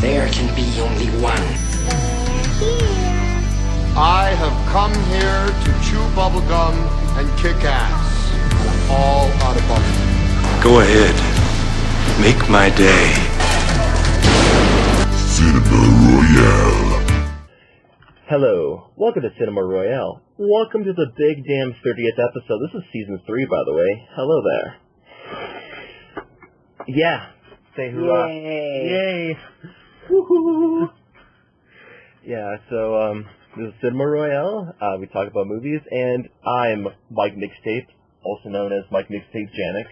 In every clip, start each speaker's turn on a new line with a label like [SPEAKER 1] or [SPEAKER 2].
[SPEAKER 1] There can be only one.
[SPEAKER 2] I have come here to chew bubblegum and kick ass. And I'm all out of bubblegum.
[SPEAKER 3] Go ahead. Make my day.
[SPEAKER 4] Cinema Royale.
[SPEAKER 5] Hello, welcome to Cinema Royale. Welcome to the big damn 30th episode. This is season 3, by the way. Hello there. Yeah. Say hoorah.
[SPEAKER 6] Yay.
[SPEAKER 5] Yay. Woohoo. Yeah, so, um, this is Cinema Royale. Uh, we talk about movies, and I'm Mike Mixtape, also known as Mike Mixtape Janik.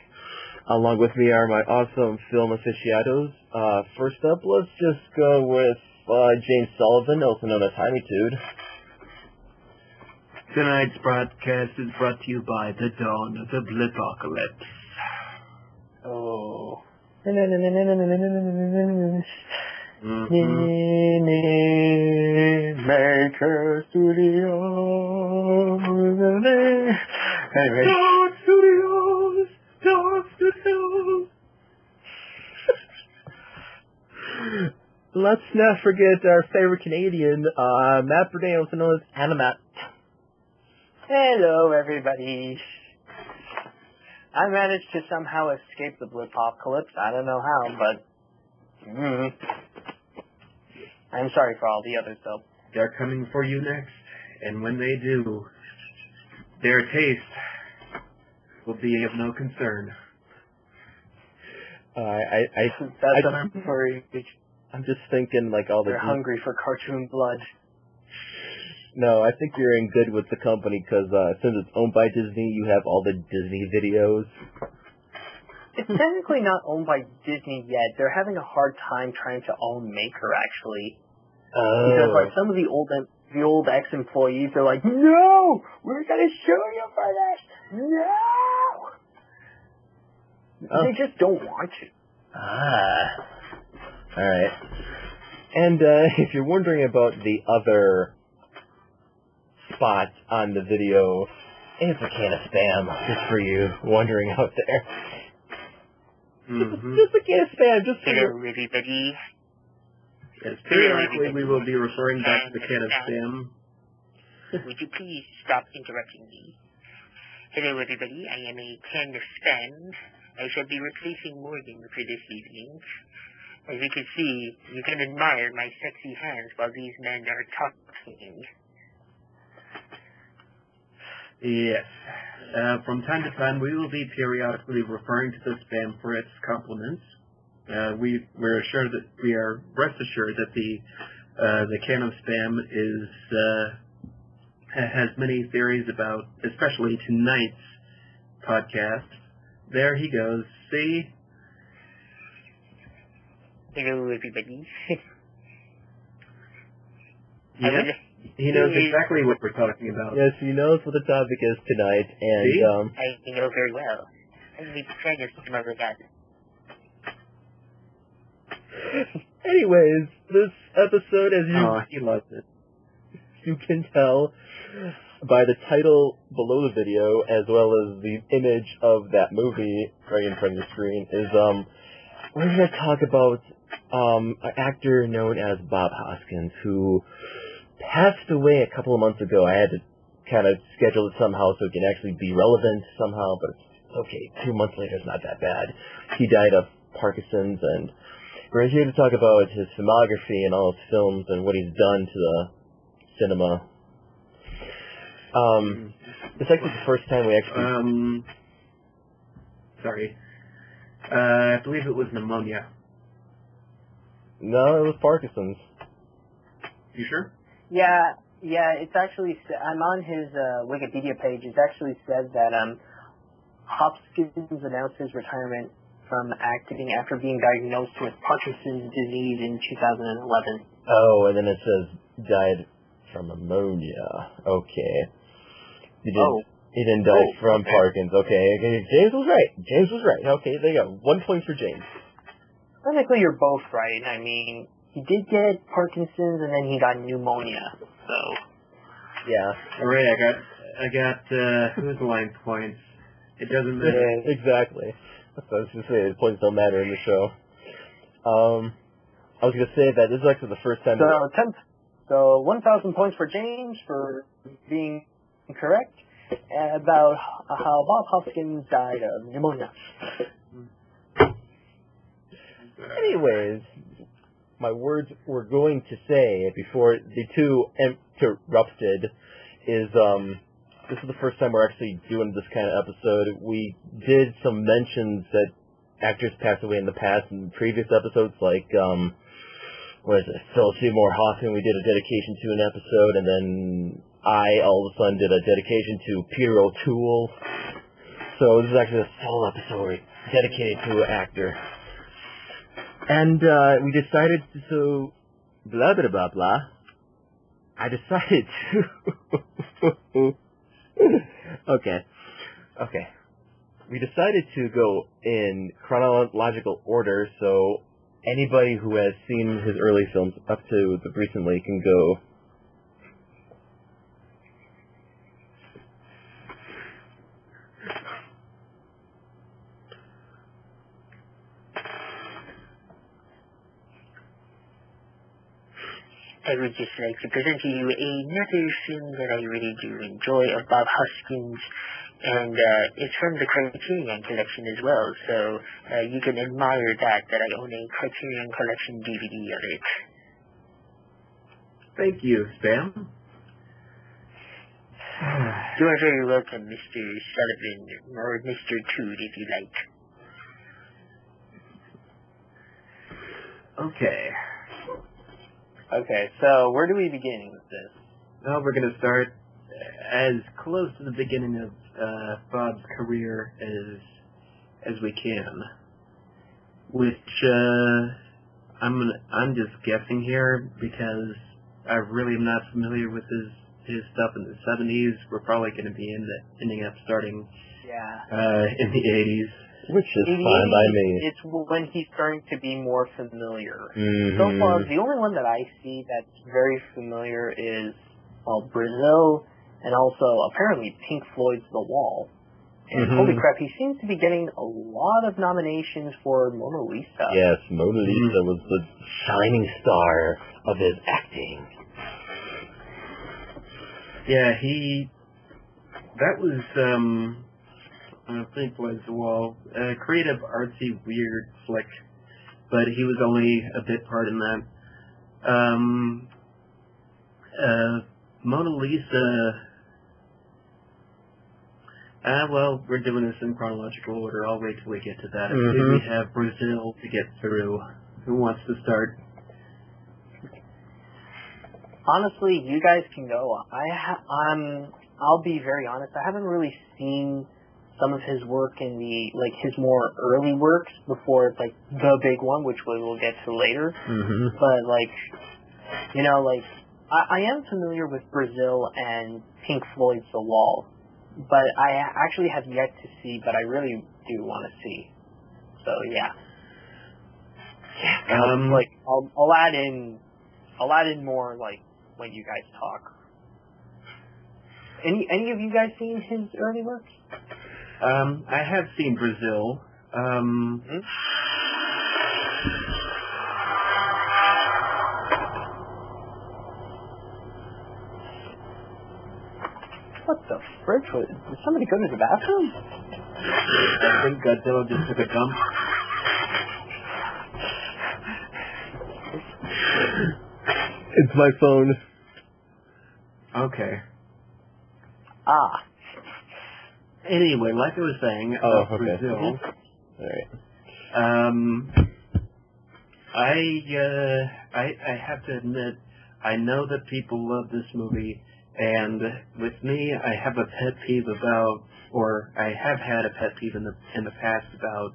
[SPEAKER 5] Along with me are my awesome film aficionados. Uh, first up, let's just go with uh, James Sullivan, also known as Timitude.
[SPEAKER 7] Tonight's broadcast is brought to you by the dawn of the Blipocalypse.
[SPEAKER 6] Oh. Maker Studios. Anyway.
[SPEAKER 7] Dawn Studios! Dawn Studios!
[SPEAKER 5] Let's not forget our favorite Canadian, uh, Matt Bourdain, also known as Animat.
[SPEAKER 6] Hello, everybody. I managed to somehow escape the blip Blipocalypse. I don't know how, but mm, I'm sorry for all the others, though.
[SPEAKER 7] They're coming for you next, and when they do, their taste will be of no concern.
[SPEAKER 5] Uh, I, I,
[SPEAKER 6] That's
[SPEAKER 5] I-
[SPEAKER 6] what I'm worried.
[SPEAKER 5] I'm just thinking like all the.
[SPEAKER 6] They're hungry for cartoon blood.
[SPEAKER 5] No, I think you're in good with the company because uh, since it's owned by Disney, you have all the Disney videos.
[SPEAKER 6] It's technically not owned by Disney yet. They're having a hard time trying to own Maker, actually. Because like some of the old the old ex employees are like, no, we're gonna sue you for this. No.
[SPEAKER 5] Oh.
[SPEAKER 6] They just don't want to.
[SPEAKER 5] Ah. All right. And uh, if you're wondering about the other spot on the video, it's a can of spam, just for you wondering out there.
[SPEAKER 7] Mm-hmm.
[SPEAKER 5] Just a can of spam, just for
[SPEAKER 6] Hello,
[SPEAKER 5] you.
[SPEAKER 6] everybody.
[SPEAKER 7] Yes, periodically we will be referring back to the can of spam.
[SPEAKER 8] Would you please stop interrupting me? Hello, everybody. I am a can of spam. I shall be replacing Morgan for this evening. As you can see, you can admire my sexy hands while these men are talking.
[SPEAKER 7] Yes. Uh, from time to time, we will be periodically referring to the spam for its compliments. Uh, we we're assured that we are rest assured that the uh, the can of spam is uh, has many theories about, especially tonight's podcast. There he goes. See,
[SPEAKER 8] Hello, everybody. I
[SPEAKER 7] yes, he knows exactly what we're talking about.
[SPEAKER 5] Yes, he knows what the topic is tonight, and
[SPEAKER 7] See?
[SPEAKER 5] um,
[SPEAKER 8] I know very well. I'm a fan of Cinema Royale.
[SPEAKER 5] anyways, this episode, as you
[SPEAKER 7] Oh, he loves it.
[SPEAKER 5] you can tell by the title below the video as well as the image of that movie right in front of the screen is um we're going to talk about um an actor known as Bob Hoskins who passed away a couple of months ago. I had to kind of schedule it somehow so it can actually be relevant somehow, but it's okay. Two months later is not that bad. He died of Parkinson's and we're here to talk about his filmography and all his films and what he's done to the cinema. Um, it's actually the first time we actually.
[SPEAKER 7] Um, sorry. Uh, I believe it was pneumonia.
[SPEAKER 5] no, it was Parkinson's.
[SPEAKER 7] You sure?
[SPEAKER 6] Yeah, yeah. It's actually I'm on his uh, Wikipedia page. It actually said that um, Hopkins announced his retirement from acting after being diagnosed with Parkinson's disease in 2011.
[SPEAKER 5] Oh, and then it says died from pneumonia. Okay. He didn't.
[SPEAKER 6] Oh.
[SPEAKER 5] He didn't die
[SPEAKER 6] Oh,
[SPEAKER 5] from
[SPEAKER 6] okay.
[SPEAKER 5] Parkinson's. Okay. okay, James was right. James was right. Okay, there you go. One point for James.
[SPEAKER 6] Technically, you're both right. I mean, he did get Parkinson's and then he got pneumonia. So
[SPEAKER 5] Yeah.
[SPEAKER 7] All right, I got, I got, uh, who's the line points? It doesn't matter.
[SPEAKER 5] exactly. What I was to say. The points don't matter in the show. Um, I was gonna say that this is actually the first time.
[SPEAKER 6] So ten, so one thousand points for James for being correct about how Bob Hoskins died of pneumonia.
[SPEAKER 5] Anyways, my words were going to say before the two interrupted is um this is the first time we're actually doing this kind of episode. We did some mentions that actors passed away in the past in previous episodes, like um what is it, Phil Seymour Hoffman, we did a dedication to an episode, and then I all of a sudden did a dedication to Peter O'Toole. So this is actually a solo episode dedicated to an actor. And uh, we decided to, so blah blah blah blah. I decided to Okay. Okay. We decided to go in chronological order, so anybody who has seen his early films up to the recently can go
[SPEAKER 8] I would just like to present to you another film that I really do enjoy of Bob Hoskins, and uh, it's from the Criterion Collection as well, so uh, you can admire that, that I own a Criterion Collection DVD of it.
[SPEAKER 7] Thank you, Spam.
[SPEAKER 8] You are very welcome, Mr. Sullivan, or Mr. Tood if you like.
[SPEAKER 7] Okay.
[SPEAKER 6] Okay, so where do we begin with this?
[SPEAKER 7] Well, we're going to start as close to the beginning of uh, Bob's career as as we can, which uh, I'm gonna, I'm just guessing here because I really am not familiar with his his stuff in the 70s. We're probably going to be in the, ending up starting
[SPEAKER 6] Yeah.
[SPEAKER 7] uh, in the 80s.
[SPEAKER 5] Which is
[SPEAKER 6] In
[SPEAKER 5] fine by me.
[SPEAKER 6] It's when he's starting to be more familiar.
[SPEAKER 5] Mhm.
[SPEAKER 6] So far, the only one that I see that's very familiar is well, Brazil, and also apparently Pink Floyd's The Wall. And
[SPEAKER 5] Mhm.
[SPEAKER 6] holy crap, he seems to be getting a lot of nominations for Mona Lisa.
[SPEAKER 5] Yes, Mona Lisa was the shining star of his acting.
[SPEAKER 7] Yeah, he. That was um. I think was the wall. A creative, artsy, weird flick, but he was only a bit part in that. Um. Uh, Mona Lisa. Ah, well, we're doing this in chronological order. I'll wait till we get to that. I think
[SPEAKER 5] Mhm.
[SPEAKER 7] we have Brazil to get through. Who wants to start?
[SPEAKER 6] Honestly, you guys can go. I ha- um, I'll be very honest. I haven't really seen some of his work in the like his more early works before it's like the big one, which we will get to later.
[SPEAKER 5] Mm-hmm.
[SPEAKER 6] But like, you know, like I, I am familiar with Brazil and Pink Floyd's The Wall, but I actually have yet to see. But I really do want to see. So yeah,
[SPEAKER 7] Um,
[SPEAKER 6] like I'll I'll add in I'll add in more like when you guys talk. Any any of you guys seen his early works?
[SPEAKER 7] Um, I have seen Brazil. Um,
[SPEAKER 6] What the frick? was- Did somebody go to the bathroom?
[SPEAKER 7] I think Godzilla just took a dump.
[SPEAKER 5] It's my phone.
[SPEAKER 7] Okay.
[SPEAKER 6] Ah,
[SPEAKER 7] Anyway, like I was saying
[SPEAKER 5] Oh,
[SPEAKER 7] about
[SPEAKER 5] okay.
[SPEAKER 7] Brazil,
[SPEAKER 5] Alright.
[SPEAKER 7] um, I, uh, I I have to admit, I know that people love this movie, and with me, I have a pet peeve about, or I have had a pet peeve in the in the past about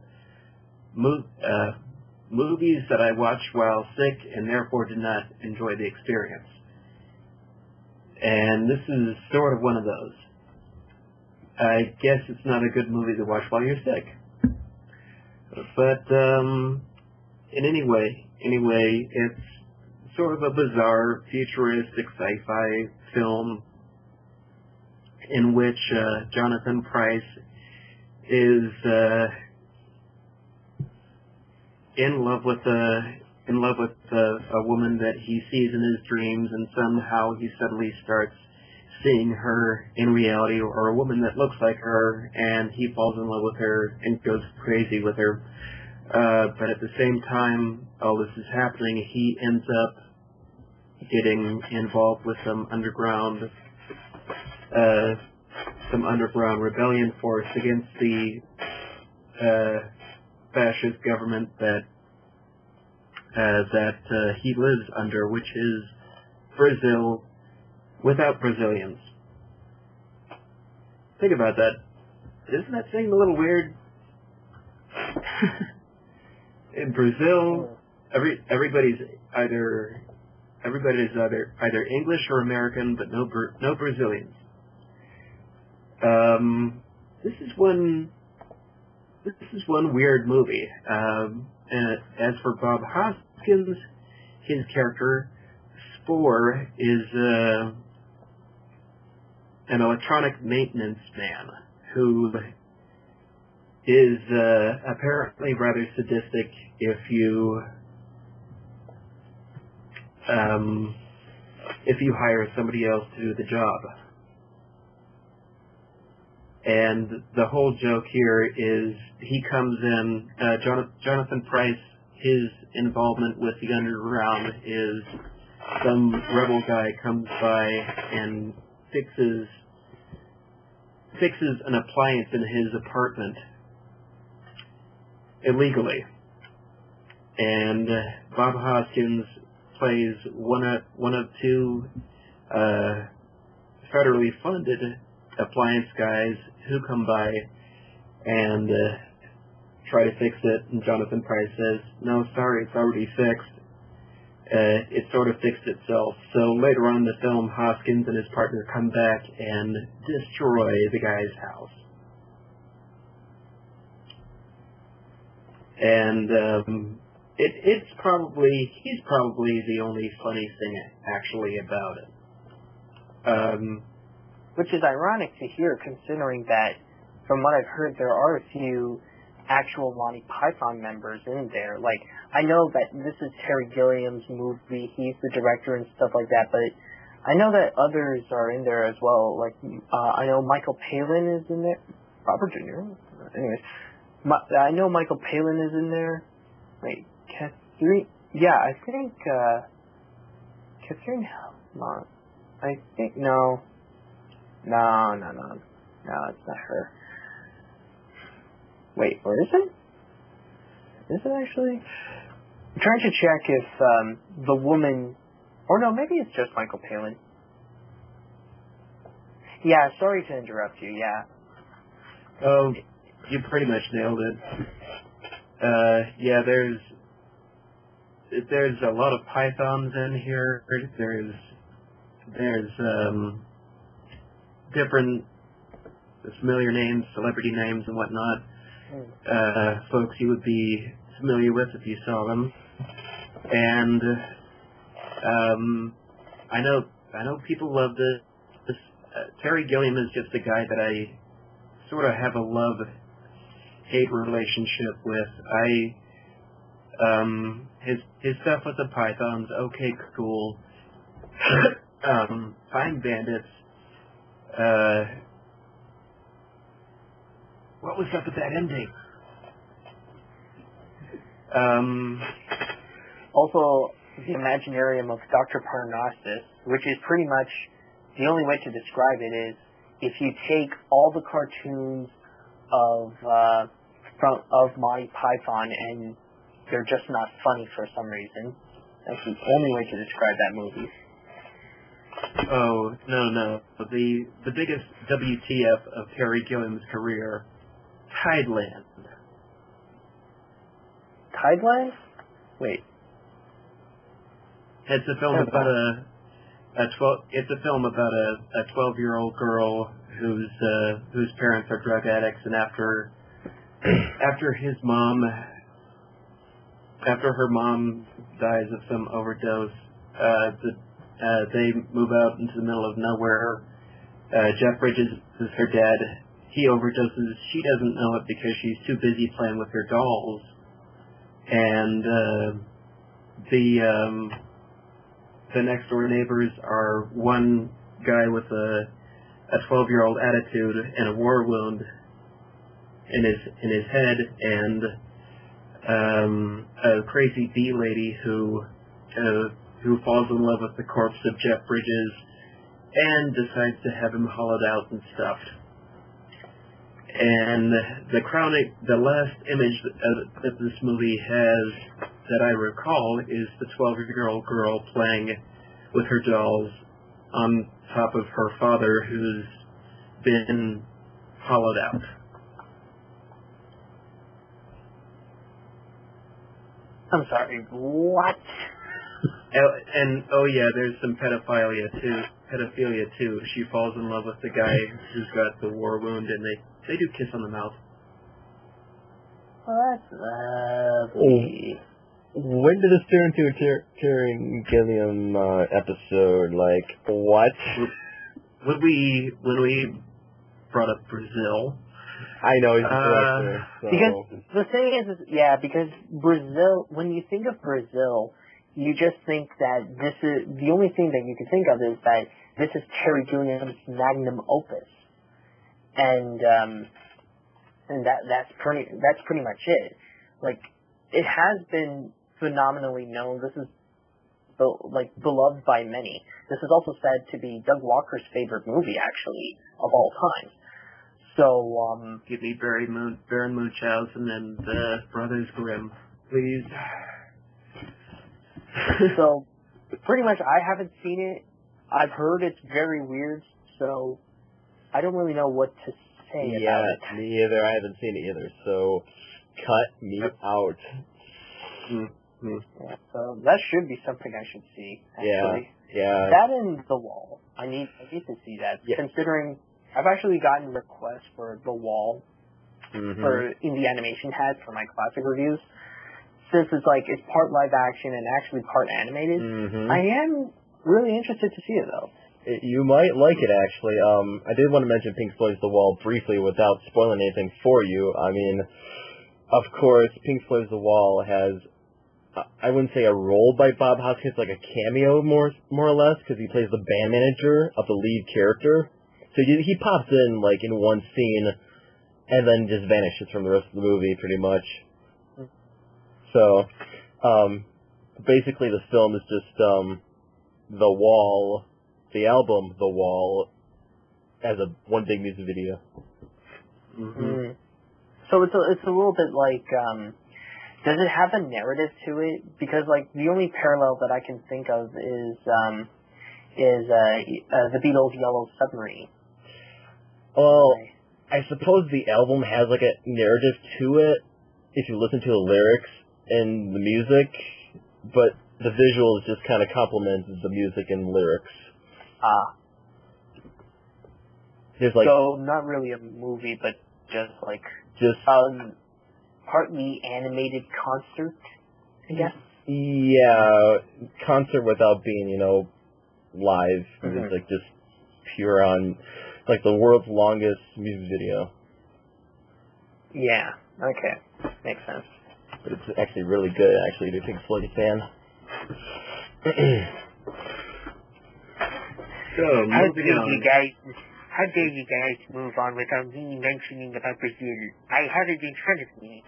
[SPEAKER 7] mo- uh, movies that I watch while sick and therefore did not enjoy the experience. And this is sort of one of those. I guess it's not a good movie to watch while you're sick. But um, in any way, anyway, it's sort of a bizarre, futuristic sci-fi film in which uh, Jonathan Pryce is uh, in love with a in love with a, a woman that he sees in his dreams, and somehow he suddenly starts seeing her in reality, or a woman that looks like her, and he falls in love with her and goes crazy with her. Uh, but at the same time, all this is happening, he ends up getting involved with some underground, uh, some underground rebellion force against the uh, fascist government that uh, that uh, he lives under, which is Brazil without Brazilians. Think about that. Isn't that seem a little weird? In Brazil, every everybody's either everybody's either either English or American, but no no Brazilians. Um, this is one this is one weird movie. Um, and as for Bob Hoskins, his character Spoor is uh, an electronic maintenance man who is uh, apparently rather sadistic if you um, if you hire somebody else to do the job. And the whole joke here is he comes in, uh, Jonathan, Jonathan Pryce, his involvement with the underground is some rebel guy comes by and fixes fixes an appliance in his apartment illegally. And uh, Bob Hoskins plays one of one of two uh, federally funded appliance guys who come by and uh, try to fix it. And Jonathan Pryce says, "No, sorry, it's already fixed." Uh, it sort of fixed itself. So later on in the film, Hoskins and his partner come back and destroy the guy's house. And um, it, it's probably he's probably the only funny thing actually about it. Um,
[SPEAKER 6] Which is ironic to hear, considering that, from what I've heard, there are a few actual Monty Python members in there. Like, I know that this is Terry Gilliam's movie, he's the director and stuff like that, but I know that others are in there as well. Like, uh, I know Michael Palin is in there. Robert Jr.? Anyways, my, I know Michael Palin is in there. Wait, Katherine? Yeah, I think, uh, Katherine Helmond. I think, no. No, no, no. No, it's not her. Wait, or is it? Is it actually? I'm trying to check if um, the woman, or no, maybe it's just Michael Palin. Yeah, sorry to interrupt you. Yeah.
[SPEAKER 7] Oh, you pretty much nailed it. Uh, yeah, there's there's a lot of pythons in here. There's there's um, different familiar names, celebrity names, and whatnot. Uh, folks you would be familiar with if you saw them. And um, I know I know people love this. this uh, Terry Gilliam is just a guy that I sort of have a love hate relationship with. I um his his stuff with the pythons, okay, cool. um, Time Bandits. Uh, what was up with that ending? Um,
[SPEAKER 6] Also, the Imaginarium of Dr. Parnassus, which is pretty much the only way to describe it is if you take all the cartoons of uh, from of Monty Python and they're just not funny for some reason. That's the only way to describe that movie.
[SPEAKER 7] oh no no, the the biggest WTF of Terry Gilliam's career, Tideland.
[SPEAKER 6] Tideland? Wait.
[SPEAKER 7] It's a film about a a twelve. It's a film about a a twelve year old girl whose uh, whose parents are drug addicts, and after after his mom after her mom dies of some overdose, uh, the, uh, they move out into the middle of nowhere. Uh, Jeff Bridges is her dad. He overdoses. She doesn't know it because she's too busy playing with her dolls. And uh, the um, the next door neighbors are one guy with a a 12 year old attitude and a war wound in his in his head, and um, a crazy bee lady who uh, who falls in love with the corpse of Jeff Bridges and decides to have him hollowed out and stuffed. And the crowning, the last image that, uh, that this movie has that I recall is the 12-year-old girl playing with her dolls on top of her father who's been hollowed out.
[SPEAKER 6] I'm sorry, what?
[SPEAKER 7] And, and oh yeah, there's some pedophilia too. Pedophilia too. She falls in love with the guy who's got the war wound, and they they do kiss on the mouth.
[SPEAKER 6] Oh, that's lovely.
[SPEAKER 5] When did this turn into a Tyr- Tyrion Gilliam uh, episode? Like, what?
[SPEAKER 7] When we when we brought up Brazil,
[SPEAKER 5] I know he's the
[SPEAKER 7] Uh.
[SPEAKER 5] So.
[SPEAKER 6] Because the thing is, is, yeah, because Brazil, when you think of Brazil, you just think that this is, the only thing that you can think of is that this is Terry Gilliam's magnum opus. And, um, and that, that's pretty, that's pretty much it. Like, it has been phenomenally known. This is, be- like, beloved by many. This is also said to be Doug Walker's favorite movie, actually, of all time. So, um,
[SPEAKER 7] give me Barry Moon, Baron Munchausen and then the Brothers Grimm, please.
[SPEAKER 6] so pretty much I haven't seen it. I've heard it's very weird, so I don't really know what to say
[SPEAKER 5] yeah,
[SPEAKER 6] about it.
[SPEAKER 5] me either. I haven't seen it either. So, cut me out.
[SPEAKER 7] Mm, mm.
[SPEAKER 6] Yeah, so that should be something I should see. Actually.
[SPEAKER 5] Yeah.
[SPEAKER 6] That and The Wall. I need I need to see that.
[SPEAKER 5] Yeah.
[SPEAKER 6] Considering I've actually gotten requests for The Wall
[SPEAKER 5] Mhm.
[SPEAKER 6] for in the animation hat for my classic reviews. Since it's like it's part live action and actually part animated,
[SPEAKER 5] Mhm.
[SPEAKER 6] I am really interested to see it though.
[SPEAKER 5] It- you might like it actually. Um, I did want to mention Pink Floyd's The Wall briefly without spoiling anything for you. I mean, of course, Pink Floyd's The Wall has, I wouldn't say a role by Bob Hoskins, like a cameo more more or less, because he plays the band manager of the lead character. So he, he pops in like in one scene, and then just vanishes from the rest of the movie pretty much. So, um, basically the film is just um, the Wall the album The Wall as a one big music video.
[SPEAKER 7] Mm-hmm.
[SPEAKER 6] Mm. So it's a, it's a little bit like, um, does it have a narrative to it? Because like the only parallel that I can think of is um, is uh, uh, the Beatles' Yellow Submarine.
[SPEAKER 5] Well, I suppose the album has like a narrative to it if you listen to the lyrics and the music, but the visuals just kind of complement the music and lyrics.
[SPEAKER 6] Ah,
[SPEAKER 5] There's like
[SPEAKER 6] so not really a movie, but just like
[SPEAKER 5] just
[SPEAKER 6] um, partly animated concert, I guess.
[SPEAKER 5] yeah, concert without being you know live
[SPEAKER 6] Mhm.
[SPEAKER 5] like just pure on like the world's longest music video.
[SPEAKER 6] Yeah. Okay. Makes sense.
[SPEAKER 5] But it's actually really good, actually, to Pink Floyd fan.
[SPEAKER 7] So
[SPEAKER 8] How dare
[SPEAKER 7] on.
[SPEAKER 8] you guys? How dare you guys move on without me mentioning about Brazil? I have it in front of me.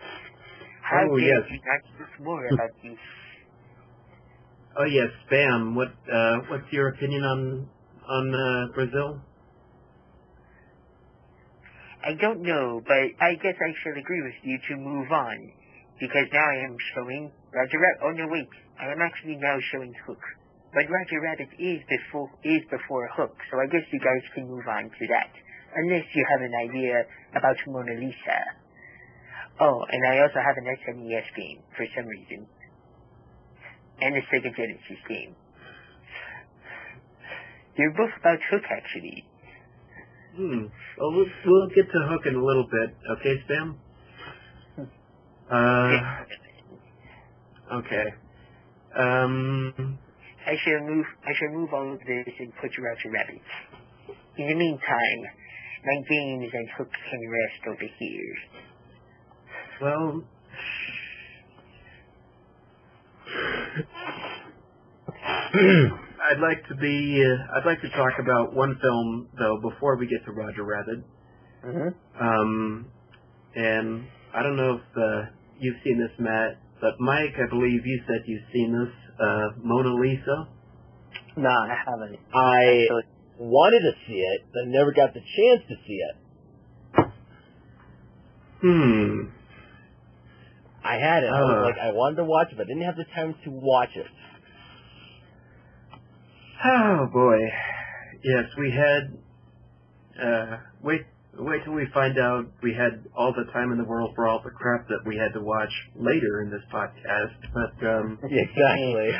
[SPEAKER 8] How
[SPEAKER 7] Oh,
[SPEAKER 8] dare
[SPEAKER 7] yes.
[SPEAKER 8] you not speak more about this?
[SPEAKER 7] Oh yes, Spam. What uh, what's your opinion on on uh, Brazil?
[SPEAKER 8] I don't know, but I guess I shall agree with you to move on. Because now I am showing Roger Rabbit. Oh no, wait. I am actually now showing Hook. But Roger Rabbit is before is before Hook, so I guess you guys can move on to that. Unless you have an idea about Mona Lisa. Oh, and I also have an SNES game for some reason. And a Sega Genesis game. They're both about Hook actually.
[SPEAKER 7] Hmm. Well, we'll, we'll get to Hook in a little bit. Okay, Spam. Uh. Okay. Um.
[SPEAKER 8] I should move I shall move all of this and put you out Roger Rabbit. In the meantime, my games and Hook can rest over here.
[SPEAKER 7] Well. I'd like to be. Uh, I'd like to talk about one film though before we get to Roger Rabbit.
[SPEAKER 6] hmm
[SPEAKER 7] Um, and I don't know if uh, you've seen this, Matt, but Mike, I believe you said you've seen this. Uh, Mona Lisa.
[SPEAKER 6] No, I haven't.
[SPEAKER 5] I
[SPEAKER 6] Actually,
[SPEAKER 5] wanted to see it, but never got the chance to see it.
[SPEAKER 7] Hmm.
[SPEAKER 5] I had it. I was
[SPEAKER 7] Uh.
[SPEAKER 5] like, I wanted to watch it, but I didn't have the time to watch it.
[SPEAKER 7] Oh boy. Yes, we had. Uh, wait, wait till we find out we had all the time in the world for all the crap that we had to watch later in this podcast. But um,
[SPEAKER 5] Exactly.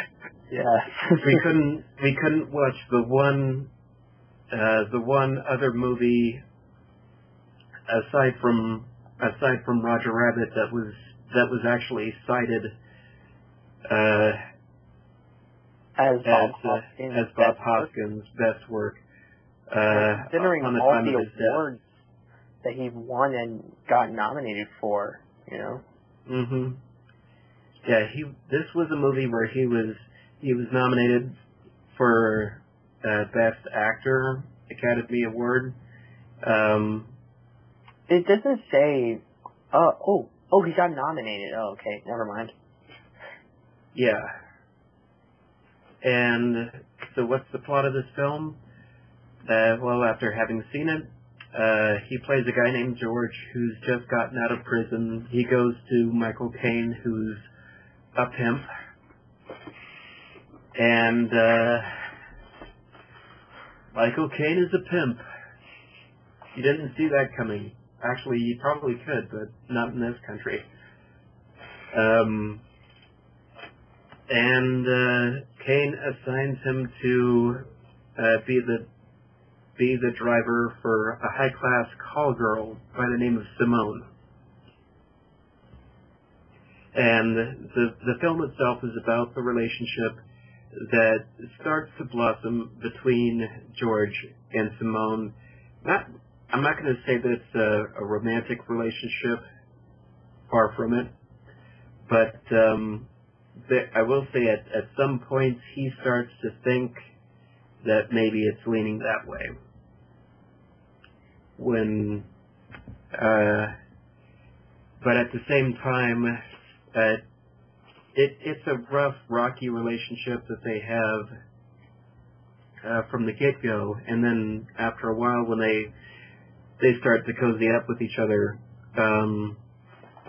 [SPEAKER 6] yeah.
[SPEAKER 7] we couldn't. We couldn't watch the one. Uh, the one other movie aside from aside from Roger Rabbit that was that was actually cited uh,
[SPEAKER 6] as Bob
[SPEAKER 7] as uh,
[SPEAKER 6] Hoskins.
[SPEAKER 7] as Bob
[SPEAKER 6] best work.
[SPEAKER 7] Hoskins' best work. Uh,
[SPEAKER 6] Considering
[SPEAKER 7] on the
[SPEAKER 6] all
[SPEAKER 7] time
[SPEAKER 6] the
[SPEAKER 7] of his death.
[SPEAKER 6] awards that he won and got nominated for, you know.
[SPEAKER 7] hmm Yeah, he. This was a movie where he was he was nominated for uh, best actor Academy Award. Um,
[SPEAKER 6] It doesn't say. Uh, oh, oh, he got nominated. Oh, okay, never mind.
[SPEAKER 7] yeah. And so, what's the plot of this film? Uh, well, after having seen it, uh, he plays a guy named George who's just gotten out of prison. He goes to Michael Caine, who's a pimp, and uh, Michael Caine is a pimp. You didn't see that coming. Actually, you probably could, but not in this country. Um, and uh, Caine assigns him to uh, be the be the driver for a high class call girl by the name of Simone. And the the film itself is about the relationship that starts to blossom between George and Simone. Not I'm not going to say that it's a, a romantic relationship, far from it, but um, I will say at, at some points he starts to think that maybe it's leaning that way. When, uh, but at the same time, uh, it, it's a rough, rocky relationship that they have uh, from the get-go, and then after a while, when they they start to cozy up with each other, um,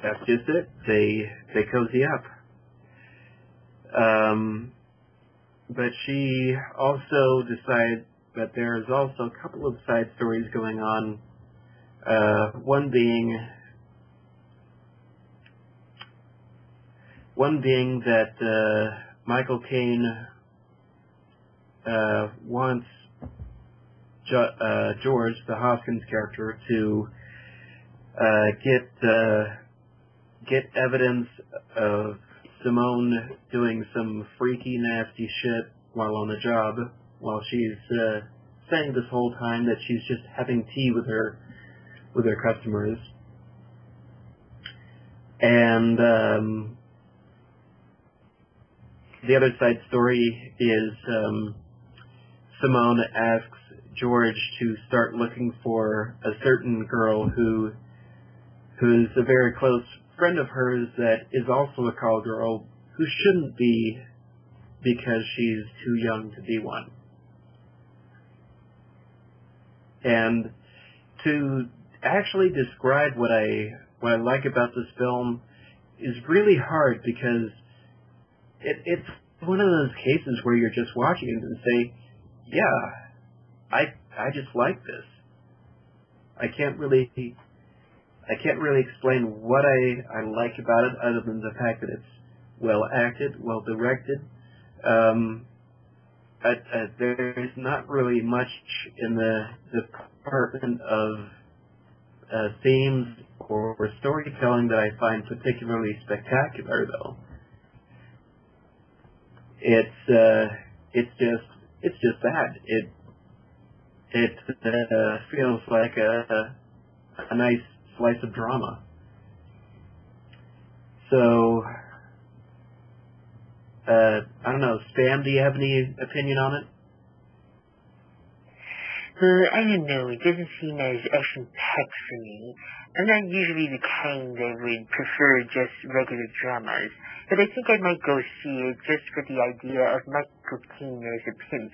[SPEAKER 7] that's just it. They they cozy up. Um, but she also decides that there's also a couple of side stories going on. Uh, one being one being that uh, Michael Caine uh, wants jo- uh, George, the Hoskins character, to uh, get uh, get evidence of Simone doing some freaky, nasty shit while on the job, while she's uh, saying this whole time that she's just having tea with her with her customers. And um, the other side story is um, Simone asks George to start looking for a certain girl who who's a very close friend of hers that is also a call girl who shouldn't be because she's too young to be one. And to actually describe what I what I like about this film is really hard because it, it's one of those cases where you're just watching it and say, "Yeah, I I just like this." I can't really I can't really explain what I, I like about it other than the fact that it's well acted, well directed. Um, there's not really much in the department of uh, themes or, or storytelling that I find particularly spectacular, though. It's uh, it's just it's just that it it uh, feels like a a nice slice of drama. So, uh, I don't know, Spam, do you have any opinion on it?
[SPEAKER 8] I don't know. It doesn't seem as action-packed for me. I'm not usually the kind that would prefer just regular dramas, but I think I might go see it just for the idea of Michael Caine as a pimp.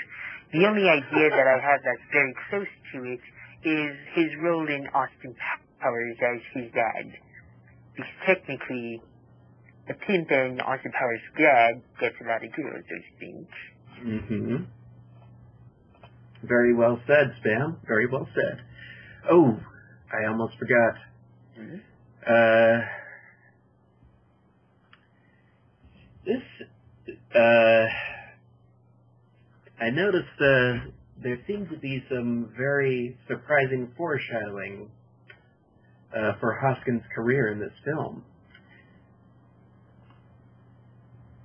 [SPEAKER 8] The only idea that I have that's very close to it is his role in Austin Powers as his dad. Because technically, a pimp and Austin Powers' dad gets a lot of girls, I think.
[SPEAKER 7] Mm-hmm. Very well said, Spam. Very well said. Oh, I almost forgot.
[SPEAKER 8] Hmm?
[SPEAKER 7] Uh, this, uh, I noticed uh, there seemed to be some very surprising foreshadowing uh, for Hoskins' career in this film.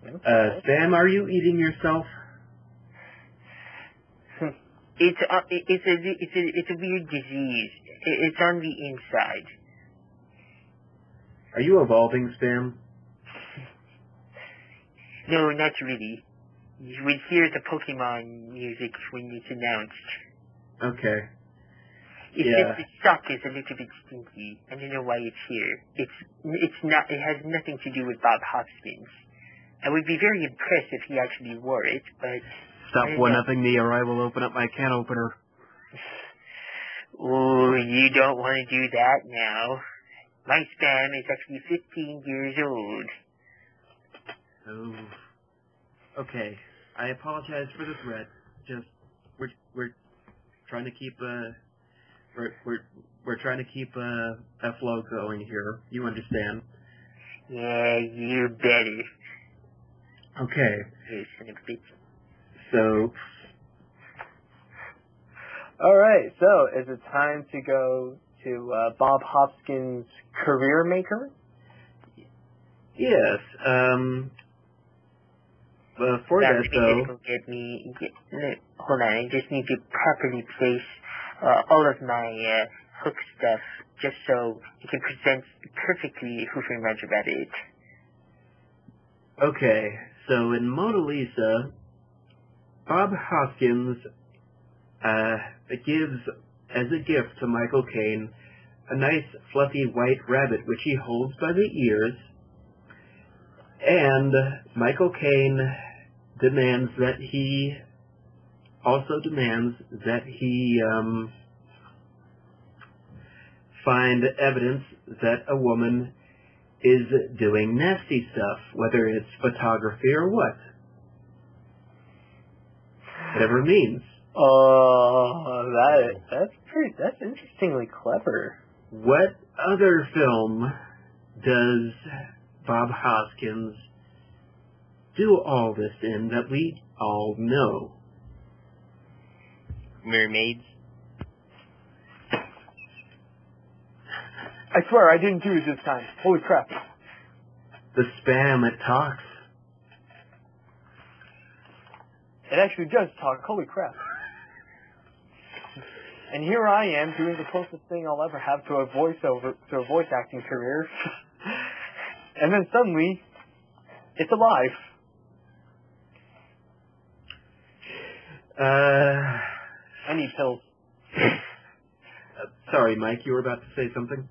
[SPEAKER 7] Uh, Sam, are you eating yourself?
[SPEAKER 8] It's uh, it's a it's a it's a weird disease. It's on the inside.
[SPEAKER 7] Are you evolving, Spam?
[SPEAKER 8] No, not really. You would hear the Pokemon music when it's announced.
[SPEAKER 7] Okay.
[SPEAKER 8] It's
[SPEAKER 7] Yeah.
[SPEAKER 8] just the stock is a little bit stinky. I don't know why it's here. It's it's not. It has nothing to do with Bob Hoskins. I would be very impressed if he actually wore it, but
[SPEAKER 9] Stop one
[SPEAKER 8] know.
[SPEAKER 9] upping me or I will open up my can opener.
[SPEAKER 8] oh, you don't want to do that now. My spam is actually 15 years old.
[SPEAKER 7] Oh. Okay. I apologize for the threat. Just we're we're trying to keep uh we're we're we're trying to keep uh, a flow going here. You understand?
[SPEAKER 8] Yeah, you better.
[SPEAKER 7] Okay.
[SPEAKER 8] You son of a bitch.
[SPEAKER 7] So
[SPEAKER 6] All right, so is it time to go to uh, Bob Hopkins' Career Maker?
[SPEAKER 7] yes. Um. Before
[SPEAKER 8] Now,
[SPEAKER 7] that
[SPEAKER 8] let me
[SPEAKER 7] though,
[SPEAKER 8] just get me. Get, hold on, I just need to properly place uh, all of my uh, hook stuff just so it can present perfectly Who Framed Roger Rabbit.
[SPEAKER 7] Okay, so in Mona Lisa, Bob Hoskins uh, gives as a gift to Michael Caine a nice fluffy white rabbit which he holds by the ears, and Michael Caine demands that he also demands that he um, find evidence that a woman is doing nasty stuff, whether it's photography or what. Whatever it means.
[SPEAKER 6] Oh, that that's pretty. That's interestingly clever.
[SPEAKER 7] What other film does Bob Hoskins do all this in that we all know?
[SPEAKER 8] Mermaids.
[SPEAKER 6] I swear I didn't do it this time. Holy crap!
[SPEAKER 7] The spam it talks.
[SPEAKER 6] It actually does talk. Holy crap! And here I am doing the closest thing I'll ever have to a voiceover to a voice acting career. and then suddenly, it's alive.
[SPEAKER 7] Uh,
[SPEAKER 6] I need pills.
[SPEAKER 7] uh, sorry, Mike, you were about to say something?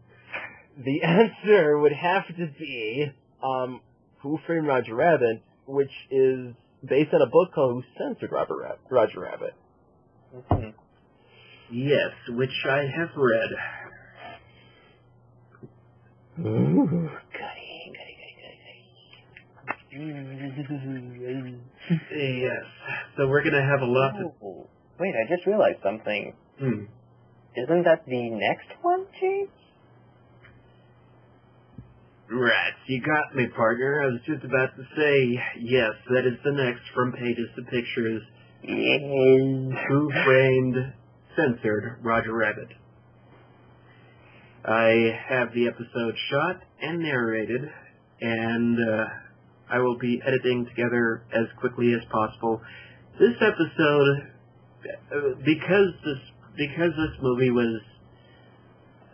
[SPEAKER 5] The answer would have to be um, Who Framed Roger Rabbit, which is based on a book called Who Censored Robert Rab- Roger Rabbit.
[SPEAKER 7] Yes, which I have read.
[SPEAKER 5] Ooh.
[SPEAKER 8] Goody, goody, goody,
[SPEAKER 7] Yes. So we're gonna have a lot to.
[SPEAKER 6] Wait, I just realized something.
[SPEAKER 7] Hmm.
[SPEAKER 6] Isn't that the next one, James?
[SPEAKER 7] Rats, you got me, partner. I was just about to say, yes, that is the next from Pages to Pictures.
[SPEAKER 8] Yes.
[SPEAKER 7] Who Framed Censored Roger Rabbit. I have the episode shot and narrated, and uh, I will be editing together as quickly as possible. This episode, because this because this movie was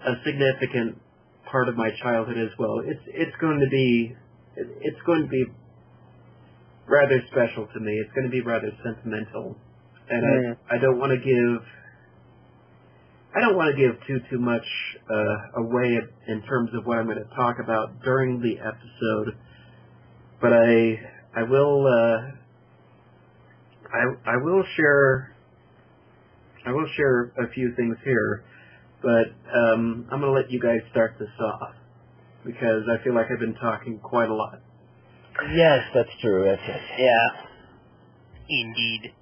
[SPEAKER 7] a significant part of my childhood as well, it's it's going to be it's going to be rather special to me. It's going to be rather sentimental, and
[SPEAKER 6] Mm.
[SPEAKER 7] I, I don't want to give I don't want to give too too much uh, away in terms of what I'm going to talk about during the episode, but I I will uh, I I will share I will share a few things here, but um, I'm going to let you guys start this off because I feel like I've been talking quite a lot.
[SPEAKER 5] Yes, that's true. That's it.
[SPEAKER 6] Yeah.
[SPEAKER 8] Indeed.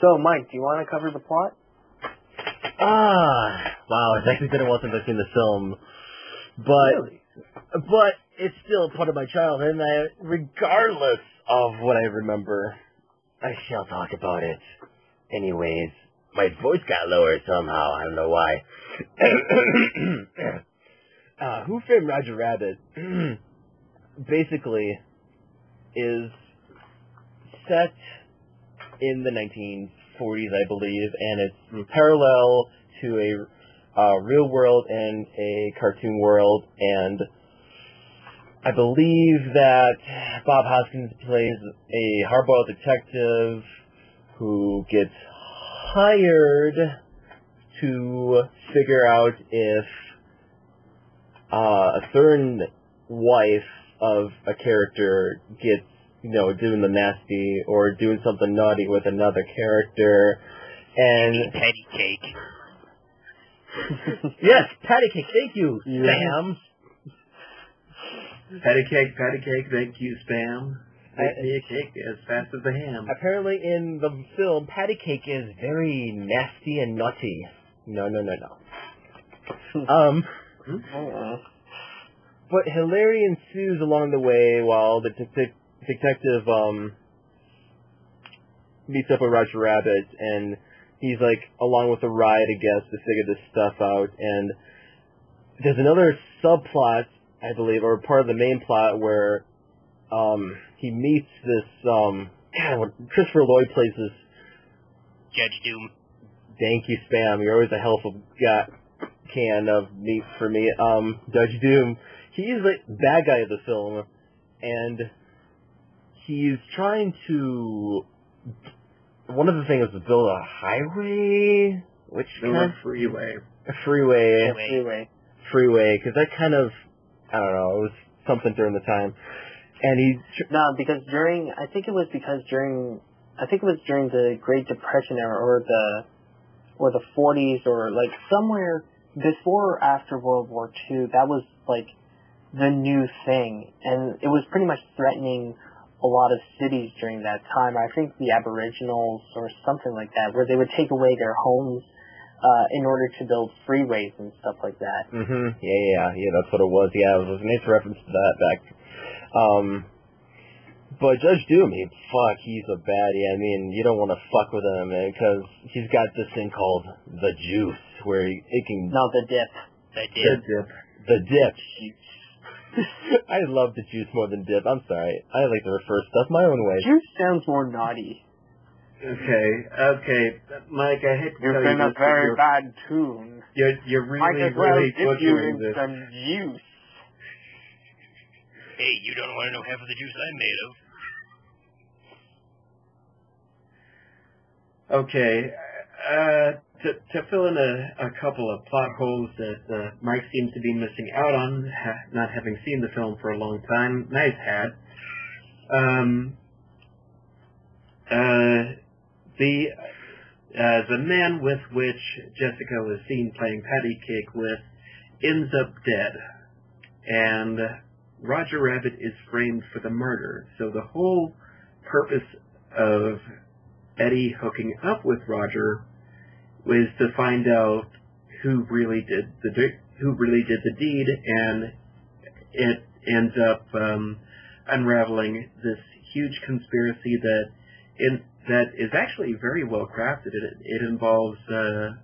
[SPEAKER 6] So, Mike, do you want to cover the plot?
[SPEAKER 5] Ah, wow. It's actually been a while since I've seen the film, but but it's still part of my childhood, and I, regardless of what I remember, I shall talk about it. Anyways, my voice got lower somehow. I don't know why. uh, Who Framed Roger Rabbit basically is set in the 1940s, I believe, and it's parallel to a uh, real world and a cartoon world, and I believe that Bob Hoskins plays a hardball detective who gets hired to figure out if uh, a certain wife of a character gets, you know, doing the nasty or doing something naughty with another character. And
[SPEAKER 8] Patty cake.
[SPEAKER 5] yes, patty cake. Thank you,
[SPEAKER 6] Yeah.
[SPEAKER 5] Sam.
[SPEAKER 7] Patty cake, patty cake, thank you, spam. Make me a cake as fast as the ham.
[SPEAKER 5] Apparently, in the film, patty cake is very nasty and naughty. No, no, no, no. um,
[SPEAKER 6] Uh,
[SPEAKER 5] but hilarity ensues along the way while the detec- detective um meets up with Roger Rabbit, and he's like along with the riot, I guess, to figure this stuff out. And there's another subplot, I believe, or part of the main plot where um he meets this um God, Christopher Lloyd plays this
[SPEAKER 8] Judge Doom.
[SPEAKER 5] Thank you, Spam. You're always a helpful got can of meat for me. Um, Judge Doom. He's the bad guy of the film, and he's trying to. One of the things is build a highway, which
[SPEAKER 7] There
[SPEAKER 5] kind
[SPEAKER 7] was freeway.
[SPEAKER 5] a freeway,
[SPEAKER 8] Freeway.
[SPEAKER 6] Anyway,
[SPEAKER 5] freeway, because that kind of, I don't know, it was something during the time, and he.
[SPEAKER 6] no, because during, I think it was because during, I think it was during the Great Depression era, or the, or the 40s, or like somewhere before or after World War II, that was like the new thing, and it was pretty much threatening a lot of cities during that time. I think the Aboriginals or something like that, where they would take away their homes uh, in order to build freeways and stuff like that.
[SPEAKER 5] Mhm. Yeah, yeah, yeah. That's what it was. Yeah, it was a nice reference to that back. Um, but Judge Doom, he fuck, he's a baddie. I mean, you don't want to fuck with him because he's got this thing called the juice, where he, it can
[SPEAKER 6] No, the dip.
[SPEAKER 8] That
[SPEAKER 7] The dip.
[SPEAKER 5] the dip. I love the juice more than dip. I'm sorry. I like to refer stuff my own way.
[SPEAKER 6] Juice sounds more naughty.
[SPEAKER 7] Okay, okay, Mike. I hate to
[SPEAKER 6] You're
[SPEAKER 7] tell
[SPEAKER 6] in
[SPEAKER 7] you
[SPEAKER 6] a
[SPEAKER 7] this, but
[SPEAKER 6] very
[SPEAKER 7] you're,
[SPEAKER 6] bad tune.
[SPEAKER 7] you're you're
[SPEAKER 6] Might
[SPEAKER 7] really
[SPEAKER 6] as well
[SPEAKER 7] really
[SPEAKER 6] dip you
[SPEAKER 7] butchering this.
[SPEAKER 6] some juice.
[SPEAKER 8] Hey, you don't want to know half of the juice I'm made of.
[SPEAKER 7] Okay, uh, to to fill in a, a couple of plot holes that uh, Mike seems to be missing out on, ha- not having seen the film for a long time. Nice hat. Um, uh, the uh, the man with which Jessica was seen playing patty cake with ends up dead, and Roger Rabbit is framed for the murder. So the whole purpose of Eddie hooking up with Roger was to find out who really did the who really did the deed, and it ends up um, unraveling this huge conspiracy that in that is actually very well crafted. It, it involves uh,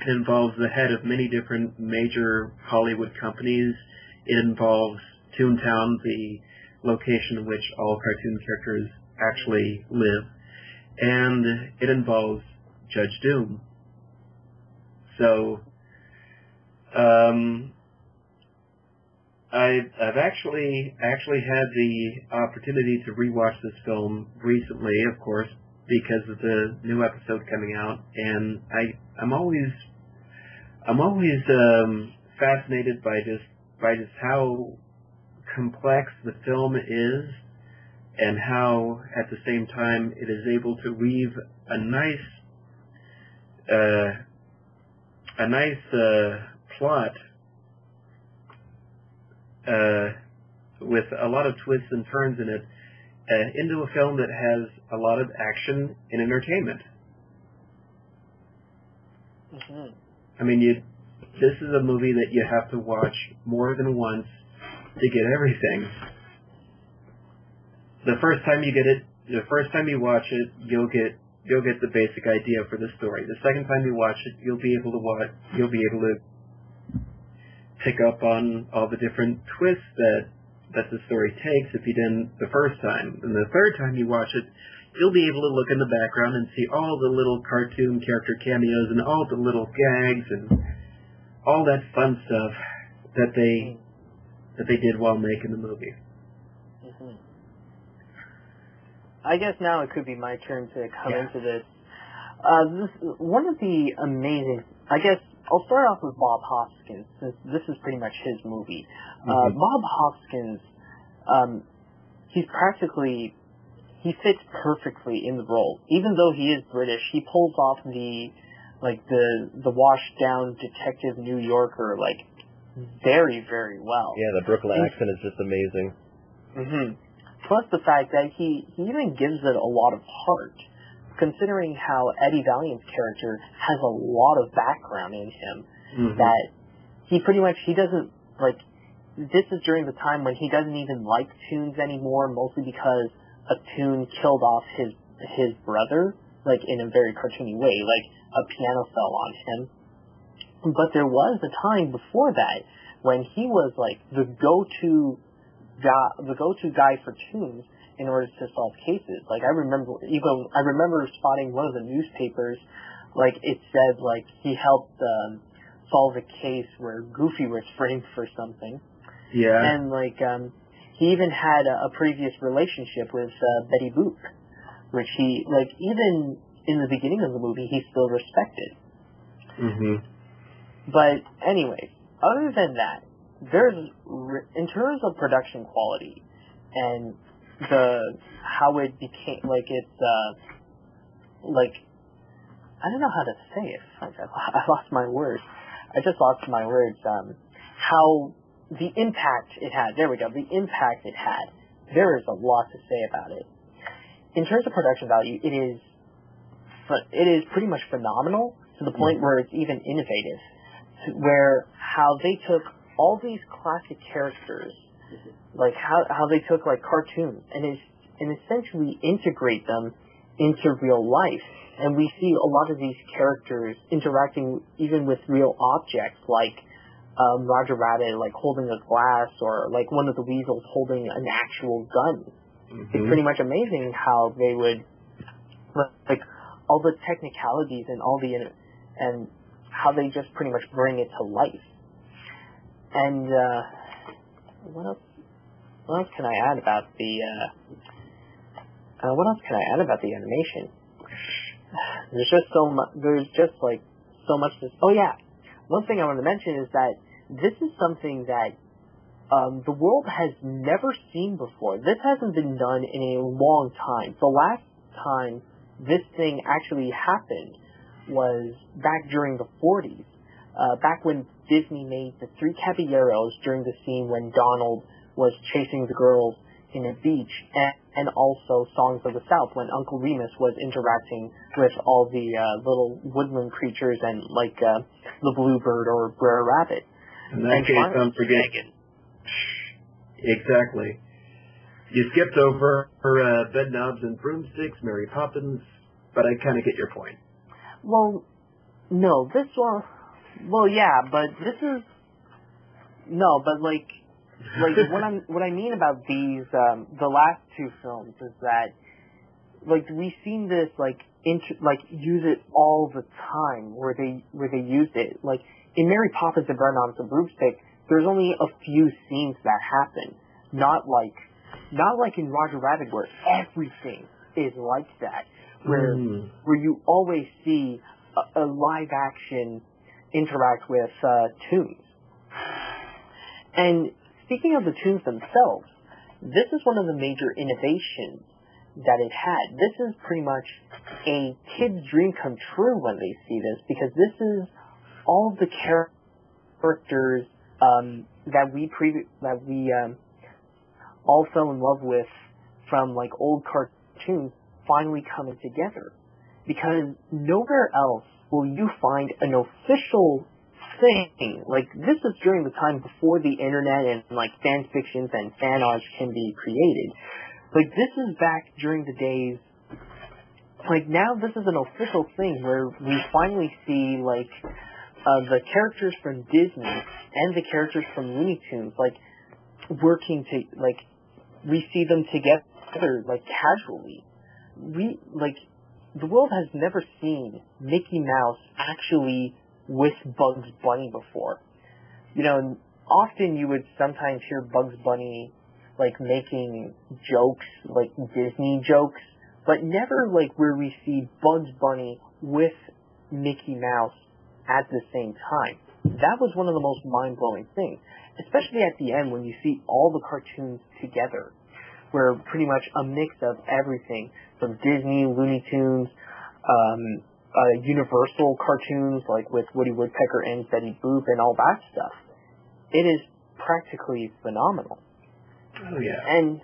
[SPEAKER 7] it involves the head of many different major Hollywood companies. It involves Toontown, the location in which all cartoon characters actually live, and it involves Judge Doom. So, um, I, I've actually actually had the opportunity to rewatch this film recently, of course, because of the new episode coming out, and I I'm always I'm always um, fascinated by just by just how complex the film is, and how at the same time it is able to weave a nice uh, a nice uh, plot uh, with a lot of twists and turns in it uh, into a film that has a lot of action and entertainment.
[SPEAKER 6] hmm
[SPEAKER 7] I mean, you this is a movie that you have to watch more than once to get everything. The first time you get it, the first time you watch it, you'll get you'll get the basic idea for the story. The second time you watch it, you'll be able to watch you'll be able to pick up on all the different twists that that the story takes if you didn't the first time. And the third time you watch it, you'll be able to look in the background and see all the little cartoon character cameos and all the little gags and all that fun stuff that they that they did while making the movie.
[SPEAKER 6] hmm I guess now it could be my turn to come
[SPEAKER 7] Yeah.
[SPEAKER 6] into this. Uh, this one of the amazing. I guess I'll start off with Bob Hoskins since this is pretty much his movie. Uh,
[SPEAKER 7] Mhm.
[SPEAKER 6] Bob Hoskins, um, he's practically he fits perfectly in the role. Even though he is British, he pulls off the like the the washed down detective New Yorker like very very well.
[SPEAKER 5] Yeah, the Brooklyn
[SPEAKER 6] And-
[SPEAKER 5] accent is just amazing.
[SPEAKER 6] hmm Plus the fact that he, he even gives it a lot of heart, considering how Eddie Valiant's character has a lot of background in him.
[SPEAKER 7] Mhm.
[SPEAKER 6] That he pretty much he doesn't like. This is during the time when he doesn't even like tunes anymore, mostly because a tune killed off his his brother, like in a very cartoony way, like a piano fell on him. But there was a time before that when he was like the go-to guy, the go-to guy for tunes in order to solve cases. Like I remember, even I remember spotting one of the newspapers, like it said like he helped um, solve a case where Goofy was framed for something,
[SPEAKER 7] Yeah.
[SPEAKER 6] and like um, he even had a, a previous relationship with uh, Betty Boop, which he like even in the beginning of the movie he still respected.
[SPEAKER 7] mhm.
[SPEAKER 6] But anyways, other than that, there's in terms of production quality and the how it became like it's uh like I don't know how to say it. Fuck, I I lost my words. I just lost my words. Um, how the impact it had. There we go. The impact it had. There is a lot to say about it. In terms of production value, it is it is pretty much phenomenal to the point where it's even innovative where how they took all these classic characters, like how how they took like cartoons and is and essentially integrate them into real life. And we see a lot of these characters interacting even with real objects, like um, Roger Rabbit, like holding a glass, or like one of the weasels holding an actual gun. It's
[SPEAKER 7] Mhm.
[SPEAKER 6] pretty much amazing how they would like all the technicalities and all the and how they just pretty much bring it to life. And uh, what else? What else can I add about the? Uh, uh, what else can I add about the animation? There's just so much. There's just like so much. To, oh yeah, one thing I want to mention is that this is something that um, the world has never seen before. This hasn't been done in a long time. The last time this thing actually happened was back during the 40s, uh, back when Disney made the Three Caballeros during the scene when Donald was chasing the girls in a beach, and, and also Songs of the South when Uncle Remus was interacting with all the uh, little woodland creatures and like uh, the bluebird or Brer Rabbit.
[SPEAKER 7] In that
[SPEAKER 6] And
[SPEAKER 7] case,
[SPEAKER 6] finally-
[SPEAKER 7] don't forget
[SPEAKER 8] Dragon.
[SPEAKER 7] exactly. You skipped over her uh, bed knobs and broomsticks, Mary Poppins, but I kind of get your point.
[SPEAKER 6] Well, no, this one. Well, yeah, but this is no, but like, like what I'm what I mean about these um, the last two films is that like we've seen this like inter- like use it all the time where they where they used it like in Mary Poppins and Bernard's and Broomstick there's only a few scenes that happen. Not like not like in Roger Rabbit where everything is like that. Where
[SPEAKER 7] Mm.
[SPEAKER 6] where you always see a, a live action interact with uh, tunes. And speaking of the tunes themselves, this is one of the major innovations that it had. This is pretty much a kid's dream come true when they see this because this is all the characters um, that we pre- that we um, all fell in love with from like old cartoons finally coming together because nowhere else will you find an official thing? Like this is during the time before the internet and like fan fictions and fan art can be created. Like this is back during the days like now this is an official thing where we finally see like uh, the characters from Disney and the characters from Looney Tunes like working to like we see them together like casually. We like the world has never seen Mickey Mouse actually with Bugs Bunny before. You know, often you would sometimes hear Bugs Bunny like making jokes, like Disney jokes, but never like where we see Bugs Bunny with Mickey Mouse at the same time. That was one of the most mind-blowing things, especially at the end when you see all the cartoons together, where pretty much a mix of everything from Disney, Looney Tunes, um, uh, Universal cartoons like with Woody Woodpecker and Betty Boop and all that stuff. It is practically phenomenal.
[SPEAKER 7] Oh yeah.
[SPEAKER 6] And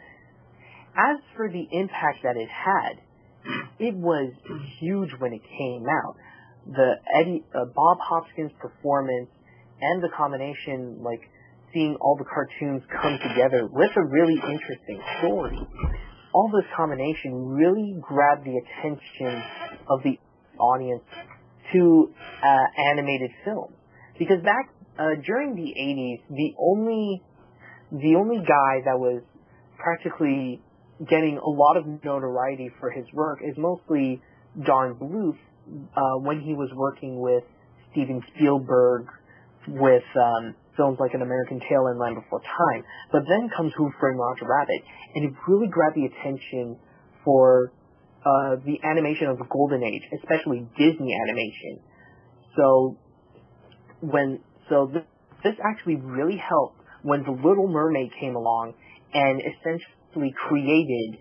[SPEAKER 6] as for the impact that it had, it was huge when it came out. The Eddie uh, Bob Hoskins performance and the combination, like seeing all the cartoons come together with a really interesting story. All this combination really grabbed the attention of the audience to uh, animated films because back uh, during the 80s, the only the only guy that was practically getting a lot of notoriety for his work is mostly Don Bluth uh, when he was working with Steven Spielberg with um, films like An American Tale and Land Before Time. But then comes Who Framed Roger Rabbit, and it really grabbed the attention for uh, the animation of the golden age, especially Disney animation. So when so this, this actually really helped when the Little Mermaid came along and essentially created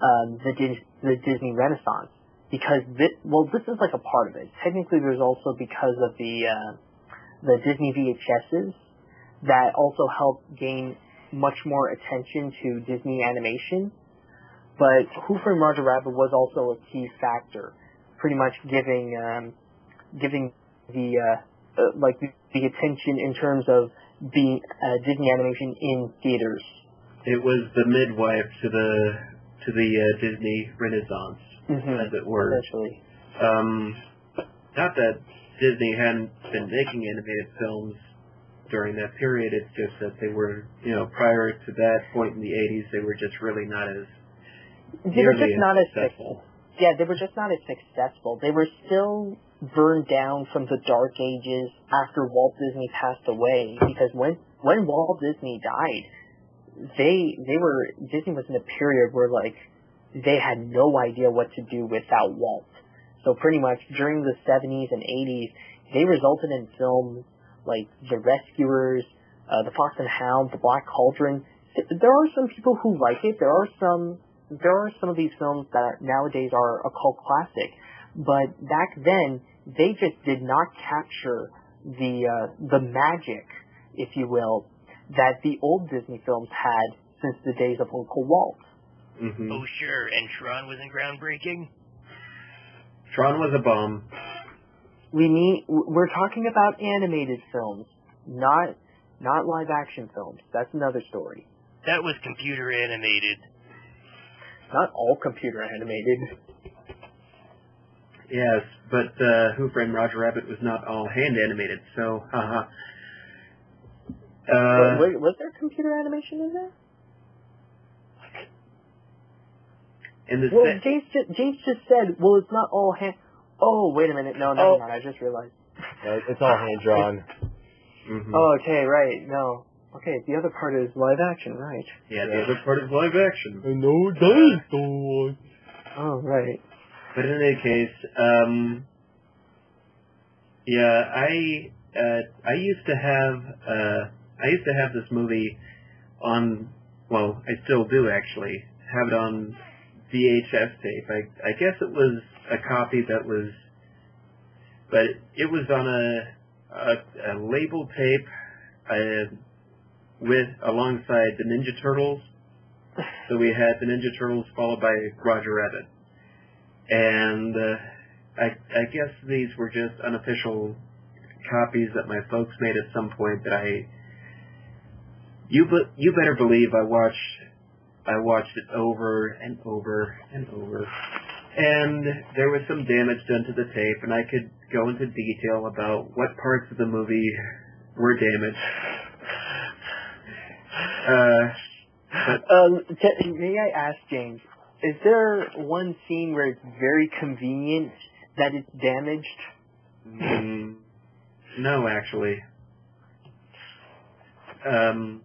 [SPEAKER 6] um, the Dis- the Disney Renaissance because this well this is like a part of it. Technically, there's also because of the uh, the Disney VHSs that also helped gain much more attention to Disney animation. But Who Framed Roger Rabbit was also a key factor, pretty much giving um, giving the uh, uh, like the, the attention in terms of being uh, Disney animation in theaters.
[SPEAKER 7] It was the midwife to the to the uh, Disney Renaissance,
[SPEAKER 6] Mm-hmm.
[SPEAKER 7] as it were.
[SPEAKER 6] Essentially.
[SPEAKER 7] Um, not that Disney hadn't been making animated films during that period. It's just that they were, you know, prior to that point in the 80s, they were just really not as
[SPEAKER 6] They were just not as
[SPEAKER 7] successful.
[SPEAKER 6] Yeah, they were just not as successful. They were still burned down from the dark ages after Walt Disney passed away because when when Walt Disney died, they they were Disney was in a period where like they had no idea what to do without Walt. So pretty much during the 70s and 80s, they resulted in films like The Rescuers, uh, The Fox and Hound, The Black Cauldron. There are some people who like it. There are some there are some of these films that nowadays are a cult classic, but back then they just did not capture the uh, the magic, if you will, that the old Disney films had since the days of Uncle Walt.
[SPEAKER 7] hmm
[SPEAKER 10] Oh, sure. And Tron wasn't groundbreaking?
[SPEAKER 7] Tron was a bomb.
[SPEAKER 6] We need we're talking about animated films, not not live action films. That's another story.
[SPEAKER 10] That was computer animated.
[SPEAKER 6] Not all computer animated.
[SPEAKER 7] Yes, but uh, Who Framed Roger Rabbit was not all hand animated, so haha. Uh,
[SPEAKER 6] Wait, was there computer animation in there?
[SPEAKER 7] In the
[SPEAKER 6] Well,
[SPEAKER 7] se-
[SPEAKER 6] James just, James just said, well, it's not all hand. Oh, wait a minute. No, never
[SPEAKER 5] Oh.
[SPEAKER 6] mind. I just realized.
[SPEAKER 5] No, it's all hand drawn.
[SPEAKER 7] Mhm.
[SPEAKER 6] Oh, okay, right. No. Okay, the other part is live action, right?
[SPEAKER 7] yeah, the other part is live action.
[SPEAKER 5] I know dinosaurs.
[SPEAKER 6] Oh, right.
[SPEAKER 7] But in any case, um, yeah, I uh, I used to have uh, I used to have this movie on. Well, I still do actually have it on VHS tape. I I guess it was a copy that was, but it was on a a, a label tape uh, with alongside the Ninja Turtles. So we had the Ninja Turtles followed by Roger Rabbit and uh, I, I guess these were just unofficial copies that my folks made at some point that I you but you better believe I watched I watched it over and over and over and there was some damage done to the tape and I could go into detail about what parts of the movie were damaged uh but
[SPEAKER 6] Um, t- may I ask, James, is there one scene where it's very convenient that it's damaged?
[SPEAKER 7] Mm, no, actually. Um,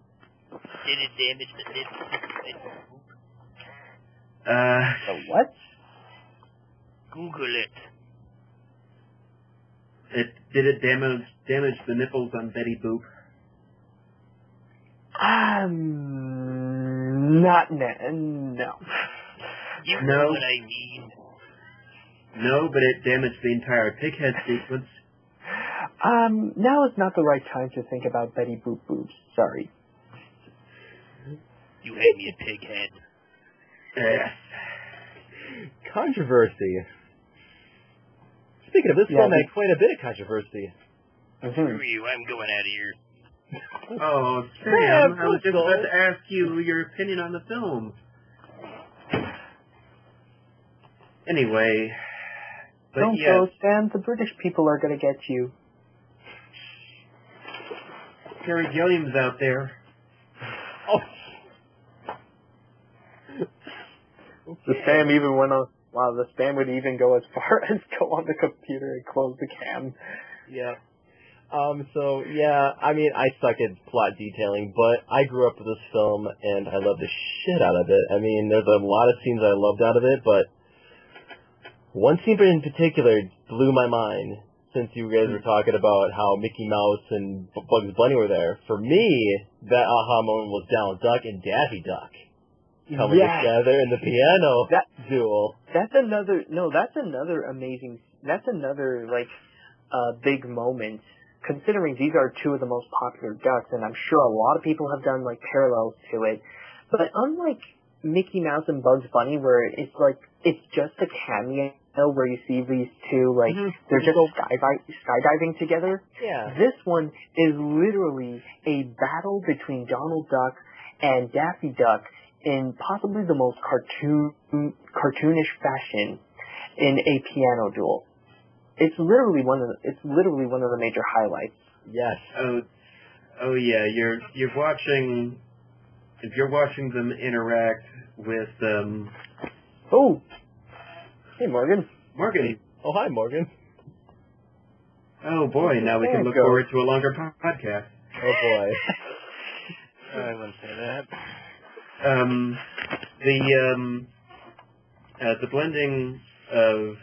[SPEAKER 10] Did it damage the nipple?
[SPEAKER 7] uh,
[SPEAKER 6] The what?
[SPEAKER 10] Google it.
[SPEAKER 7] it did it damage damage the nipples on Betty Boop?
[SPEAKER 6] Um, not ne- no.
[SPEAKER 10] You
[SPEAKER 7] No.
[SPEAKER 10] know what I mean.
[SPEAKER 7] No, but it damaged the entire pighead sequence.
[SPEAKER 6] Um, now is not the right time to think about Betty Boop boobs. Sorry.
[SPEAKER 10] You had me a pig head.
[SPEAKER 7] Yes.
[SPEAKER 5] Controversy. Speaking of this
[SPEAKER 6] Yeah,
[SPEAKER 5] film,
[SPEAKER 6] we-
[SPEAKER 5] had quite a bit of controversy. Mm-hmm.
[SPEAKER 10] Screw you, I'm going out of here.
[SPEAKER 7] Oh, Sam,
[SPEAKER 5] Sam,
[SPEAKER 7] I was just
[SPEAKER 5] don't
[SPEAKER 7] about to ask you your opinion on the film. Anyway, but
[SPEAKER 6] Don't
[SPEAKER 7] yeah,
[SPEAKER 6] go, Sam. The British people are gonna get you.
[SPEAKER 7] Terry Gilliam's out there.
[SPEAKER 5] Oh.
[SPEAKER 6] The spam even went on. Wow, the spam would even go as far as go on the computer and close the cam.
[SPEAKER 5] Yeah. Um, so yeah, I mean, I suck at plot detailing, but I grew up with this film and I love the shit out of it. I mean, there's a lot of scenes I loved out of it, but one scene in particular blew my mind since you guys were talking about how Mickey Mouse and Bugs Bunny were there. For me, that aha moment was Donald Duck and Daffy Duck coming
[SPEAKER 6] Yes.
[SPEAKER 5] together in the piano
[SPEAKER 6] That
[SPEAKER 5] duel.
[SPEAKER 6] that's another no, that's another amazing that's another like uh big moment considering these are two of the most popular ducks and I'm sure a lot of people have done like parallels to it. But unlike Mickey Mouse and Bugs Bunny where it's like it's just a cameo where you see these two like
[SPEAKER 5] Mhm.
[SPEAKER 6] they're just skydive, skydiving together.
[SPEAKER 5] Yeah.
[SPEAKER 6] This one is literally a battle between Donald Duck and Daffy Duck in possibly the most cartoon cartoonish fashion in a piano duel. It's literally one of the, it's literally one of the major highlights.
[SPEAKER 5] Yes.
[SPEAKER 7] Oh, oh yeah. You're you're watching. If you're watching them interact with um,
[SPEAKER 6] Oh, hey Morgan.
[SPEAKER 7] Morgan.
[SPEAKER 5] Oh, hi, Morgan.
[SPEAKER 7] Oh boy, now we can look forward to a longer podcast.
[SPEAKER 5] Oh, boy.
[SPEAKER 10] I wouldn't say that.
[SPEAKER 7] Um, the um, uh, the blending of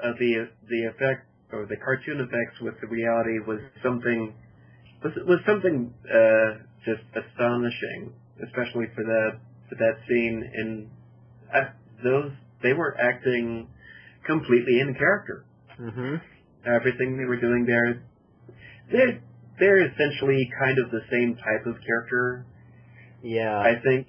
[SPEAKER 7] of the the effect or the cartoon effects with the reality was something was was something uh, just astonishing, especially for that for that scene. And uh, those they were acting completely in character.
[SPEAKER 5] Mm-hmm.
[SPEAKER 7] Everything they were doing there, they're they're essentially kind of the same type of character.
[SPEAKER 5] Yeah.
[SPEAKER 7] I think.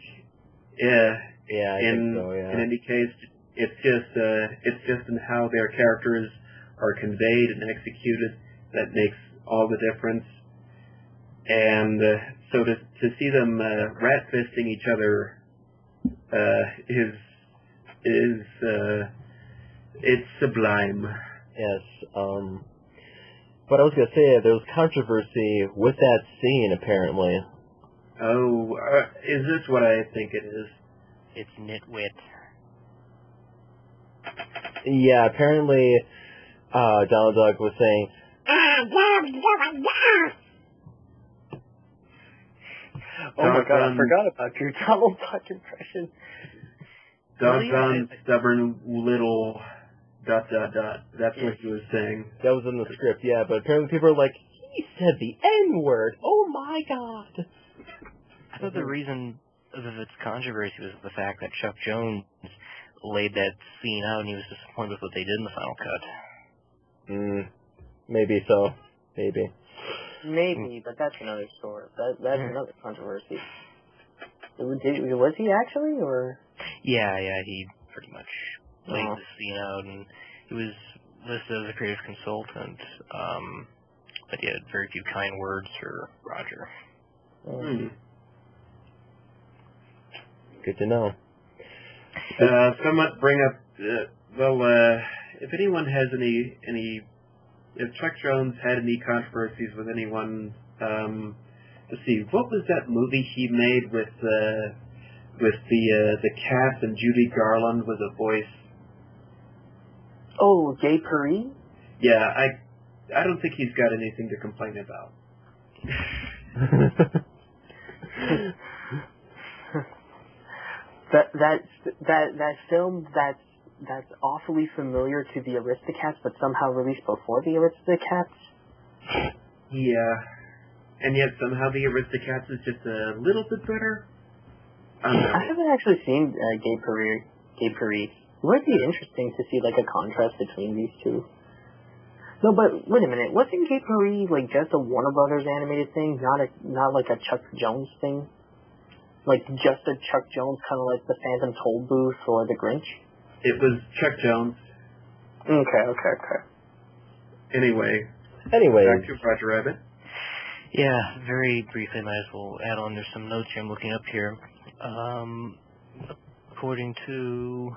[SPEAKER 7] Yeah,
[SPEAKER 5] yeah, I
[SPEAKER 7] in
[SPEAKER 5] so, yeah.
[SPEAKER 7] in any case, it's just uh, it's just in how their characters are conveyed and executed that makes all the difference. And uh, so to to see them uh, rat fisting each other uh, is is uh, it's sublime.
[SPEAKER 5] Yes. Um. But I was gonna say there was controversy with that scene apparently.
[SPEAKER 7] Oh, uh, is this what I think it is?
[SPEAKER 10] It's nitwit.
[SPEAKER 5] Yeah. Apparently, uh, Donald Duck was saying,
[SPEAKER 6] Oh my god, I forgot about your Donald Duck impression.
[SPEAKER 7] Doggone stubborn little dot dot dot. That's what he was saying.
[SPEAKER 5] That was in the script, yeah, but apparently people are like, he said the N word. Oh my god.
[SPEAKER 10] I thought the reason of its controversy was the fact that Chuck Jones laid that scene out and he was disappointed with what they did in the final cut.
[SPEAKER 5] Mm, maybe so. Maybe.
[SPEAKER 6] Maybe, but that's another story. That that's
[SPEAKER 10] Mhm.
[SPEAKER 6] another controversy. Did, was he actually, or
[SPEAKER 10] Yeah, yeah, he pretty much laid
[SPEAKER 6] Oh.
[SPEAKER 10] the scene out and he was listed as a creative consultant, um, but he had very few kind words for Roger.
[SPEAKER 7] Hmm.
[SPEAKER 5] Good to know.
[SPEAKER 7] Uh, somewhat bring up. Uh, well, uh, if anyone has any any, if Chuck Jones had any controversies with anyone, um, let's see, what was that movie he made with uh, with the uh, the cast and Judy Garland was a voice?
[SPEAKER 6] oh, Gay Purr-ee?
[SPEAKER 7] Yeah, I I don't think he's got anything to complain about.
[SPEAKER 6] That that that that film that's that's awfully familiar to the Aristocats, but somehow released before the Aristocats.
[SPEAKER 7] Yeah, and yet somehow the Aristocats is just a little bit better. I.
[SPEAKER 6] I haven't actually seen uh, Gay Purr-ee. Gay Purr-ee. It would be interesting to see like a contrast between these two. No, but wait a minute. Wasn't Gay Purr-ee like just a Warner Brothers animated thing, not a not like a Chuck Jones thing? Like just a Chuck Jones, kind of like the Phantom Tollbooth or the Grinch.
[SPEAKER 7] It was Chuck Jones.
[SPEAKER 6] Okay, okay, okay.
[SPEAKER 7] Anyway,
[SPEAKER 5] Anyway.
[SPEAKER 7] back to Roger Rabbit.
[SPEAKER 10] Yeah, very briefly, might as well add on. There's some notes here I'm looking up here. Um, according to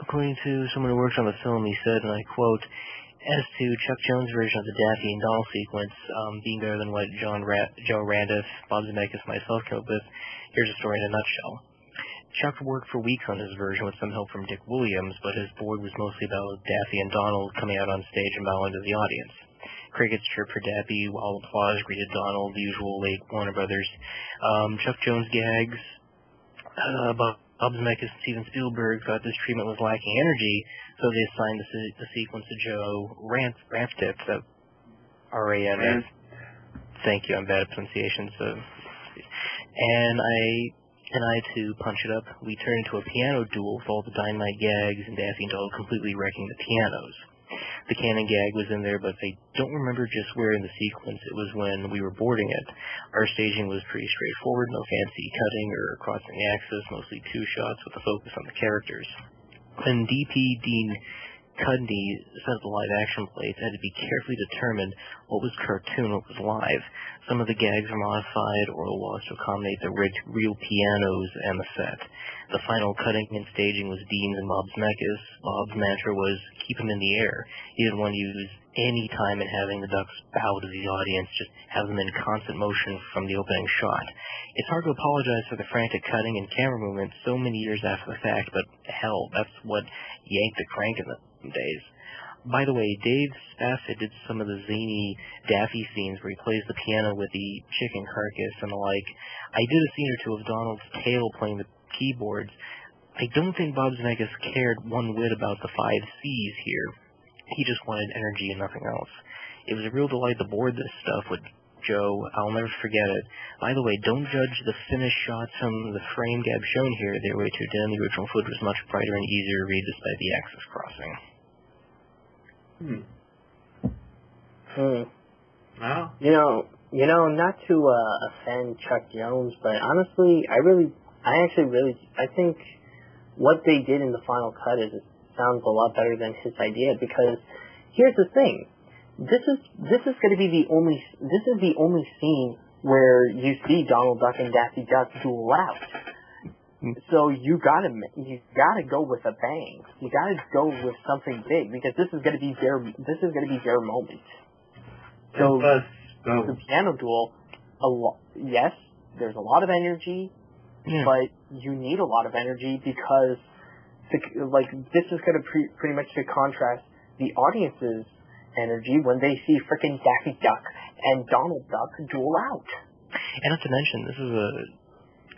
[SPEAKER 10] according to someone who works on the film, he said, and I quote, "As to Chuck Jones' version of the Daffy and Donald sequence um, being better than what John Ra- Joe Randis, Bob Zemeckis, myself came up with, here's a story in a nutshell." Chuck worked for weeks on his version with some help from Dick Williams, but his board was mostly about Daffy and Donald coming out on stage and bowing to the audience. Crickets chirped for Daffy while applause greeted Donald, the usual late Warner Brothers. Um, Chuck Jones gags, uh, Bob Bob Zemeckis and Steven Spielberg thought this treatment was lacking energy, so they assigned the, se- the sequence to Joe Rant, Rantip, that R-A-N-F. Thank you, I'm bad at pronunciation, so... And I and I to punch it up, we turned into a piano duel with all the dynamite gags and Daffy and Donald completely wrecking the pianos. The cannon gag was in there, but I don't remember just where in the sequence. It was when we were boarding it. Our staging was pretty straightforward, no fancy cutting or crossing the axis, mostly two shots with a focus on the characters. When DP Dean Cundey said the live action plates had to be carefully determined what was cartoon, what was live. Some of the gags were modified or lost to accommodate the rigged real pianos and the set. The final cutting and staging was Dean's and Bob's Zemeckis. Bob's mantra was keep him in the air. He didn't want to use any time in having the ducks bow to the audience, just have them in constant motion from the opening shot. It's hard to apologize for the frantic cutting and camera movement so many years after the fact, but hell, that's what yanked the crank in the days. By the way, Dave Spassett did some of the zany Daffy scenes where he plays the piano with the chicken carcass and the like. I did a scene or two of Donald's tail playing the keyboards. I don't think Bob Zemeckis cared one whit about the five C's here. He just wanted energy and nothing else. It was a real delight to board this stuff with Joe. I'll never forget it. By the way, don't judge the finished shots from the frame gap shown here. They're way too dim. The original footage was much brighter and easier to read despite the axis crossing.
[SPEAKER 7] Hmm.
[SPEAKER 6] Hmm.
[SPEAKER 7] Wow.
[SPEAKER 6] You know, you know, not to uh, offend Chuck Jones, but honestly, I really, I actually really, I think what they did in the final cut is it sounds a lot better than his idea because here's the thing, this is this is going to be the only this is the only scene where you see Donald Duck and Daffy Duck duel out. So you gotta you gotta go with a bang. You gotta go with something big because this is gonna be their this is gonna be their moment. So the piano duel, a lo- yes, there's a lot of energy,
[SPEAKER 10] Yeah.
[SPEAKER 6] but you need a lot of energy because, the, like, this is going to pre- pretty much to contrast the audiences energy when they see frickin' Daffy Duck and Donald Duck duel out.
[SPEAKER 10] And not to mention, this is a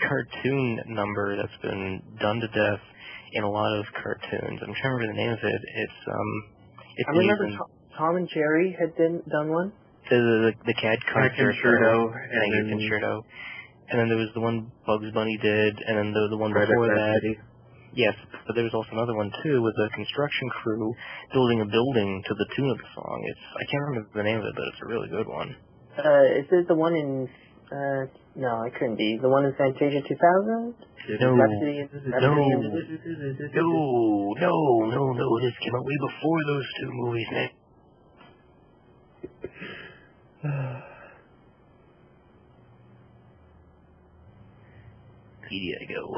[SPEAKER 10] cartoon number that's been done to death in a lot of cartoons. I'm trying to remember the name of it. It's um, it's
[SPEAKER 6] I remember
[SPEAKER 10] used in
[SPEAKER 6] Tom, Tom and Jerry had been done one.
[SPEAKER 10] the the, the Cad
[SPEAKER 7] Crack Concerto,
[SPEAKER 10] and
[SPEAKER 7] and then
[SPEAKER 10] Concerto. And then there was the one Bugs Bunny did, and then the the one
[SPEAKER 7] Private
[SPEAKER 10] before that. Yes, but there was also another one too with a construction crew building a building to the tune of the song. It's I can't remember the name of it, but it's a really good one.
[SPEAKER 6] Uh, is it the one in? Uh, no, it couldn't be. The one in Fantasia 2000.
[SPEAKER 10] No,
[SPEAKER 6] Rhapsody,
[SPEAKER 10] no, no, no, no, no. This came out way before those two movies, man. Wikipedia go.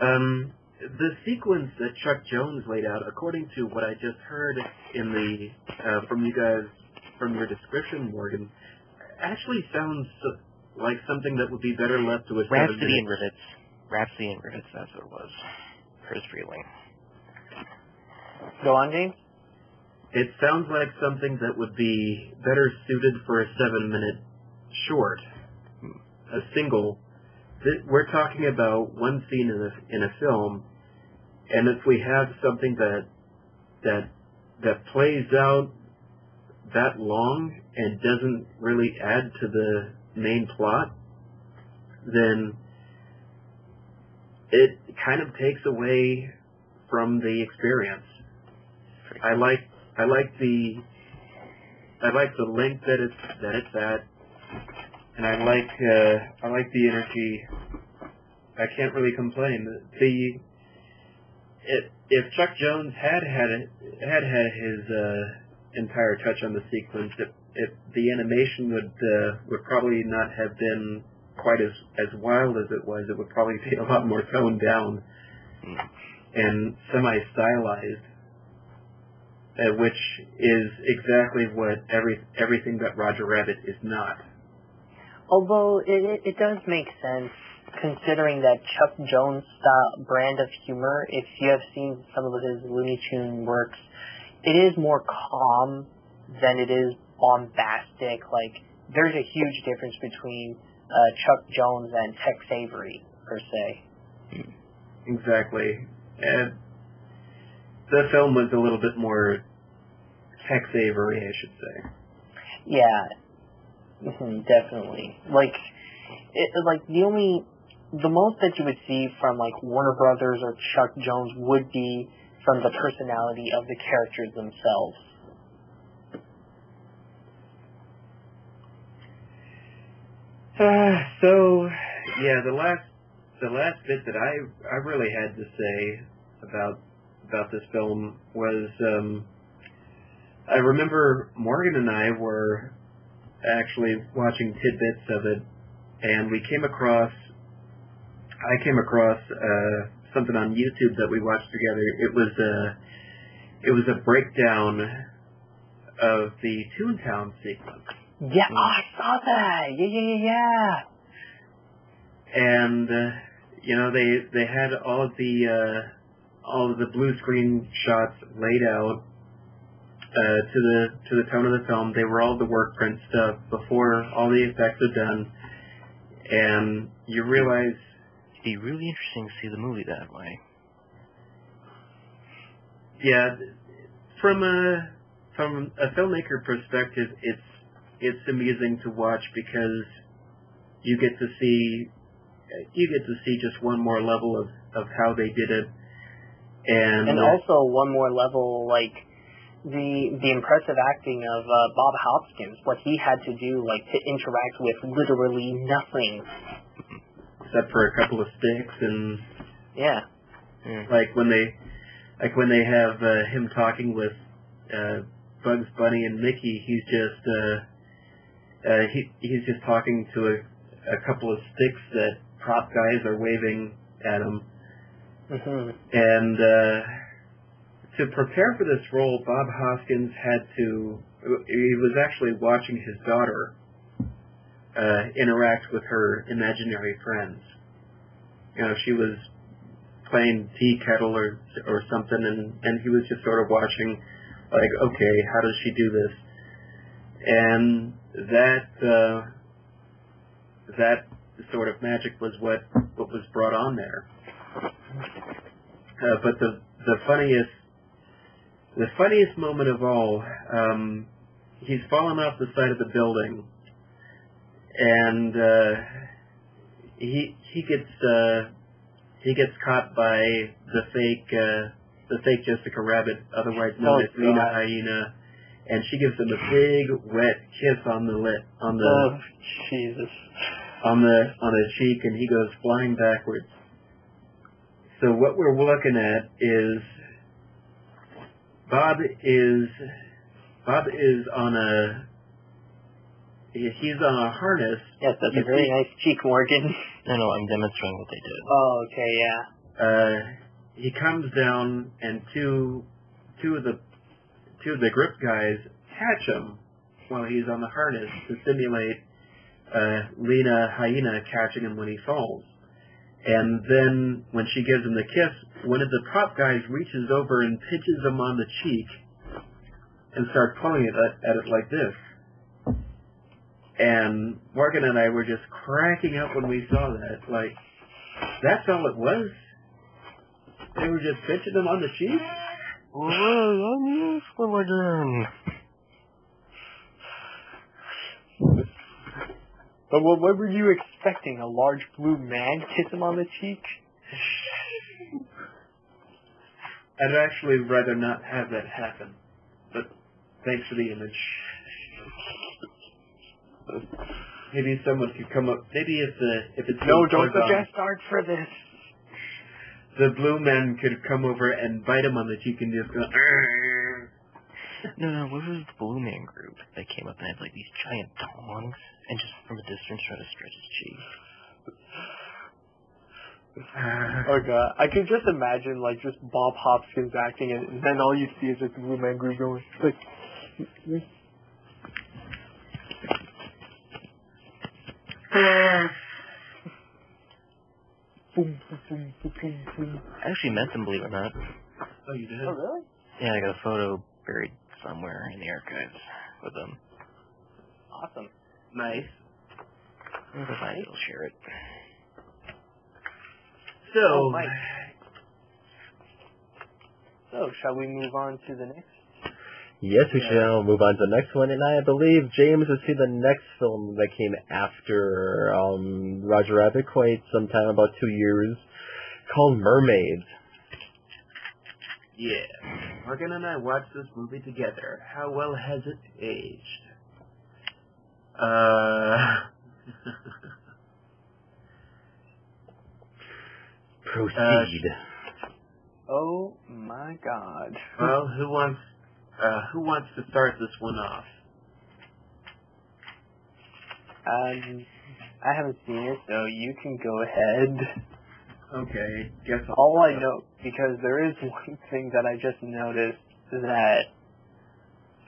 [SPEAKER 7] Um, the sequence that Chuck Jones laid out, according to what I just heard in the uh, from you guys from your description, Morgan, actually sounds like something that would be better left to a
[SPEAKER 10] Rhapsody
[SPEAKER 7] minute
[SPEAKER 10] and Rivets. Rhapsody and Rivets, that's what it was. Friz Freleng.
[SPEAKER 6] Go on, James.
[SPEAKER 7] It sounds like something that would be better suited for a seven minute short, a single. We're talking about one scene in a in a film, and if we have something that that that plays out that long and doesn't really add to the main plot, then it kind of takes away from the experience. I like I like the I like the length that it's that it's at, and I like uh, I like the energy. I can't really complain. The it, if Chuck Jones had had it, had had his uh, entire touch on the sequence, it, it, the animation would uh, would probably not have been quite as as wild as it was. It would probably be a lot more toned down and semi stylized uh, which is exactly what every everything that Roger Rabbit is not.
[SPEAKER 6] Although it, it, does make sense considering that Chuck Jones style brand of humor, if you have seen some of his Looney Tune works, it is more calm than it is bombastic. Like there's a huge difference between uh, Chuck Jones and Tex Avery per se.
[SPEAKER 7] Exactly. And the film was a little bit more Tex Avery, I should say.
[SPEAKER 6] Yeah, definitely. Like, it, like the only, the most that you would see from like Warner Brothers or Chuck Jones would be from the personality of the characters themselves.
[SPEAKER 7] Uh, so yeah, the last the last bit that I I really had to say about about this film was um, I remember Morgan and I were actually watching tidbits of it, and we came across I came across uh, something on YouTube that we watched together. It was a it was a breakdown of the Toontown sequence.
[SPEAKER 6] Yeah, oh, I saw that. Yeah, yeah, yeah, yeah.
[SPEAKER 7] and uh, you know they they had all of the uh, all of the blue screen shots laid out uh, to the to the tone of the film. They were all the work print stuff before all the effects are done, and you realize
[SPEAKER 10] It'd be really interesting to see the movie that way.
[SPEAKER 7] yeah, from a from a filmmaker perspective, it's it's amusing to watch because you get to see you get to see just one more level of of how they did it, and,
[SPEAKER 6] And also one more level, like the the impressive acting of uh, Bob Hoskins, what he had to do, like to interact with literally nothing.
[SPEAKER 7] except for a couple of sticks and
[SPEAKER 6] Yeah.
[SPEAKER 7] like when they like when they have uh, him talking with uh, Bugs Bunny and Mickey, he's just uh, uh, he he's just talking to a, a couple of sticks that prop guys are waving at him,
[SPEAKER 6] hmm
[SPEAKER 7] and uh, to prepare for this role, Bob Hoskins had to he was actually watching his daughter uh, interact with her imaginary friends. You know, she was playing tea kettle or or something, and and he was just sort of watching like, okay, how does she do this? And that uh, that sort of magic was what what was brought on there. Uh, but the the funniest the funniest moment of all, um, he's fallen off the side of the building, and uh, he he gets uh, he gets caught by the fake uh, the fake Jessica Rabbit, otherwise known
[SPEAKER 6] Oh,
[SPEAKER 7] as Lena
[SPEAKER 6] God.
[SPEAKER 7] Hyena, and she gives him a big wet kiss on the lip on the
[SPEAKER 6] Oh, Jesus.
[SPEAKER 7] on the on his cheek, and he goes flying backwards. So what we're looking at is Bob is Bob is on a he's on a harness.
[SPEAKER 6] Yes, that's
[SPEAKER 7] You
[SPEAKER 6] a very
[SPEAKER 7] see-
[SPEAKER 6] nice cheek, Morgan.
[SPEAKER 10] No, no, I'm demonstrating what they did.
[SPEAKER 6] Oh, okay, yeah.
[SPEAKER 7] Uh, he comes down, and two two of the two of the grip guys catch him while he's on the harness to simulate uh, Lena Hyena catching him when he falls. And then when she gives him the kiss, one of the prop guys reaches over and pinches him on the cheek and starts pulling it at, at it like this. And Morgan and I were just cracking up when we saw that. Like, that's all it was? They were just pinching him on the cheek?
[SPEAKER 10] Well, what am I doing?
[SPEAKER 6] But what, what were you expecting? A large blue man kiss him on the cheek?
[SPEAKER 7] I'd actually rather not have that happen. But thanks for the image. Maybe someone could come up. Maybe if the if it's
[SPEAKER 6] No, don't suggest art for this.
[SPEAKER 7] the blue man could come over and bite him on the cheek and just go. "Arr."
[SPEAKER 10] No, no, what was the Blue Man group that came up and had like these giant tongs and just from a distance try to stretch his cheek?
[SPEAKER 6] Oh god, I could just imagine like just Bob Hoskins acting it, and then all you see is just the Blue Man Group going like. Boom, boom, boom, boom, boom, boom.
[SPEAKER 10] I actually met them, believe it or not.
[SPEAKER 7] Oh, you did?
[SPEAKER 6] Oh really?
[SPEAKER 10] Yeah, I got a photo buried somewhere in the archives with them.
[SPEAKER 6] Awesome.
[SPEAKER 7] Nice.
[SPEAKER 10] If I find it, I'll share it.
[SPEAKER 7] So,
[SPEAKER 6] Oh, Mike. So, shall we move on to the next?
[SPEAKER 5] Yes, we should now move on to the next one, and I believe James has seen the next film that came after um, Roger Rabbit quite some time, about two years, called Mermaids.
[SPEAKER 7] Yeah. Morgan and I watched this movie together. How well has it aged? Uh.
[SPEAKER 5] Proceed.
[SPEAKER 6] Oh my god.
[SPEAKER 7] well, who wants uh, who wants to start this one off?
[SPEAKER 6] Um, I haven't seen it, so you can go ahead.
[SPEAKER 7] Okay, guess I'll
[SPEAKER 6] All I know, because there is one thing that I just noticed that,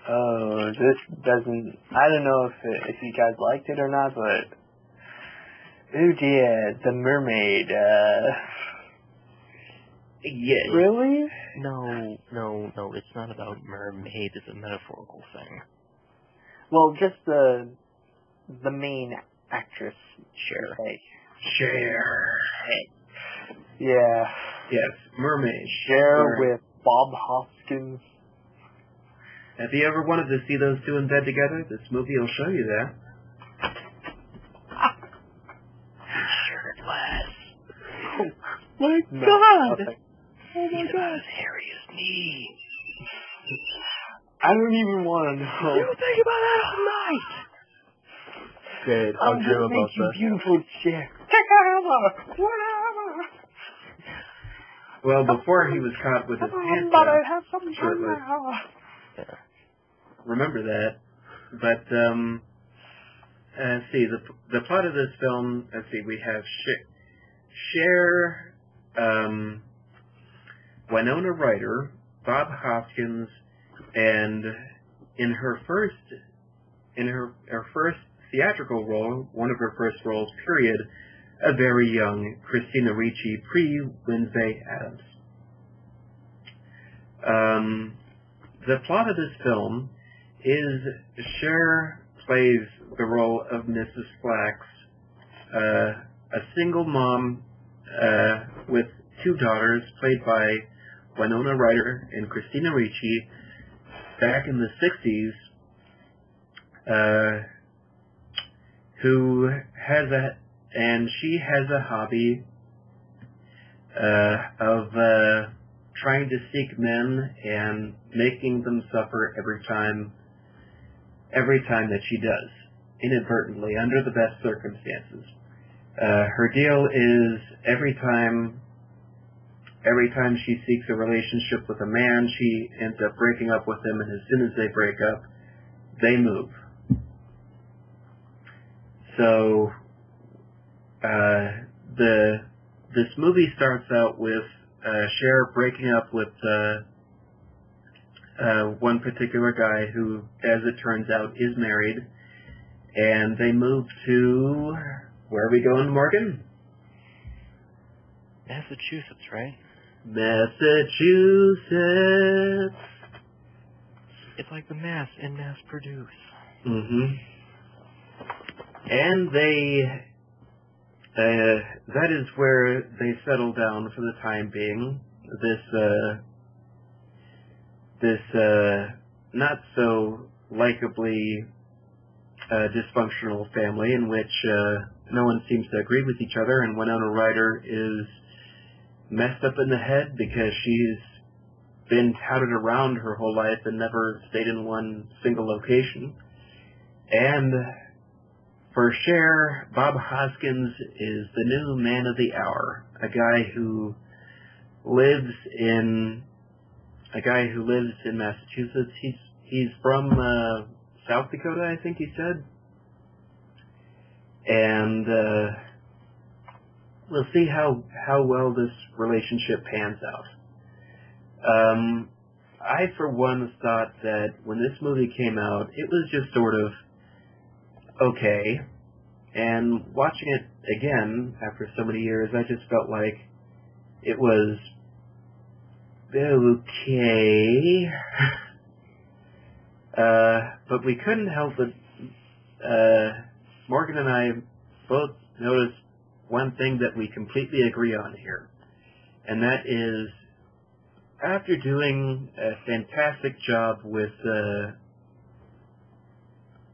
[SPEAKER 6] oh, this doesn't, I don't know if it, if you guys liked it or not, but, oh dear, the mermaid, uh,
[SPEAKER 7] Yes.
[SPEAKER 6] really?
[SPEAKER 10] No, no, no, it's not about mermaid. It's a metaphorical thing.
[SPEAKER 6] Well, just the, the main actress.
[SPEAKER 10] Cher.
[SPEAKER 6] Hey.
[SPEAKER 7] Cher.
[SPEAKER 6] Yeah.
[SPEAKER 7] Yes, mermaid.
[SPEAKER 6] Cher
[SPEAKER 7] Alright.
[SPEAKER 6] with Bob Hoskins.
[SPEAKER 7] Have you ever wanted to see those two in bed together? This movie will show you that.
[SPEAKER 10] Shirtless.
[SPEAKER 6] Oh, my
[SPEAKER 10] God!
[SPEAKER 6] Okay.
[SPEAKER 10] Oh my god. as hairy as me.
[SPEAKER 6] I don't even want to know.
[SPEAKER 10] You think about that all night.
[SPEAKER 5] Good.
[SPEAKER 6] I
[SPEAKER 5] I'll dream
[SPEAKER 6] will
[SPEAKER 5] about
[SPEAKER 6] make you
[SPEAKER 5] that.
[SPEAKER 6] beautiful, Jack. Whatever, whatever.
[SPEAKER 7] Well, before he was caught with his pants down,
[SPEAKER 6] have some fun
[SPEAKER 7] shirtless.
[SPEAKER 6] now.
[SPEAKER 7] remember that. But um, uh, let's see the the plot of this film. Let's see, we have Cher, Cher um, Winona Ryder, Bob Hoskins, and in her first in her her first theatrical role, one of her first roles, period, a very young Christina Ricci, pre Wednesday Addams. Um, the plot of this film is Cher plays the role of Mrs. Flax, uh, a single mom uh, with two daughters, played by Winona Ryder and Christina Ricci, back in the 60s, uh, who has a, and she has a hobby uh, of uh, trying to seek men and making them suffer every time, every time that she does, inadvertently, under the best circumstances. Uh, her deal is every time every time she seeks a relationship with a man, she ends up breaking up with him, and as soon as they break up, they move. So, uh, the this movie starts out with uh, Cher breaking up with uh, uh, one particular guy who, as it turns out, is married, and they move to where are we going, Morgan?
[SPEAKER 10] Massachusetts, right?
[SPEAKER 7] Massachusetts.
[SPEAKER 10] It's like the mass in mass produce.
[SPEAKER 7] Mm-hmm. And they, uh, that is where they settle down for the time being. This, uh, this, uh, not so likably, uh, dysfunctional family in which, uh, no one seems to agree with each other and Winona Ryder is messed up in the head because she's been touted around her whole life and never stayed in one single location. And for Cher, Bob Hoskins is the new man of the hour, a guy who lives in a guy who lives in Massachusetts. He's he's from uh, South Dakota, I think he said, and uh, we'll see how how well this relationship pans out. Um, I, for one, thought that when this movie came out, it was just sort of okay. And watching it again after so many years, I just felt like it was okay. uh, but we couldn't help but, uh, Morgan and I both noticed one thing that we completely agree on here. And that is, after doing a fantastic job with, uh,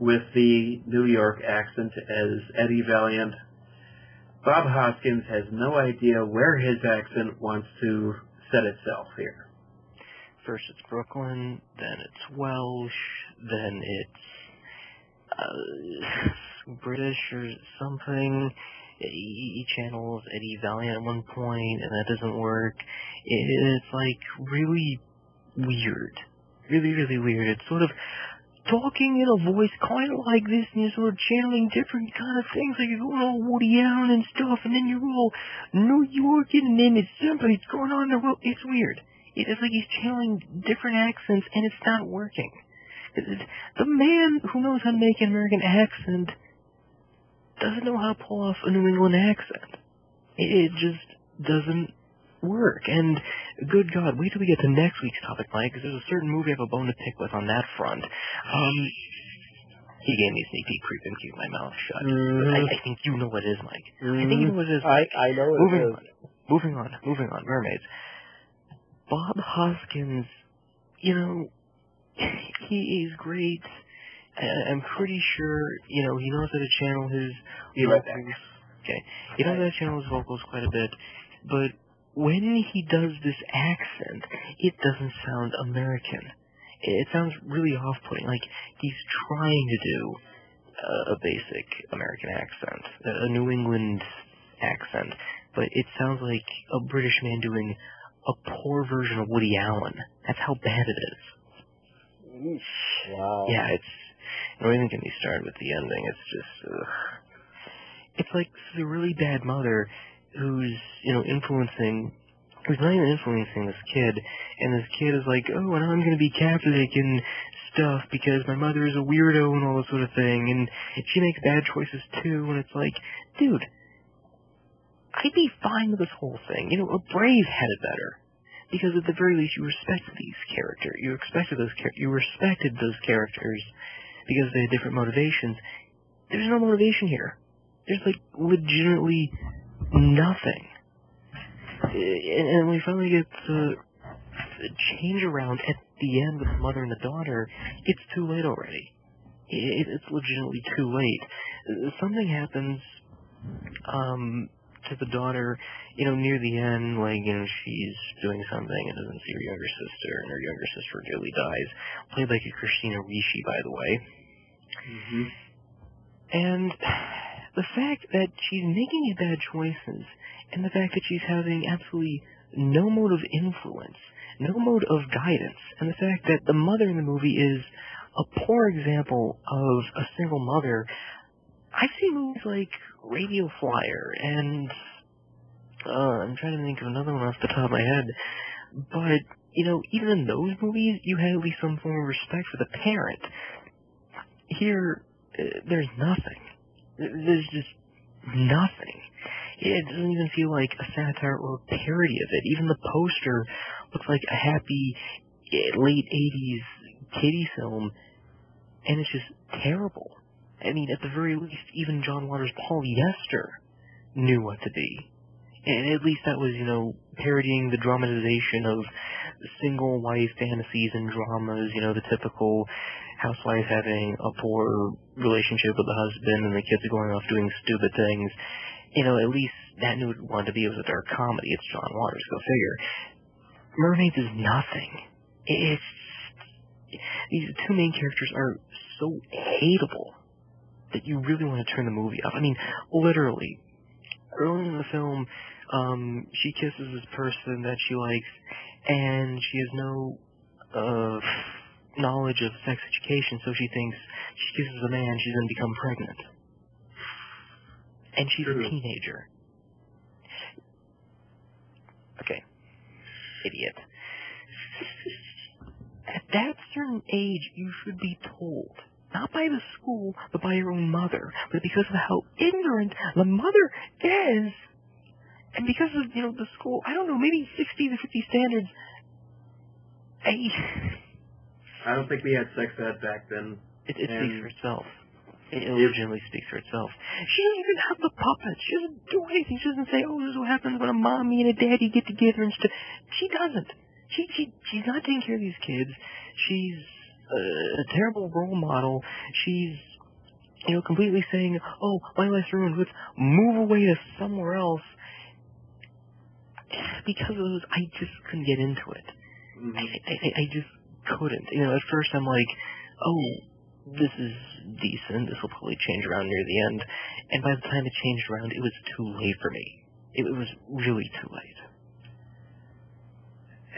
[SPEAKER 7] with the New York accent as Eddie Valiant, Bob Hoskins has no idea where his accent wants to set itself here.
[SPEAKER 10] First it's Brooklyn, then it's Welsh, then it's uh, British or something. He channels Eddie Valiant at one point, and that doesn't work. It's like really weird, really really weird. It's sort of talking in a voice kind of like this, and you're sort of channeling different kind of things, like you're going all Woody Allen and stuff, and then you're all New York, and then it's somebody's going on the road. It's weird. It's like he's channeling different accents, and it's not working. The man who knows how to make an American accent doesn't know how to pull off a New England accent. It just doesn't work. And good God, wait till we get to next week's topic, Mike, because there's a certain movie I have a bone to pick with on that front. Um, he gave me a sneak peek, creep, and keep my mouth shut.
[SPEAKER 5] Mhm.
[SPEAKER 10] I, I think you know what it is, Mike. I think you know what it is.
[SPEAKER 5] I,
[SPEAKER 10] Mike.
[SPEAKER 5] I know what
[SPEAKER 10] moving
[SPEAKER 5] it
[SPEAKER 10] on, moving on, moving on. Mermaids. Bob Hoskins, you know, he is great. I- I'm pretty sure, you know, he knows how to channel his
[SPEAKER 7] Be right
[SPEAKER 10] Okay, he knows how to channel his vocals quite a bit, but when he does this accent, it doesn't sound American. It sounds really off-putting. Like he's trying to do a, a basic American accent, a, a New England accent, but it sounds like a British man doing a poor version of Woody Allen. That's how bad it is.
[SPEAKER 5] Wow.
[SPEAKER 10] Yeah, it's. Don't even get me started with the ending. It's just. Ugh. It's like this is a really bad mother who's, you know, influencing. Who's not even influencing this kid, and this kid is like, oh, and I'm gonna be Catholic and stuff because my mother is a weirdo and all this sort of thing, and she makes bad choices too, and it's like, dude, I'd be fine with this whole thing. You know, a Brave had it better. because at the very least you respected these characters. You expected those char- you respected those characters because they had different motivations. There's no motivation here. There's like legitimately nothing. And, and we finally get the, change around at the end with the mother and the daughter. It's too late already. It, it's legitimately too late. Something happens um, to the daughter, you know, near the end, like, you know, she's doing something and doesn't see her younger sister, and her younger sister nearly dies. Played by Christina Ricci, by the way.
[SPEAKER 7] Mm-hmm.
[SPEAKER 10] And the fact that she's making bad choices, and the fact that she's having absolutely no mode of influence, no mode of guidance, and the fact that the mother in the movie is a poor example of a single mother. I've seen movies like Radio Flyer and uh, I'm trying to think of another one off the top of my head, but you know, even in those movies, you had at least some form of respect for the parent. Here, uh, there's nothing. There's just nothing. It doesn't even feel like a satire or a parody of it. Even the poster looks like a happy eh, late 80s kiddie film, and it's just terrible. I mean, at the very least, even John Waters' polyester knew what to be. And at least that was, you know, parodying the dramatization of single wife fantasies and dramas, you know, the typical housewife having a poor relationship with the husband and the kids are going off doing stupid things. You know, at least that knew what to be. Was a dark comedy. It's John Waters, go figure. Mermaids is nothing. It's these two main characters are so hateable that you really want to turn the movie off. I mean, literally, early in the film, um, she kisses this person that she likes, and she has no uh, knowledge of sex education, so she thinks she kisses a man, she's going to become pregnant. And she's
[SPEAKER 7] True.
[SPEAKER 10] a teenager. Okay. Idiot. At that certain age, you should be told, not by the school, but by your own mother, but because of how ignorant the mother is, and because of, you know, the school, I don't know, maybe 60 to 50 standards, I,
[SPEAKER 7] I don't think we had sex ed back then.
[SPEAKER 10] it, it speaks for itself. It legitimately speaks for itself. She doesn't even have the puppets. She doesn't do anything. She doesn't say, "Oh, this is what happens when a mommy and a daddy get together and stuff." She doesn't. She she she's not taking care of these kids. She's uh, a terrible role model. She's you know completely saying, "Oh, my life's ruined. Let's move away to somewhere else." Because of those, I just couldn't get into it.
[SPEAKER 7] Mhm.
[SPEAKER 10] I, I, I- I just couldn't. You know, at first I'm like, oh, this is decent. This will probably change around near the end. And by the time it changed around, it was too late for me. It, it was really too late.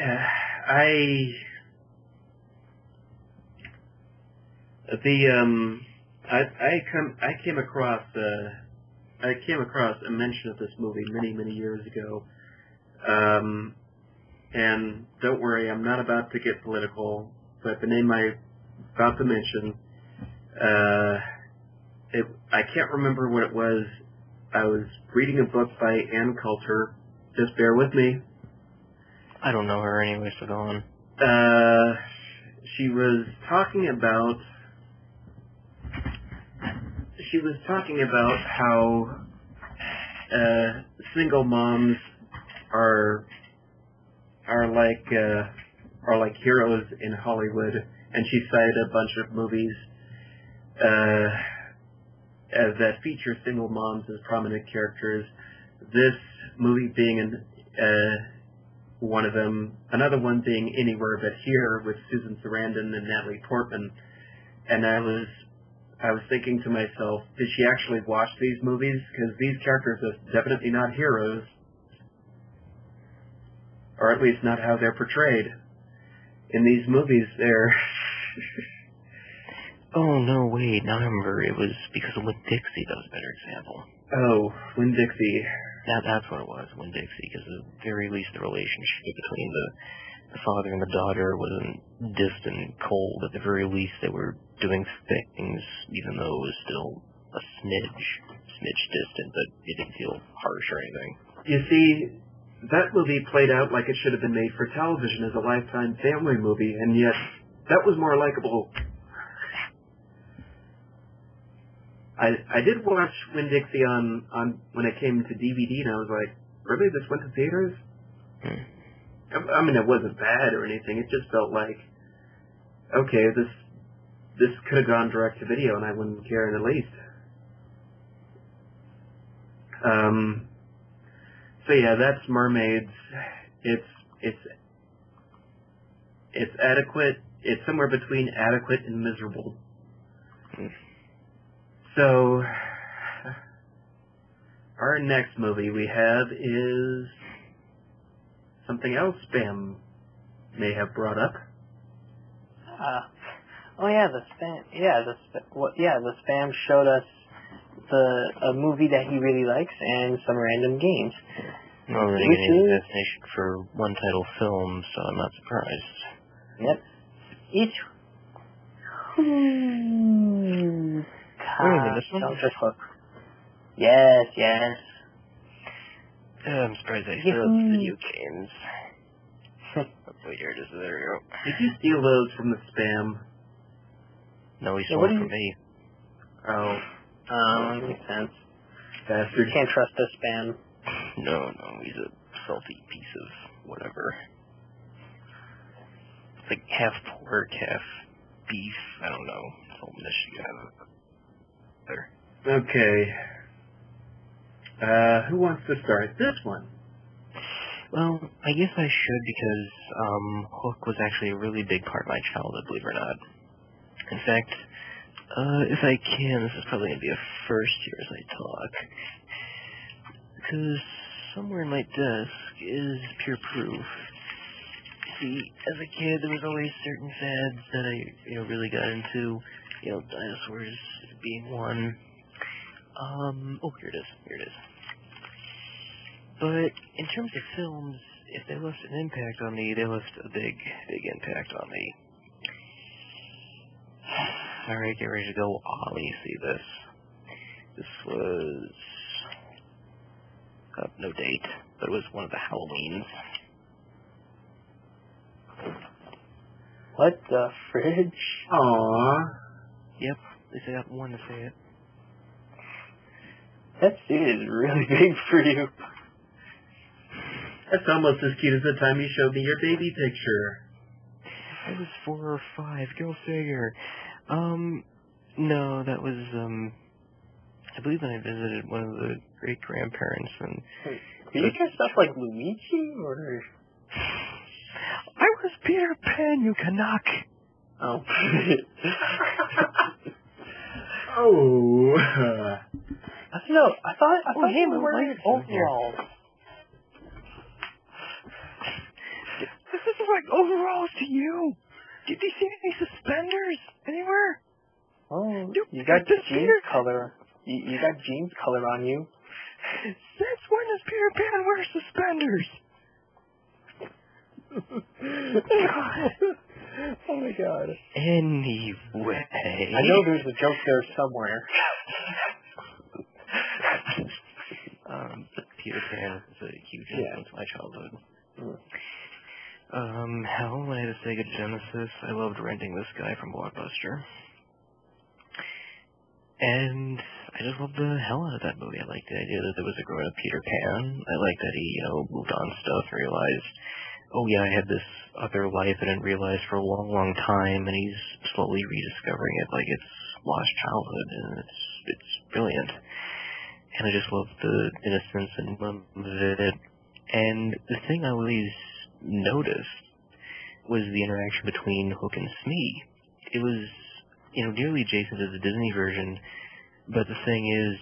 [SPEAKER 7] Uh, I the um I I come I came across uh I came across a mention of this movie many many years ago. Um and don't worry, I'm not about to get political, but the name I about to mention uh it I can't remember what it was. I was reading a book by Ann Coulter. Just bear with me.
[SPEAKER 10] I don't know her anyway, so go on.
[SPEAKER 7] uh, she was talking about she was talking about how uh, single moms are are like uh, are like heroes in Hollywood, and she cited a bunch of movies uh, as that feature single moms as prominent characters. This movie being an uh, one of them, another one being Anywhere But Here with Susan Sarandon and Natalie Portman. And I was, I was thinking to myself, did she actually watch these movies? Because these characters are definitely not heroes, or at least not how they're portrayed. In these movies, they're
[SPEAKER 10] Oh, no, wait. Now I remember it was because of Winn Dixie that was a better example.
[SPEAKER 7] oh, Winn Dixie.
[SPEAKER 10] That, that's what it was, Winn Dixie, because at the very least the relationship between the, the father and the daughter wasn't distant and cold. At the very least they were doing things, even though it was still a smidge, smidge distant, but it didn't feel harsh or anything.
[SPEAKER 7] You see, that movie played out like it should have been made for television as a lifetime family movie, and yet that was more likable. I I did watch Winn Dixie on on when it came to DVD, and I was like, really, this went to theaters?
[SPEAKER 10] Hmm.
[SPEAKER 7] I, I mean, it wasn't bad or anything. It just felt like, okay, this this could have gone direct to video, and I wouldn't care in the least. Um. So yeah, that's Mermaids. It's it's it's adequate. It's somewhere between adequate and miserable. So our next movie we have is something else Spam may have brought up.
[SPEAKER 6] Uh, oh yeah, the spam. Yeah, the sp- what? Yeah, the spam showed us the a movie that he really likes and some random games.
[SPEAKER 10] I don't really
[SPEAKER 6] Which
[SPEAKER 10] get any
[SPEAKER 6] is-
[SPEAKER 10] definition for one title film, so I'm not surprised.
[SPEAKER 6] Yep. Each. Hmm.
[SPEAKER 10] Wait a minute, this one?
[SPEAKER 6] Don't just look. Yes, yes.
[SPEAKER 10] Uh, I'm surprised they still have
[SPEAKER 6] Yahoo.
[SPEAKER 10] video games. wait, here it is. There we go.
[SPEAKER 7] Did you steal those from the spam?
[SPEAKER 10] No, he stole
[SPEAKER 6] what
[SPEAKER 10] it from
[SPEAKER 6] you-
[SPEAKER 10] me.
[SPEAKER 7] Oh,
[SPEAKER 6] Um, makes sense.
[SPEAKER 7] bastard.
[SPEAKER 6] You can't trust this spam.
[SPEAKER 10] No, no, he's a salty piece of whatever. It's like half pork, half beef. I don't know. It's all Michigan. There.
[SPEAKER 7] Okay. Uh, who wants to start this one?
[SPEAKER 10] Well, I guess I should because um, Hook was actually a really big part of my childhood, believe it or not. In fact, uh, if I can, this is probably going to be a first here as I talk. Because somewhere in my desk is pure proof. See, as a kid, there was always certain fads that I, you know, really got into. You know, dinosaurs being one. Um, oh, here it is. Here it is. But in terms of films, if they left an impact on me, they left a big, big impact on me. Alright, get ready to go. Ollie, see this. This was... Uh, no date, but it was one of the Halloweens.
[SPEAKER 6] What the fridge?
[SPEAKER 7] Aww.
[SPEAKER 10] Yep, at least I got one to say it.
[SPEAKER 6] That suit is really big for you.
[SPEAKER 7] That's almost as cute as the time you showed me your baby picture.
[SPEAKER 10] I was four or five, go figure. Um, no, that was, um, I believe when I visited one of the great grandparents and
[SPEAKER 6] Do you dress up like Luigi or?
[SPEAKER 10] I was Peter Pan, you Canuck.
[SPEAKER 6] Oh.
[SPEAKER 7] Oh.
[SPEAKER 6] I don't know. I thought I
[SPEAKER 10] Oh,
[SPEAKER 6] thought
[SPEAKER 10] hey,
[SPEAKER 6] you
[SPEAKER 10] my
[SPEAKER 6] were wearing
[SPEAKER 10] in here.
[SPEAKER 6] overalls.
[SPEAKER 10] This is like overalls to you. Did you see any suspenders anywhere?
[SPEAKER 6] Oh,
[SPEAKER 10] You-
[SPEAKER 6] you got jeans
[SPEAKER 10] Peter-
[SPEAKER 6] color. You, you got jeans color on you.
[SPEAKER 10] Since when does Peter Pan wear suspenders?
[SPEAKER 6] oh my god.
[SPEAKER 10] Anyway.
[SPEAKER 6] I know there's a joke there somewhere.
[SPEAKER 10] um, but Peter Pan is a huge
[SPEAKER 6] Yeah.
[SPEAKER 10] influence in my childhood.
[SPEAKER 6] Mm.
[SPEAKER 10] Um, hell, I had a Sega Genesis, I loved renting this guy from Blockbuster. And I just loved the hell out of that movie. I liked the idea that there was a grown-up Peter Pan. I liked that he, you know, moved on stuff and realized, oh yeah, I had this other life I didn't realize for a long, long time, and he's slowly rediscovering it like it's lost childhood, and it's it's brilliant. And I just love the innocence and of it. And the thing I always noticed was the interaction between Hook and Smee. It was, you know, nearly adjacent to the Disney version, but the thing is,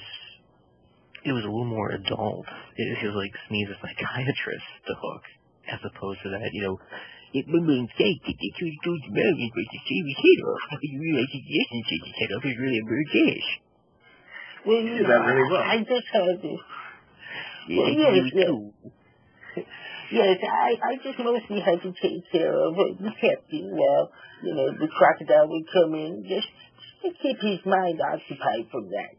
[SPEAKER 10] it was a little more adult. It feels like Smee's a psychiatrist to Hook, as opposed to that, you know, it would be fake that the two goes American was the same hero. You realize the relationship he set up is really a British.
[SPEAKER 6] Well,
[SPEAKER 7] You did that really well.
[SPEAKER 6] I just had this.
[SPEAKER 10] Yeah,
[SPEAKER 6] yes,
[SPEAKER 10] you
[SPEAKER 6] yes. I, I just mostly had to take care of uh, the captain while, you know, the crocodile would come in just to keep his mind occupied from that.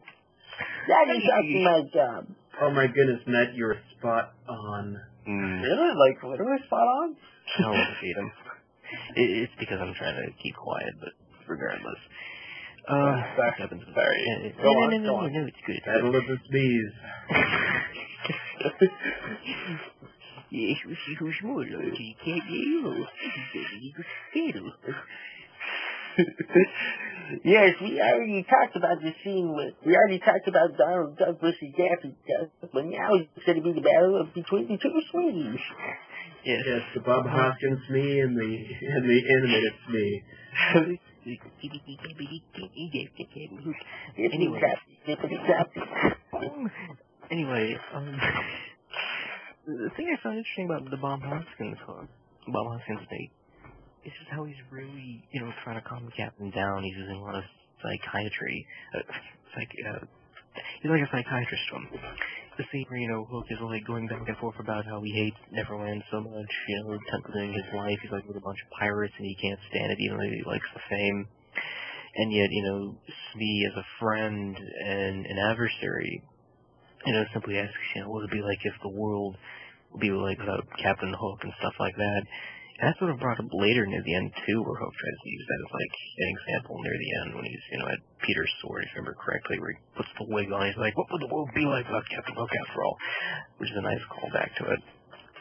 [SPEAKER 6] That is actually my job.
[SPEAKER 7] Oh my goodness, Matt, you're spot on.
[SPEAKER 10] Mm,
[SPEAKER 6] Really? Like literally spot on?
[SPEAKER 10] I don't want to feed him. It, it's because I'm trying to keep quiet, but regardless. Uh,
[SPEAKER 6] sorry.
[SPEAKER 10] happens.
[SPEAKER 6] Sorry.
[SPEAKER 10] Uh,
[SPEAKER 6] Go
[SPEAKER 10] no,
[SPEAKER 6] on,
[SPEAKER 10] no, no,
[SPEAKER 6] go
[SPEAKER 10] no,
[SPEAKER 6] on.
[SPEAKER 10] no, it's good. It's
[SPEAKER 7] Battle of the Sneeze.
[SPEAKER 10] Yes, who's more lucky? Can't you?
[SPEAKER 8] yes, we already talked about the scene with, we already talked about Donald Duck versus Daffy Duck, but now it's going to be the battle of between the two Smees.
[SPEAKER 10] Yes.
[SPEAKER 7] Yes, the Bob Hoskins Smee and the and the animated Smee.
[SPEAKER 10] Anyway. Anyway, um, the thing I found interesting about the Bob Hoskins hook, Bob Hoskins date, is just how he's really, you know, trying to calm captain down. He's using a lot of psychiatry, uh, psych, uh, he's like a psychiatrist to him. The where, you know, Hook is like going back and forth about how he hates Neverland so much, you know, tempting his life. He's like with a bunch of pirates and he can't stand it even though he likes the fame. And yet, you know, Smee as a friend and an adversary, you know, simply asks, you know, what would it be like if the world would be like without Captain Hook and stuff like that. And that's sort of brought up later near the end too, where Hook tries to use that as like an example near the end when he's, you know, at Peter's sword, if I remember correctly, where he puts the wig on. He's like, "What would the world be like without Captain Hook?" After all, which is a nice callback to it.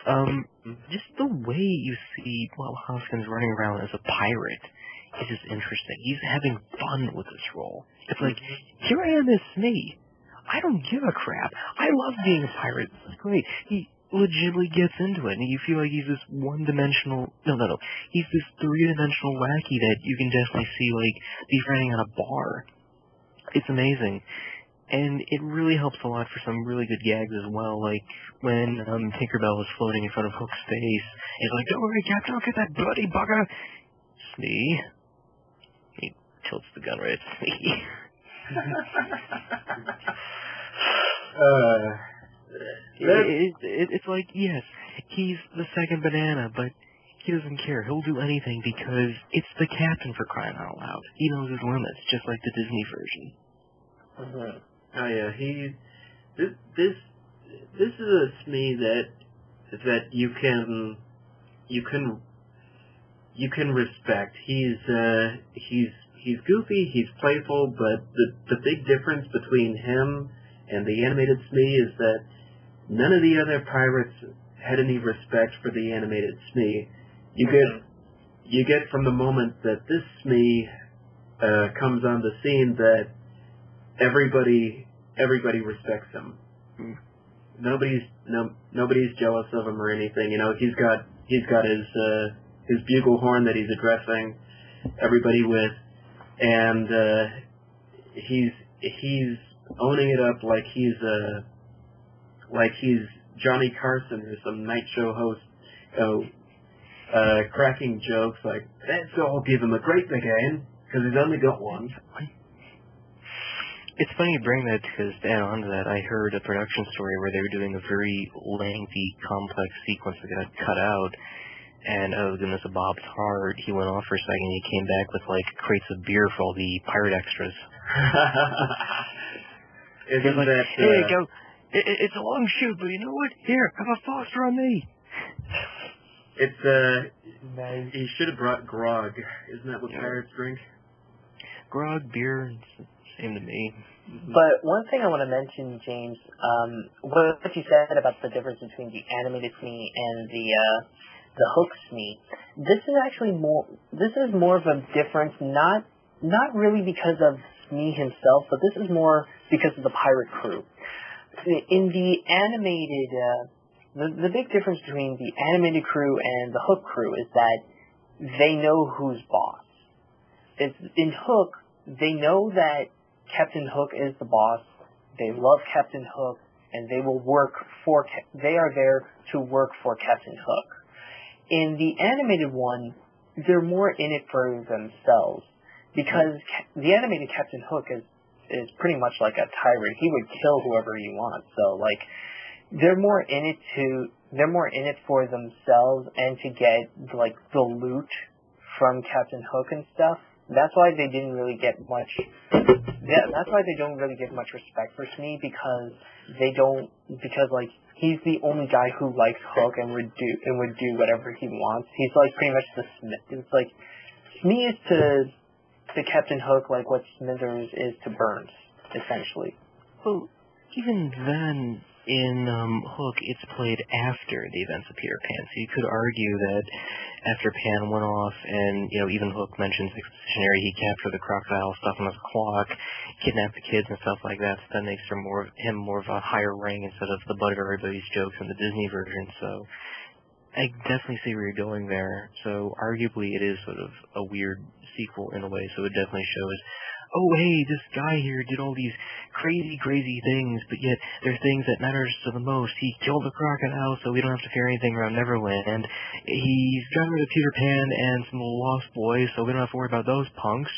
[SPEAKER 10] Um, just the way you see Bob Hoskins running around as a pirate is just interesting. He's having fun with this role. It's like, here I am as Smee. I don't give a crap. I love being a pirate. It's great. He legitimately gets into it, and you feel like he's this one-dimensional. No, no, no. He's this three-dimensional wacky that you can definitely see like be running on a bar. It's amazing, and it really helps a lot for some really good gags as well. Like when um, Tinkerbell is floating in front of Hook's face, he's like, "Don't worry, Captain, I'll get that bloody bugger." Smee. He tilts the gun right at Smee.
[SPEAKER 7] Uh,
[SPEAKER 10] It, it, it, it's like, yes, he's the second banana, but he doesn't care. He'll do anything because it's the captain for crying out loud. He knows his limits, just like the Disney version.
[SPEAKER 6] Mm-hmm.
[SPEAKER 7] oh yeah, he this this this is a Smee that that you can you can you can respect. He's uh he's he's goofy, he's playful, but the the big difference between him and the animated Smee is that none of the other pirates had any respect for the animated Smee. You get you get from the moment that this Smee uh, comes on the scene that everybody everybody respects him. Nobody's no nobody's jealous of him or anything. You know, he's got he's got his uh, his bugle horn that he's addressing everybody with, and uh, he's he's owning it up like he's uh like he's Johnny Carson or some night show host. Oh, uh, cracking jokes like, "Let's all give him a great big hand because he's only got one."
[SPEAKER 10] It's funny you bring that because to add on to that, I heard a production story where they were doing a very lengthy, complex sequence that got cut out. And oh goodness, Bob's heart, he went off for a second. and He came back with like crates of beer for all the pirate extras.
[SPEAKER 7] Isn't
[SPEAKER 10] He's like,
[SPEAKER 7] that
[SPEAKER 10] here you
[SPEAKER 7] uh,
[SPEAKER 10] go. It, it, it's a long shoot, but you know what? Here, have a Foster on me.
[SPEAKER 7] It's uh,
[SPEAKER 6] Nice.
[SPEAKER 7] he should have brought grog. Isn't that what
[SPEAKER 10] Yeah.
[SPEAKER 7] pirates drink?
[SPEAKER 10] Grog, beer, same to me.
[SPEAKER 6] But one thing I want to mention, James, um, what you said about the difference between the animated Smee and the uh, the Hook Smee, this is actually more. This is more of a difference, not not really because of Smee himself, but this is more because of the pirate crew. In the animated, uh, the the big difference between the animated crew and the Hook crew is that they know who's boss. It's, in Hook, they know that Captain Hook is the boss. They love Captain Hook, and they will work for. They are there to work for Captain Hook. In the animated one, they're more in it for themselves because the animated Captain Hook is is pretty much like a tyrant. He would kill whoever he wants. So like, they're more in it to. They're more in it for themselves and to get like the loot from Captain Hook and stuff. That's why they didn't really get much. Yeah, that's why they don't really get much respect for Smee because they don't because like he's the only guy who likes Hook and would do and would do whatever he wants. He's like pretty much the Smith. It's like Smee is to to Captain Hook like what Smithers is to Burns, essentially.
[SPEAKER 10] Well, even then, in um, Hook, it's played after the events of Peter Pan, so you could argue that after Pan went off, and you know, even Hook mentions expositionary, he captured the crocodile stuff on his clock, kidnapped the kids and stuff like that. So that makes him more him more of a higher rank instead of the butt of everybody's jokes in the Disney version. So I definitely see where you're going there. So arguably, it is sort of a weird sequel in a way. So it definitely shows oh hey, this guy here did all these crazy, crazy things, but yet there's things that matters to the most. He killed a crocodile, so we don't have to fear anything around Neverland. He's got rid of Peter Pan and some Lost Boys, so we don't have to worry about those punks.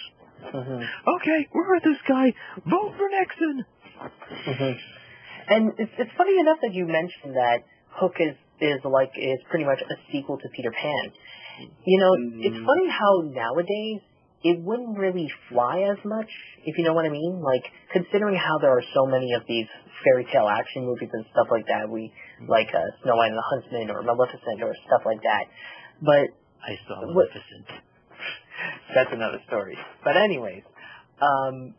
[SPEAKER 6] Mm-hmm.
[SPEAKER 10] Okay, we're with this guy. Vote for Nixon.
[SPEAKER 6] Mm-hmm. And it's it's funny enough that you mentioned that Hook is is like is pretty much a sequel to Peter Pan. You know,
[SPEAKER 7] Mm-hmm.
[SPEAKER 6] it's funny how nowadays it wouldn't really fly as much, if you know what I mean. Like considering how there are so many of these fairy tale action movies and stuff like that, we like uh, Snow White and the Huntsman or Maleficent or stuff like that. But
[SPEAKER 10] I saw Maleficent.
[SPEAKER 6] that's another story. But anyways, um,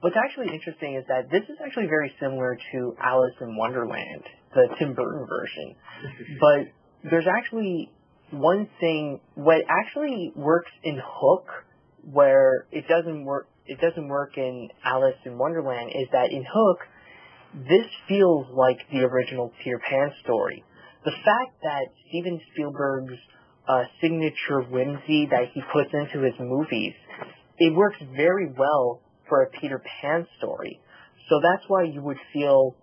[SPEAKER 6] what's actually interesting is that this is actually very similar to Alice in Wonderland, the Tim Burton version. But there's actually one thing what actually works in Hook where it doesn't work it doesn't work in Alice in Wonderland is that in Hook this feels like the original Peter Pan story. The fact that Steven Spielberg's uh, signature whimsy that he puts into his movies, it works very well for a Peter Pan story. So that's why you would feel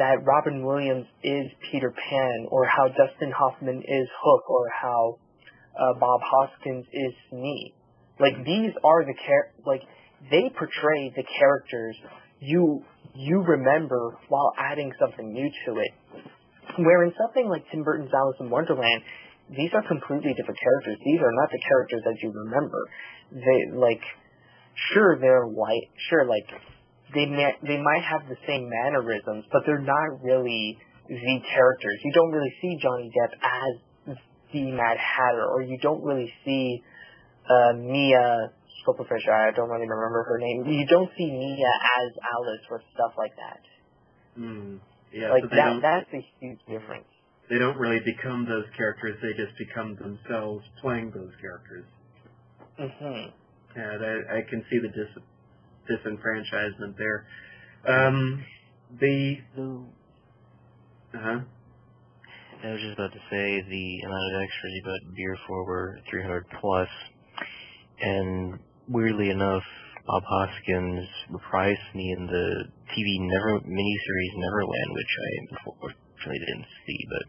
[SPEAKER 6] that Robin Williams is Peter Pan, or how Dustin Hoffman is Hook, or how uh, Bob Hoskins is Smee. Like these are the char- like they portray the characters you you remember while adding something new to it. Where in something like Tim Burton's Alice in Wonderland, these are completely different characters. These are not the characters that you remember. They like sure they're white, sure like they may, they might have the same mannerisms, but they're not really the characters. You don't really see Johnny Depp as the Mad Hatter, or you don't really see uh, Mia Superfisher. I don't really remember her name. You don't see Mia as Alice or stuff like that.
[SPEAKER 7] Mm. Yeah,
[SPEAKER 6] like
[SPEAKER 7] so
[SPEAKER 6] that, that's a huge difference.
[SPEAKER 7] they don't really become those characters. They just become themselves playing those characters.
[SPEAKER 6] hmm
[SPEAKER 7] Yeah, that, I can see the dis- disenfranchisement there. Um, the
[SPEAKER 10] So
[SPEAKER 7] uh huh.
[SPEAKER 10] I was just about to say the amount of extras you got beer for were 300 plus, and weirdly enough, Bob Hoskins reprised Smee in the TV Never miniseries Neverland, which I unfortunately didn't see, but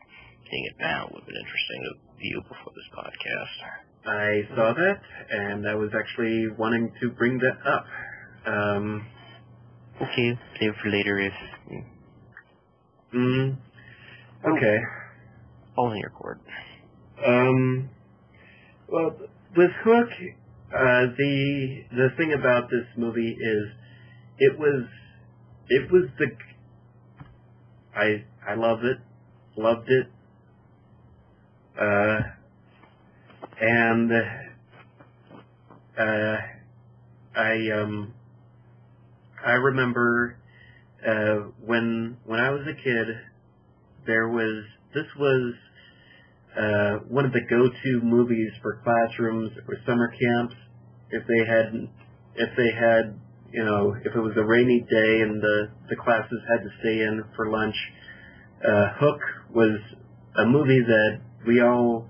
[SPEAKER 10] seeing it now would have been interesting to view before this podcast.
[SPEAKER 7] I saw that, and I was actually wanting to bring that up. Um,
[SPEAKER 10] Okay, save for later if
[SPEAKER 7] mm, okay.
[SPEAKER 10] all in your court.
[SPEAKER 7] Um, well, with Hook, uh, the the thing about this movie is it was it was the I I loved it, loved it, uh, and uh, I um I remember uh, when when I was a kid, there was this was uh, one of the go-to movies for classrooms or summer camps. If they had, if they had, you know, if it was a rainy day and the the classes had to stay in for lunch, uh, Hook was a movie that we all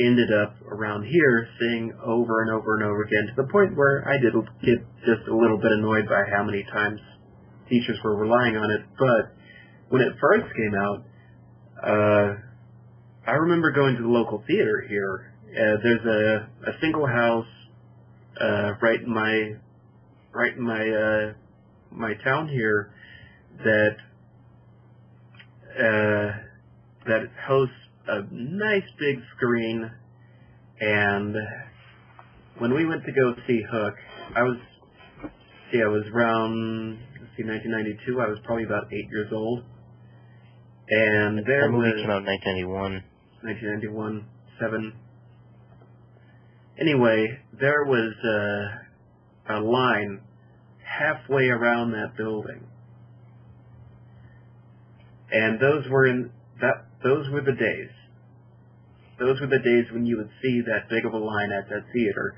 [SPEAKER 7] ended up around here seeing over and over and over again to the point where I did get just a little bit annoyed by how many times teachers were relying on it. But when it first came out, uh, I remember going to the local theater here. Uh, there's a, a single house uh, right in my right in my uh, my town here that uh, that hosts a nice big screen. And when we went to go see Hook, I was see I was around let's see 1992. I was probably about eight years old, And there
[SPEAKER 10] That movie
[SPEAKER 7] was
[SPEAKER 10] came out in 1991.
[SPEAKER 7] 1991, seven. Anyway, there was uh, a line halfway around that building, and those were in that. Those were the days. Those were the days when you would see that big of a line at that theater.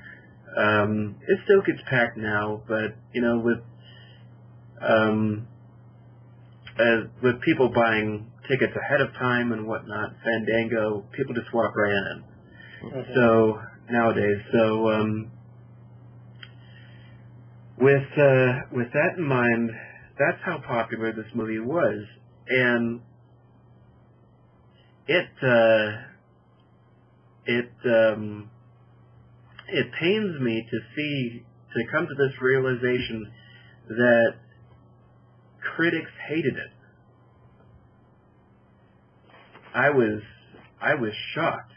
[SPEAKER 7] Um, it still gets packed now, but you know, with um, uh, with people buying tickets ahead of time and whatnot, Fandango, people just walk right in. So nowadays, so um, with uh, with that in mind, that's how popular this movie was, and it uh, it um, it pains me to see to come to this realization that critics hated it. I was I was shocked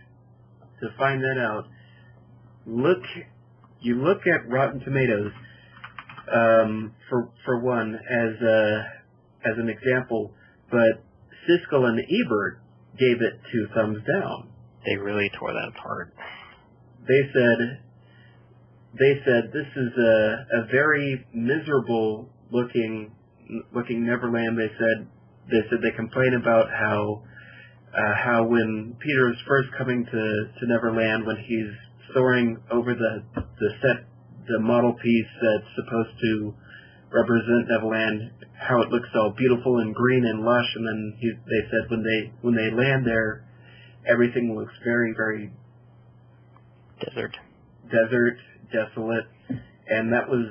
[SPEAKER 7] to find that out. Look, you look at Rotten Tomatoes um, for for one as a as an example, but Siskel and Ebert gave it two thumbs down.
[SPEAKER 10] They really tore that apart.
[SPEAKER 7] They said they said this is a a very miserable looking looking Neverland. They said they said they complain about how uh, how when Peter is first coming to, to Neverland, when he's soaring over the the set, the model piece that's supposed to represent Neverland, how it looks all beautiful and green and lush, and then he, they said when they when they land there, everything looks very very
[SPEAKER 10] Desert.
[SPEAKER 7] desert, desolate, and that was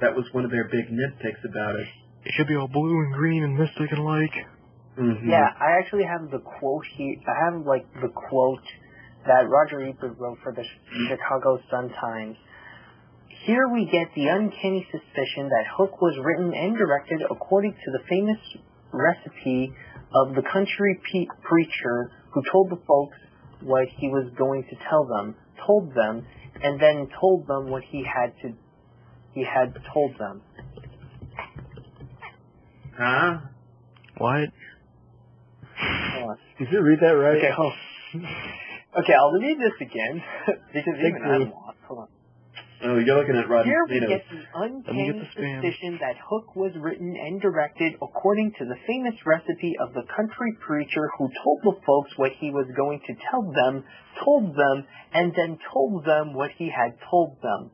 [SPEAKER 7] that was one of their big nitpicks about it.
[SPEAKER 10] It should be all blue and green and mystic and like.
[SPEAKER 7] Mm-hmm.
[SPEAKER 6] Yeah, I actually have the quote here. I have like the quote that Roger Ebert wrote for the Chicago Sun Times. Here we get the uncanny suspicion that Hook was written and directed according to the famous recipe of the country pe- preacher who told the folks what he was going to tell them, told them, and then told them what he had to he had told them.
[SPEAKER 7] Huh?
[SPEAKER 10] What?
[SPEAKER 5] Did you read that right?
[SPEAKER 6] Okay, hold Okay, I'll read this again because even
[SPEAKER 5] you.
[SPEAKER 6] I'm lost. Hold on.
[SPEAKER 7] Oh, you're looking at Rotten
[SPEAKER 6] Here we
[SPEAKER 7] Tomatoes.
[SPEAKER 6] get the uncanny
[SPEAKER 10] get the spam.
[SPEAKER 6] suspicion that Hook was written and directed according to the famous recipe of the country preacher who told the folks what he was going to tell them, told them, and then told them what he had told them.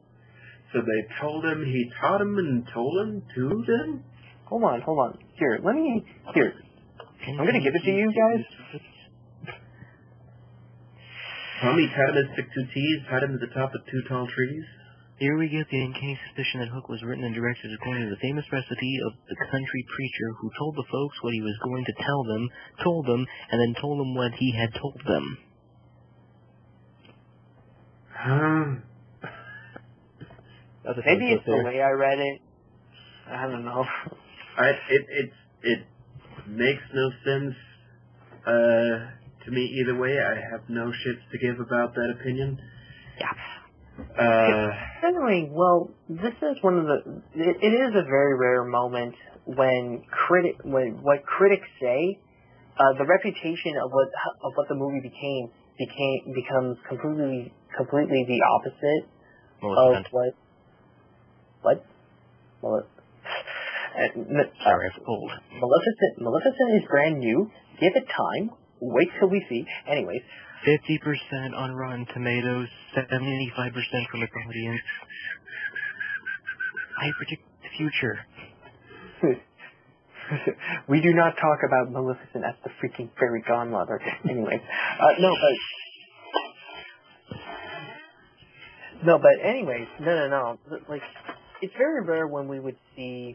[SPEAKER 7] So they told him, he taught him and told him to them?
[SPEAKER 6] Hold on, hold on. Here, let me. Here, I'm gonna give it to you guys.
[SPEAKER 7] Tommy tied him stick two T's, tied him to the top of two tall trees.
[SPEAKER 10] Here we get the uncanny suspicion that Hook was written and directed according to the famous recipe of the country preacher who told the folks what he was going to tell them, told them, and then told them what he had told them.
[SPEAKER 7] Huh?
[SPEAKER 5] That's a
[SPEAKER 6] Maybe
[SPEAKER 5] tongue
[SPEAKER 6] it's the way I read it. I don't know.
[SPEAKER 7] I, it, it, it makes no sense, uh, to me either way. I have no shits to give about that opinion.
[SPEAKER 10] Yeah.
[SPEAKER 7] Uh,
[SPEAKER 6] Anyway, well, this is one of the. It, it is a very rare moment when critic when what critics say, uh, the reputation of what of what the movie became became becomes completely completely the opposite of what what well, uh, n-
[SPEAKER 10] Sorry, I was old.
[SPEAKER 6] Maleficent Maleficent is brand new. Give it time. Wait till we see. Anyways,
[SPEAKER 10] 50% on Rotten Tomatoes, 75% from its audience. I predict the future.
[SPEAKER 6] we do not talk about Maleficent as the freaking fairy godmother. Anyways, uh, no, but no, but anyways, no, no, no. Like, it's very rare when we would see,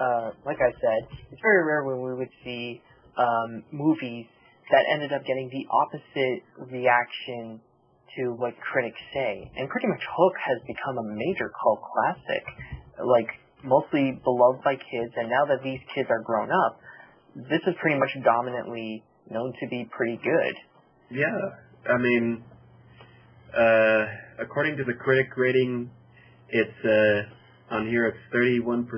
[SPEAKER 6] uh, like I said, it's very rare when we would see um, movies that ended up getting the opposite reaction to what critics say. And pretty much Hook has become a major cult classic, like mostly beloved by kids. And now that these kids are grown up, this is pretty much dominantly known to be pretty good.
[SPEAKER 7] yeah, I mean, uh, according to the critic rating, it's, uh, on here it's 31%.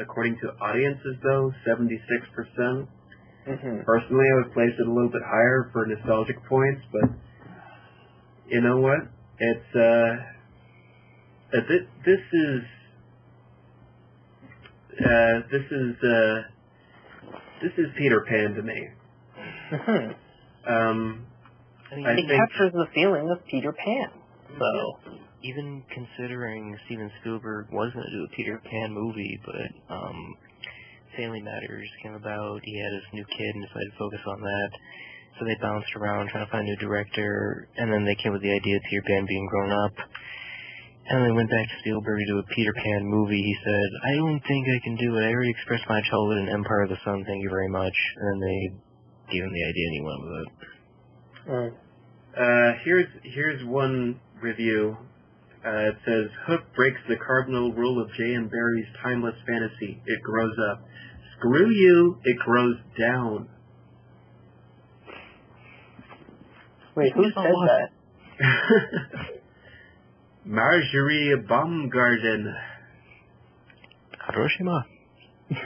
[SPEAKER 7] According to audiences, though, 76%.
[SPEAKER 6] Hmm
[SPEAKER 7] Personally, I would place it a little bit higher for nostalgic points, but you know what? It's uh, uh this, this is uh, this is uh, this is Peter Pan to me.
[SPEAKER 6] hmm
[SPEAKER 7] Um,
[SPEAKER 10] I mean,
[SPEAKER 7] I
[SPEAKER 6] It
[SPEAKER 7] think-
[SPEAKER 6] captures the feeling of Peter Pan. So,
[SPEAKER 10] even considering Steven Spielberg was going to do a Peter Pan movie, but um, Family Matters came about. He had his new kid and decided to focus on that. So they bounced around trying to find a new director, and then they came with the idea of Peter Pan being grown up. And they went back to Spielberg to do a Peter Pan movie. He said, "I don't think I can do it. I already expressed my childhood in Empire of the Sun. Thank you very much." And then they gave him the idea, and he went with it.
[SPEAKER 7] Uh, here's here's one review. Uh, it says Hook breaks the cardinal rule of J. M. Barrie's timeless fantasy. It grows up. Screw you. It grows down.
[SPEAKER 6] wait, who said
[SPEAKER 10] was.
[SPEAKER 6] that?
[SPEAKER 7] Marjorie Baumgarten.
[SPEAKER 10] Hiroshima.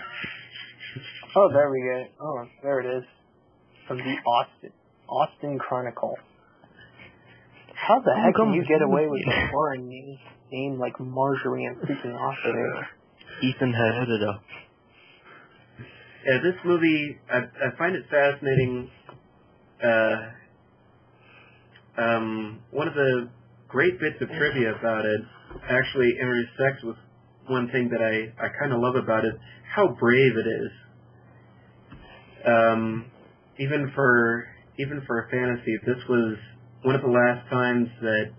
[SPEAKER 6] Oh, there we go. Oh, there it is. From the Austin Austin Chronicle. How the heck can you get away with a foreign name, name like Marjorie and freaking Austin?
[SPEAKER 10] Ethan had it up.
[SPEAKER 7] This movie, I, I find it fascinating. Uh, um, one of the great bits of trivia about it actually intersects with one thing that I, I kind of love about it, how brave it is. Um, even for even for a fantasy, this was one of the last times that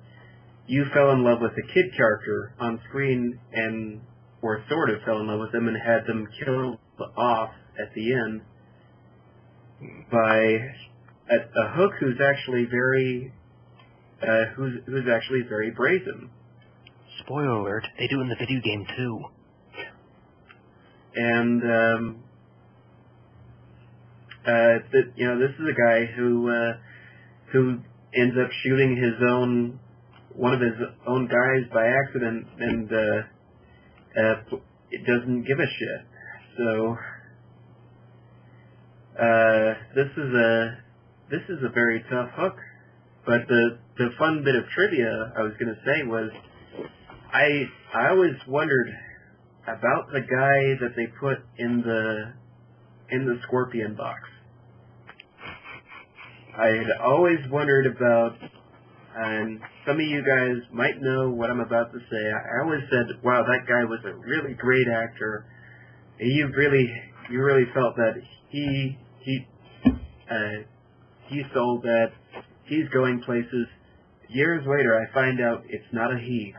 [SPEAKER 7] you fell in love with a kid character on screen and or sort of fell in love with them and had them killed off at the end by a, a hook who's actually very uh, who's who's actually very brazen
[SPEAKER 10] Spoiler alert, they do in the video game too.
[SPEAKER 7] and um, uh, that you know this is a guy who uh, who ends up shooting his own one of his own guys by accident and uh, uh, it doesn't give a shit. So uh, this is a this is a very tough hook. But the the fun bit of trivia I was going to say was I I always wondered about the guy that they put in the in the scorpion box. I had always wondered about, and some of you guys might know what I'm about to say. I always said, "Wow, that guy was a really great actor." You really, you really felt that he he uh, he sold that. He's going places. Years later, I find out it's not a he.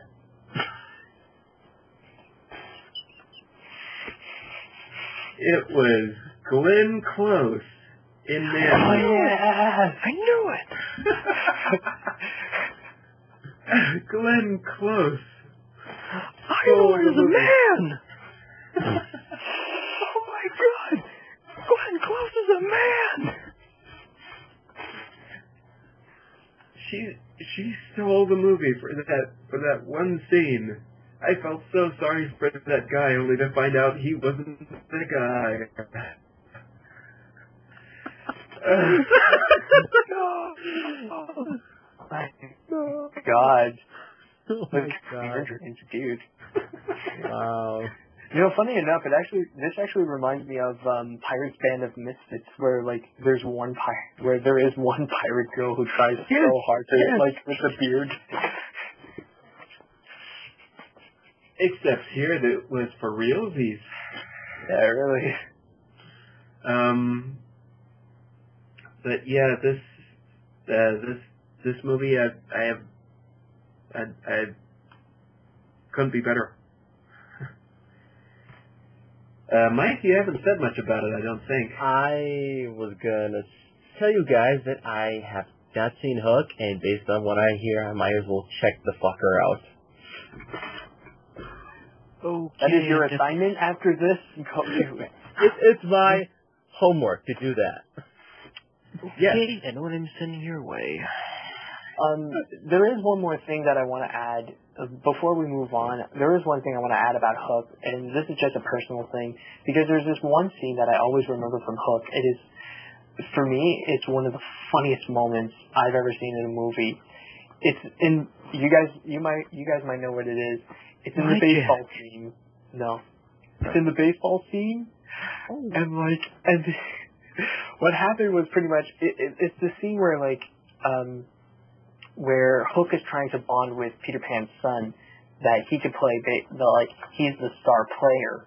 [SPEAKER 7] It was Glenn Close in Man.
[SPEAKER 6] yes!
[SPEAKER 10] I knew it!
[SPEAKER 7] Glenn Close.
[SPEAKER 10] I
[SPEAKER 7] Oh,
[SPEAKER 10] know it was a man! oh my god! Glenn Close is a man!
[SPEAKER 7] She she stole the movie for that for that one scene. I felt so sorry for that guy, only to find out he wasn't the guy.
[SPEAKER 6] Oh my God.
[SPEAKER 5] Oh my god.
[SPEAKER 6] dude.
[SPEAKER 5] Wow.
[SPEAKER 6] You know, funny enough, it actually this actually reminds me of um Pirates Band of Misfits, where like there's one pirate, where there is one pirate girl who tries so hard to like with the beard.
[SPEAKER 7] Except here that it was for realsies.
[SPEAKER 6] Yeah, really.
[SPEAKER 7] Um, but yeah, this uh, this this movie I I have I, I couldn't be better. Uh, Mike, you haven't said much about it, I don't think.
[SPEAKER 5] I was gonna tell you guys that I have not seen Hook, and based on what I hear, I might as well check the fucker out.
[SPEAKER 10] Okay.
[SPEAKER 6] That is your
[SPEAKER 10] just-
[SPEAKER 6] assignment after this. Go do it.
[SPEAKER 5] It's it's my homework to do that.
[SPEAKER 7] Yes.
[SPEAKER 10] Okay, I know what I'm sending your way.
[SPEAKER 6] Um, there is one more thing that I want to add before we move on. There is one thing I want to add about Hook, and this is just a personal thing because there's this one scene that I always remember from Hook. It is, for me, it's one of the funniest moments I've ever seen in a movie. It's in you guys. You might you guys might know what it is. It's in the baseball scene. No, it's in the baseball scene, and like and what happened was pretty much it, it, it's the scene where like um where Hook is trying to bond with Peter Pan's son that he could play ba- the like he's the star player.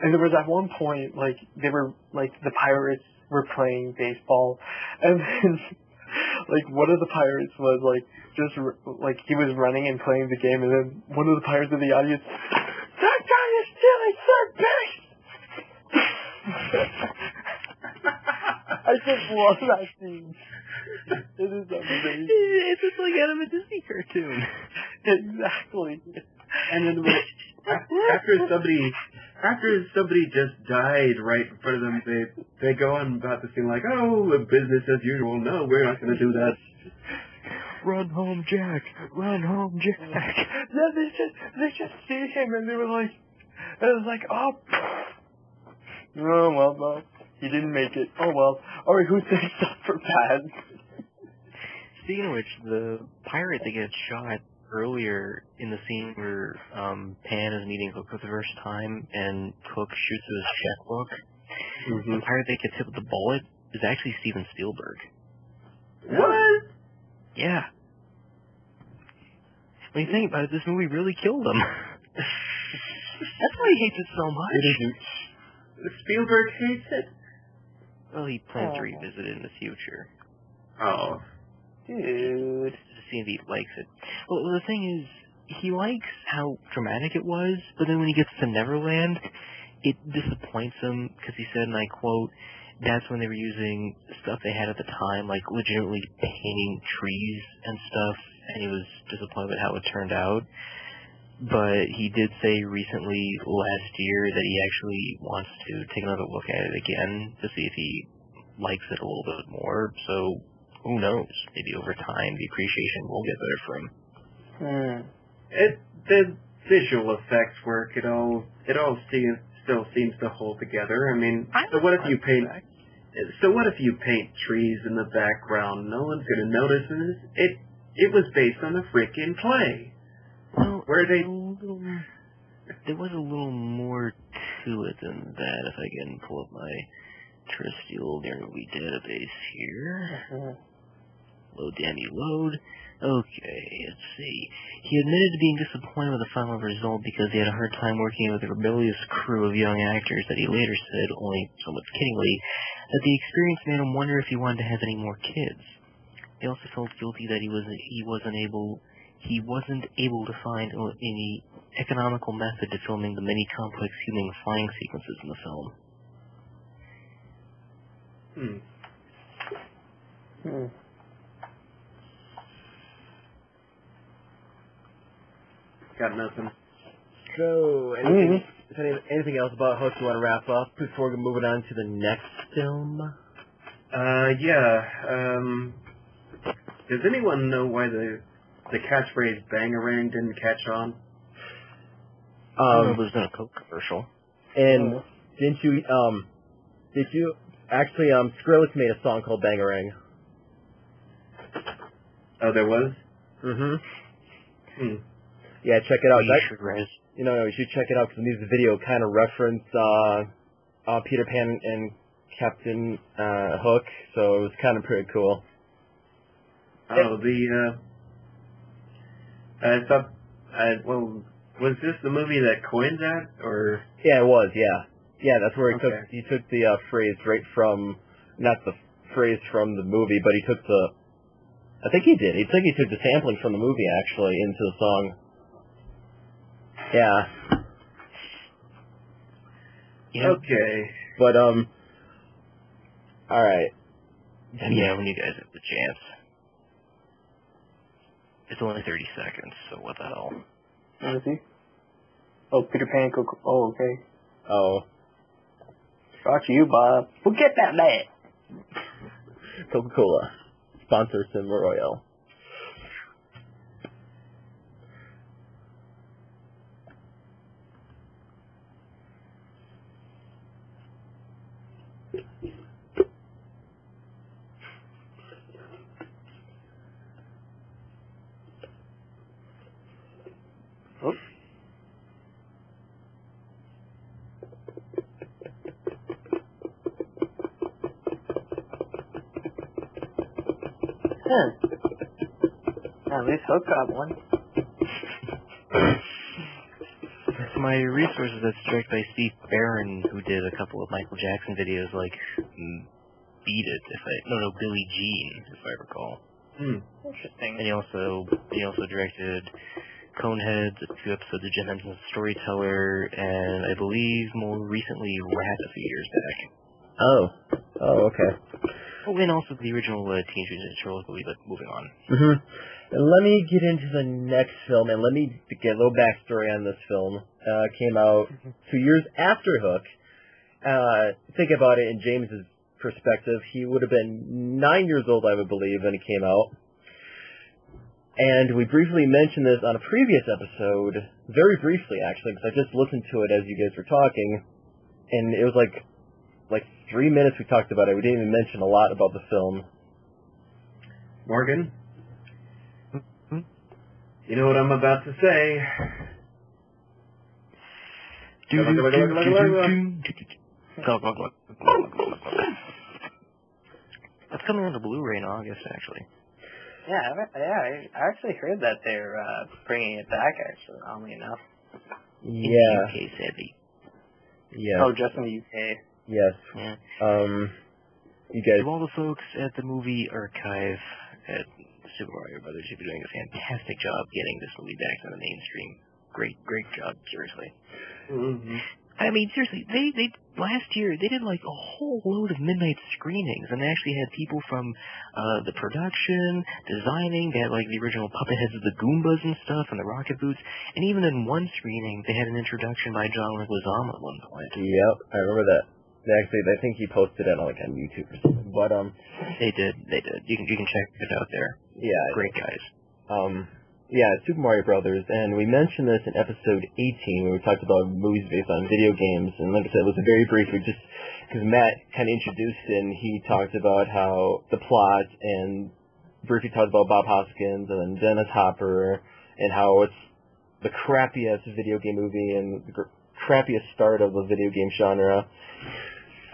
[SPEAKER 6] And there was at one point like they were like the pirates were playing baseball and then like one of the pirates was like just like he was running and playing the game and then one of the pirates in the audience that guy is stealing third base I just love that scene. It is amazing.
[SPEAKER 10] It's just like out of a Disney cartoon.
[SPEAKER 6] Exactly.
[SPEAKER 7] And then after somebody after somebody just died right in front of them, they they go on about the scene like, oh, business as usual. No, we're not going to do that.
[SPEAKER 10] Run home, Jack. Run home, Jack.
[SPEAKER 6] Yeah, they just they just see him and they were like, it was like, oh, oh well, well, he didn't make it. Oh well. All right, who's next up for bad?
[SPEAKER 10] Speaking of which, the pirate that gets shot earlier in the scene where um, Pan is meeting Hook for the first time and Hook shoots his checkbook, the pirate that gets hit with the bullet is actually Steven Spielberg.
[SPEAKER 7] What?
[SPEAKER 10] Yeah. When you think about it, this movie really killed him. That's why he hates it so much.
[SPEAKER 7] Spielberg hates it.
[SPEAKER 10] Well, he plans to
[SPEAKER 6] Oh.
[SPEAKER 10] revisit it in the future.
[SPEAKER 7] Oh,
[SPEAKER 6] Dude.
[SPEAKER 10] to if he likes it. Well, the thing is, he likes how dramatic it was, but then when he gets to Neverland, it disappoints him because he said, and I quote, that's when they were using stuff they had at the time, like legitimately painting trees and stuff, and he was disappointed with how it turned out. But he did say recently last year that he actually wants to take another look at it again to see if he likes it a little bit more. So who knows? Maybe over time the appreciation will get better for him.
[SPEAKER 6] Hmm.
[SPEAKER 7] it the visual effects work. It all it all seems still seems to hold together. I mean, so what if you paint? So what if you paint trees in the background? No one's gonna notice. And it it was based on a freaking play.
[SPEAKER 10] Well,
[SPEAKER 7] Where they-
[SPEAKER 10] little, there was a little more to it than that. If I can pull up my trusty old movie database here. Load, damn you, load. Okay, let's see. He admitted to being disappointed with the final result because he had a hard time working with a rebellious crew of young actors that he later said, only somewhat kiddingly, that the experience made him wonder if he wanted to have any more kids. He also felt guilty that he was he wasn't able he wasn't able to find any economical method to filming the many complex human flying sequences in the film.
[SPEAKER 7] Hmm.
[SPEAKER 6] Hmm.
[SPEAKER 7] Got nothing.
[SPEAKER 5] So, anything, is any, anything else about Hook you want to wrap up before we moving on to the next film?
[SPEAKER 7] Uh, yeah. Um, does anyone know why the the catchphrase "bangarang" didn't catch on?
[SPEAKER 10] Um, it was in a Coke commercial.
[SPEAKER 5] and didn't you, um, did you, actually, um, Skrillex made a song called Bangarang.
[SPEAKER 7] Oh, there was.
[SPEAKER 5] Mm-hmm.
[SPEAKER 7] Hmm.
[SPEAKER 5] Yeah, check it out.
[SPEAKER 10] You
[SPEAKER 5] That- you know, you should check it out because the music video kind of reference uh, uh, Peter Pan and Captain uh, Hook, so it was kind of pretty cool.
[SPEAKER 7] Oh, the. Uh, I thought. I well, was this the movie that coined that, or?
[SPEAKER 5] Yeah, it was. Yeah, yeah, that's where he took he took the uh, phrase right from not the phrase from the movie, but he took the. I think he did. He think he took the sampling from the movie actually into the song. Yeah,
[SPEAKER 10] Yeah,
[SPEAKER 7] Okay.
[SPEAKER 5] but um. All right.
[SPEAKER 10] Then yeah, when you guys have the chance. It's only 30 seconds, so what the hell?
[SPEAKER 6] Let me see. Oh, Peter Pan. Coco- oh, okay.
[SPEAKER 5] Oh,
[SPEAKER 6] Brought to you by Forget That Man.
[SPEAKER 5] Coca Cola sponsor Cinema Royale.
[SPEAKER 6] Oops. Huh. At least Hook got one.
[SPEAKER 10] For my resources, that's directed by Steve Barron, who did a couple of Michael Jackson videos like mm, Beat It, if I no no Billie Jean, if I recall.
[SPEAKER 7] Hmm.
[SPEAKER 6] Interesting.
[SPEAKER 10] And he also he also directed Coneheads, a few episodes of Jim Henson's Storyteller, and I believe more recently Rat a few years back.
[SPEAKER 5] Oh. Oh, okay.
[SPEAKER 10] Oh, and also the original uh, Teenage Mutant Ninja Turtles movie, but moving on.
[SPEAKER 5] hmm Let me get into the next film, and let me get a little backstory on this film. Uh, came out two years after Hook. Uh, think about it in James's perspective. He would have been nine years old, I would believe, when it came out. And we briefly mentioned this on a previous episode, very briefly actually, because I just listened to it as you guys were talking, and it was like like three minutes we talked about it. We didn't even mention a lot about the film.
[SPEAKER 7] Morgan? You know what I'm about to say.
[SPEAKER 10] That's coming on to Blu-ray in August, actually.
[SPEAKER 6] Yeah, I, yeah, I I actually heard that they're uh, bringing it back. Actually, oddly enough.
[SPEAKER 10] In
[SPEAKER 5] Yeah.
[SPEAKER 10] the UK, sadly.
[SPEAKER 5] Yes.
[SPEAKER 6] Oh, just in the UK.
[SPEAKER 5] Yes.
[SPEAKER 10] Yeah.
[SPEAKER 5] Um, you guys.
[SPEAKER 10] To all the folks at the movie archive at Super Mario Brothers, you've been doing a fantastic job getting this movie back to the mainstream. Great, great job, seriously.
[SPEAKER 7] Mm-hmm.
[SPEAKER 10] I mean, seriously, they they last year they did like a whole load of midnight screenings, and they actually had people from uh the production, designing. They had like the original puppet heads of the Goombas and stuff, and the rocket boots. And even in one screening, they had an introduction by John Leguizamo at one point.
[SPEAKER 5] Yep, I remember that. Actually, I think he posted it on like on YouTube or something. But um,
[SPEAKER 10] They did, they did. You can you can check it out there.
[SPEAKER 5] Yeah,
[SPEAKER 10] Great guys.
[SPEAKER 5] um, yeah, Super Mario Brothers, and we mentioned this in episode 18 when we talked about movies based on video games. And like I said, it was a very brief. We just because Matt kind of introduced it, and he talked about how the plot and briefly talked about Bob Hoskins and then Dennis Hopper and how it's the crappiest video game movie and the crappiest start of the video game genre.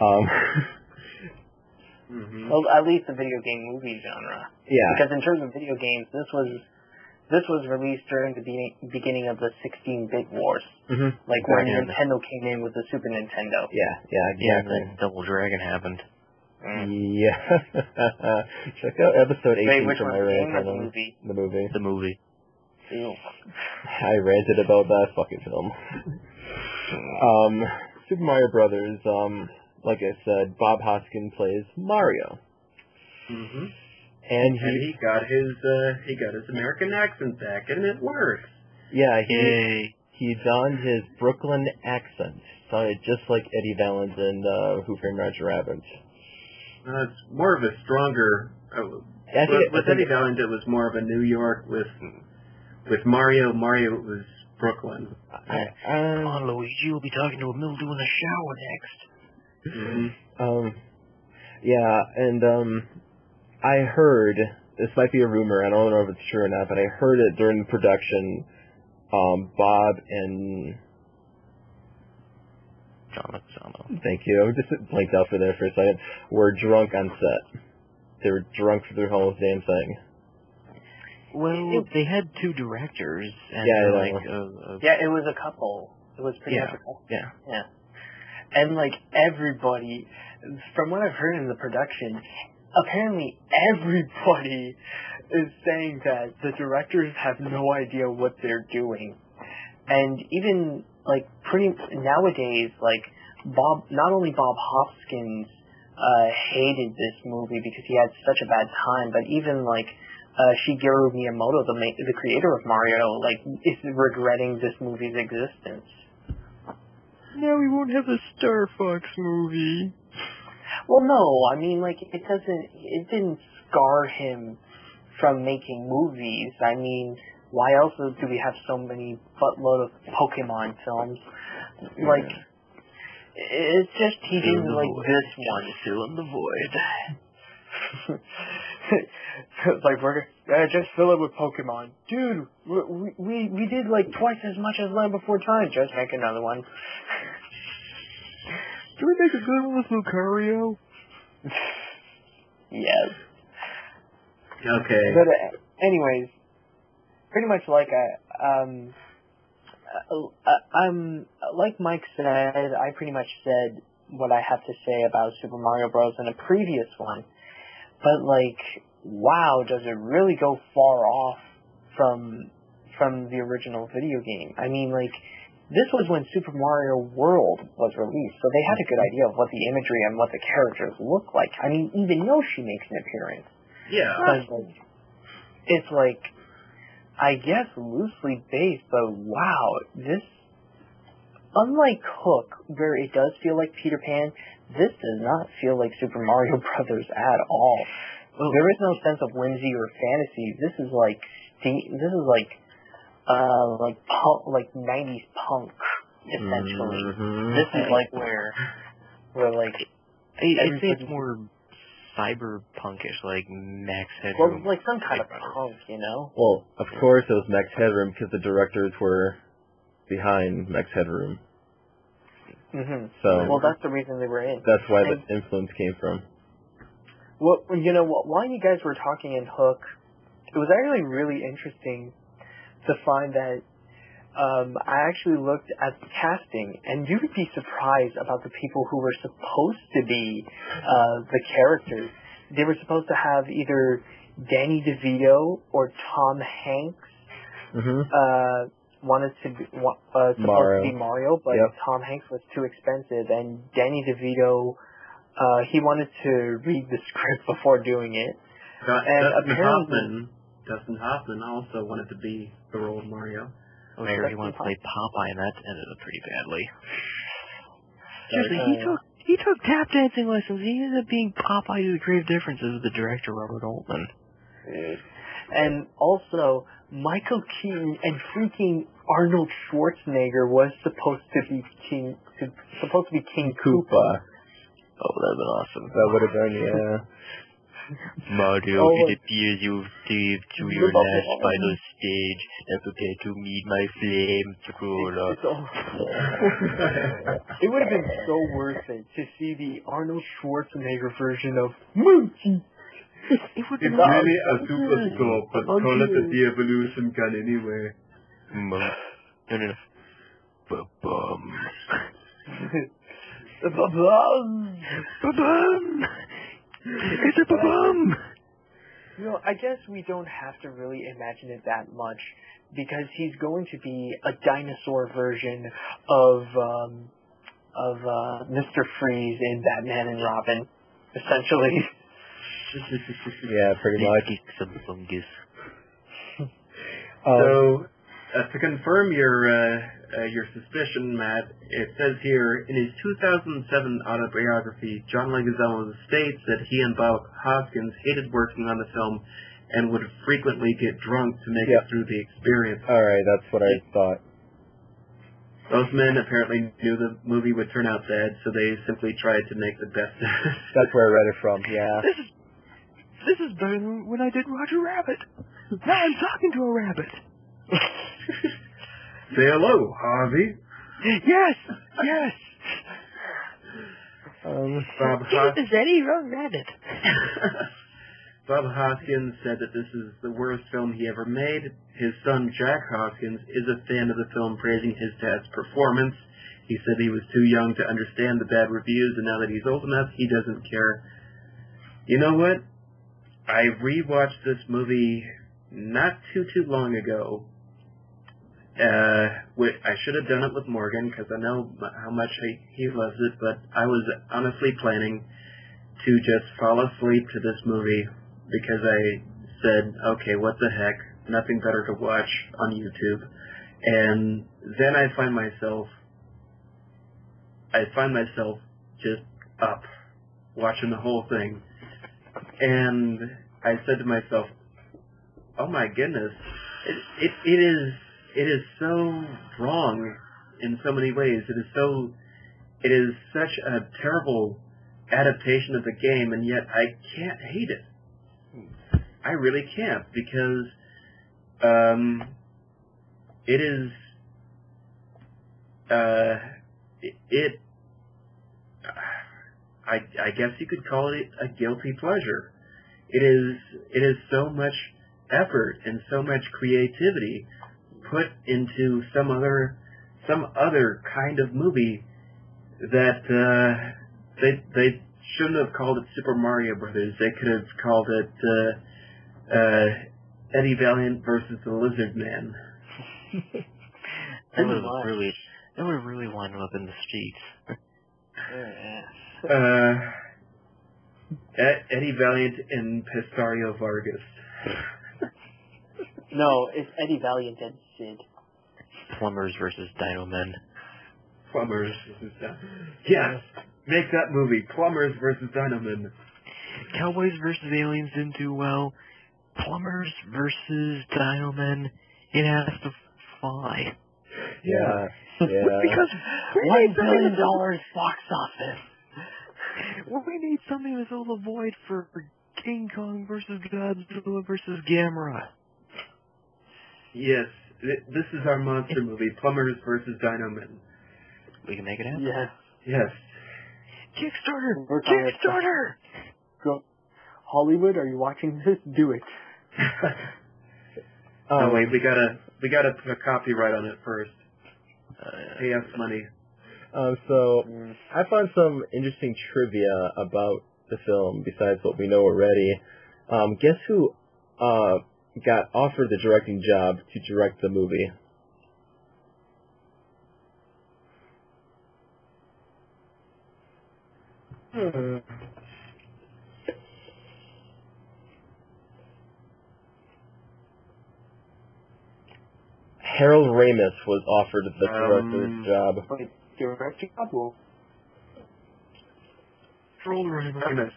[SPEAKER 5] Um,
[SPEAKER 7] Mm-hmm.
[SPEAKER 6] Well, at least the video game movie genre.
[SPEAKER 5] yeah,
[SPEAKER 6] Because in terms of video games, this was this was released during the be- beginning of the 16-bit wars,
[SPEAKER 5] hmm
[SPEAKER 6] like when
[SPEAKER 10] Right.
[SPEAKER 6] Nintendo came in with the Super Nintendo.
[SPEAKER 5] yeah, yeah,
[SPEAKER 10] Yeah, and
[SPEAKER 5] exactly.
[SPEAKER 10] then Double Dragon happened.
[SPEAKER 5] Yeah. Check out episode 18
[SPEAKER 6] Wait, which
[SPEAKER 5] for my
[SPEAKER 6] The
[SPEAKER 5] rant on
[SPEAKER 6] the movie?
[SPEAKER 5] the movie.
[SPEAKER 10] The movie.
[SPEAKER 6] Ew.
[SPEAKER 5] I ranted about that fucking film. um, Super Mario Brothers, um, like I said, Bob Hoskins plays Mario.
[SPEAKER 7] Mm-hmm.
[SPEAKER 5] And
[SPEAKER 7] And
[SPEAKER 5] he,
[SPEAKER 7] he got his uh, he got his American accent back, and it works.
[SPEAKER 5] yeah, he,
[SPEAKER 10] Yay.
[SPEAKER 5] he donned his Brooklyn accent. Sounded just like Eddie Valiant in uh, Who Framed Roger Rabbit.
[SPEAKER 7] Uh, it's more of a stronger. Uh,
[SPEAKER 5] I think
[SPEAKER 7] with
[SPEAKER 5] it- I
[SPEAKER 7] with Eddie
[SPEAKER 5] it-
[SPEAKER 7] Valiant, it was more of a New York. With with Mario, Mario was Brooklyn.
[SPEAKER 5] I,
[SPEAKER 10] Come
[SPEAKER 5] uh,
[SPEAKER 10] on, Luigi, you'll be talking to a mildew in the shower next.
[SPEAKER 7] Mm-hmm.
[SPEAKER 5] Um, yeah, and um, I heard this might be a rumor. I don't know if it's true or not, but I heard it during production. Um, Bob and
[SPEAKER 10] John Leguizamo.
[SPEAKER 5] thank you. I just blanked out for there for a second. Were drunk on set. They were drunk for the whole damn thing.
[SPEAKER 10] Well, they had two directors, and
[SPEAKER 5] Yeah, I
[SPEAKER 10] they're
[SPEAKER 5] know.
[SPEAKER 10] like, uh, uh,
[SPEAKER 6] Yeah, it was a couple. It was pretty
[SPEAKER 10] Yeah.
[SPEAKER 6] much a couple.
[SPEAKER 10] yeah.
[SPEAKER 6] Yeah. And like everybody, from what I've heard in the production, apparently everybody is saying that the directors have no idea what they're doing. And even like pretty nowadays, like Bob, not only Bob Hoskins uh, hated this movie because he had such a bad time, but even like uh, Shigeru Miyamoto, the ma- the creator of Mario, like is regretting this movie's existence.
[SPEAKER 10] Now we won't have a Star Fox movie.
[SPEAKER 6] Well, no, I mean, like, it doesn't, it didn't scar him from making movies. I mean, why else do we have so many buttload of Pokemon films? Like, it's just he didn't like this one.
[SPEAKER 10] Just fill in the void.
[SPEAKER 6] Like we're Uh, just fill it with Pokemon. Dude, we, we we did like twice as much as Land Before Time. Just make another one.
[SPEAKER 9] Do we make a good one with Lucario?
[SPEAKER 6] yes.
[SPEAKER 7] Okay.
[SPEAKER 6] But uh, anyways, pretty much like I um uh, uh, I'm like Mike said, I pretty much said what I have to say about Super Mario Bros. in a previous one. But like, wow, does it really go far off from from the original video game? I mean, like, this was when Super Mario World was released, so they had a good idea of what the imagery and what the characters look like. I mean, even Yoshi makes an appearance.
[SPEAKER 7] Yeah.
[SPEAKER 6] Because like, it's like, I guess loosely based, but wow, this, unlike Hook, where it does feel like Peter Pan, this does not feel like Super Mario Brothers at all. There is no sense of whimsy or fantasy. This is like, this is like, uh, like punk, like '90s punk, essentially.
[SPEAKER 5] Mhm.
[SPEAKER 6] This is like where, where like,
[SPEAKER 10] I, I'd say it's more cyberpunkish, like Max Headroom.
[SPEAKER 6] well,
[SPEAKER 10] Headroom.
[SPEAKER 6] like some kind of punk, you know?
[SPEAKER 5] Well, of course it was Max Headroom because the directors were behind Max Headroom.
[SPEAKER 6] Hmm
[SPEAKER 5] So
[SPEAKER 6] Well, that's the reason they were in.
[SPEAKER 5] that's why
[SPEAKER 6] and-
[SPEAKER 5] the influence came from.
[SPEAKER 6] Well, you know, wh- while you guys were talking in Hook, it was actually really interesting to find that um, I actually looked at the casting, and you would be surprised about the people who were supposed to be uh, the characters. They were supposed to have either Danny DeVito or Tom Hanks
[SPEAKER 5] hmm
[SPEAKER 6] uh, wanted to be, wa- uh, supposed
[SPEAKER 5] Mario.
[SPEAKER 6] to be Mario, but
[SPEAKER 5] Yep.
[SPEAKER 6] Tom Hanks was too expensive, and Danny DeVito, uh, he wanted to read the script before doing it.
[SPEAKER 7] Du-
[SPEAKER 6] and
[SPEAKER 7] Dustin
[SPEAKER 6] apparently-
[SPEAKER 7] Hoffman. Dustin Hoffman also wanted to be the role of Mario.
[SPEAKER 10] Oh, I heard he wanted to play Popeye, and that ended up pretty badly.
[SPEAKER 6] Seriously,
[SPEAKER 10] Seriously, he took he took tap dancing lessons. He ended up being Popeye to the grave differences with the director Robert Altman.
[SPEAKER 6] And also, Michael Keaton and freaking Arnold Schwarzenegger was supposed to be King, to, supposed to be King Koopa.
[SPEAKER 10] Oh, that'd been awesome.
[SPEAKER 5] That would have been yeah.
[SPEAKER 10] Mario,
[SPEAKER 6] Oh,
[SPEAKER 10] it appears you've saved to your last final stage and prepare to meet my flamethrower.
[SPEAKER 6] It would have been so worth it to see the Arnold Schwarzenegger version of Monkey.
[SPEAKER 10] It would
[SPEAKER 7] It's
[SPEAKER 10] be
[SPEAKER 7] really a super scope, but call it the de-evolution gun anyway.
[SPEAKER 10] Mon- No, no, no. Ba-bum.
[SPEAKER 6] Ba-bum.
[SPEAKER 10] Ba-bum! It's a ba-bum!
[SPEAKER 6] You know, I guess we don't have to really imagine it that much because he's going to be a dinosaur version of um, of uh, Mr. Freeze in Batman and Robin, essentially.
[SPEAKER 5] Yeah, pretty much.
[SPEAKER 10] Big some fungus.
[SPEAKER 5] Um,
[SPEAKER 7] So, uh, to confirm your uh, uh, your suspicion, Matt, it says here in his 2007 autobiography, John Leguizamo states that he and Bob Hoskins hated working on the film and would frequently get drunk to make
[SPEAKER 5] Yeah.
[SPEAKER 7] it through the experience.
[SPEAKER 5] all right, that's what I thought.
[SPEAKER 7] Those men apparently knew the movie would turn out bad, so they simply tried to make the best of it.
[SPEAKER 5] That's where I read it from. Yeah.
[SPEAKER 9] This is this is better than when I did Roger Rabbit. Now I'm talking to a rabbit.
[SPEAKER 7] Say hello, Harvey.
[SPEAKER 9] Yes, yes.
[SPEAKER 5] Um,
[SPEAKER 7] Bob Hos-
[SPEAKER 10] Is Eddie Wrong Rabbit?
[SPEAKER 7] Bob Hoskins said that this is the worst film he ever made. His son Jack Hoskins is a fan of the film, praising his dad's performance. He said he was too young to understand the bad reviews, and now that he's old enough, he doesn't care. You know what? I rewatched this movie not too too long ago. Uh, I should have done it with Morgan because I know how much he, he loves it, but I was honestly planning to just fall asleep to this movie because I said, okay, what the heck, nothing better to watch on YouTube. And then I find myself, I find myself just up watching the whole thing. And I said to myself, oh my goodness, it, it, it is, it is so wrong in so many ways. It is so, it is such a terrible adaptation of the game, and yet I can't hate it. I really can't because um, it is uh, it, it I I guess you could call it a guilty pleasure. It is it is so much effort and so much creativity put into some other some other kind of movie that uh, they they shouldn't have called it Super Mario Brothers. They could have called it uh, uh, Eddie Valiant versus the Lizard Man.
[SPEAKER 10] that would have really that would have really wound up in the streets.
[SPEAKER 7] uh, Eddie Valiant and Pistario Vargas.
[SPEAKER 6] No, it's Eddie Valiant and Sid.
[SPEAKER 10] Plumbers versus Dino Men.
[SPEAKER 7] Plumbers versus Dino. Yes, make that movie. Plumbers versus Dino Men.
[SPEAKER 10] Cowboys versus aliens didn't do well. Plumbers versus Dino Men. It has to fly.
[SPEAKER 5] Yeah. Yeah.
[SPEAKER 10] because
[SPEAKER 6] One billion dollars box office.
[SPEAKER 10] Well, we need something to fill the void for King Kong versus Godzilla versus Gamera.
[SPEAKER 7] Yes, this is our monster movie. Plumbers versus Dino Men.
[SPEAKER 10] We can make it happen.
[SPEAKER 6] Yeah.
[SPEAKER 7] Yes.
[SPEAKER 10] Kickstarter!
[SPEAKER 6] Work on.
[SPEAKER 10] Kickstarter!
[SPEAKER 6] Go. Hollywood, are you watching this? Do it.
[SPEAKER 7] oh
[SPEAKER 5] Um,
[SPEAKER 7] wait, we gotta we gotta put a copyright on it first.
[SPEAKER 10] Uh,
[SPEAKER 7] Pay us money.
[SPEAKER 5] Um, so I found some interesting trivia about the film besides what we know already. Um, guess who uh, got offered the directing job to direct the movie?
[SPEAKER 7] Hmm.
[SPEAKER 5] Harold Ramis was offered the director's
[SPEAKER 7] Um,
[SPEAKER 5] job.
[SPEAKER 6] Wait, director couple.
[SPEAKER 7] Troll Ramis.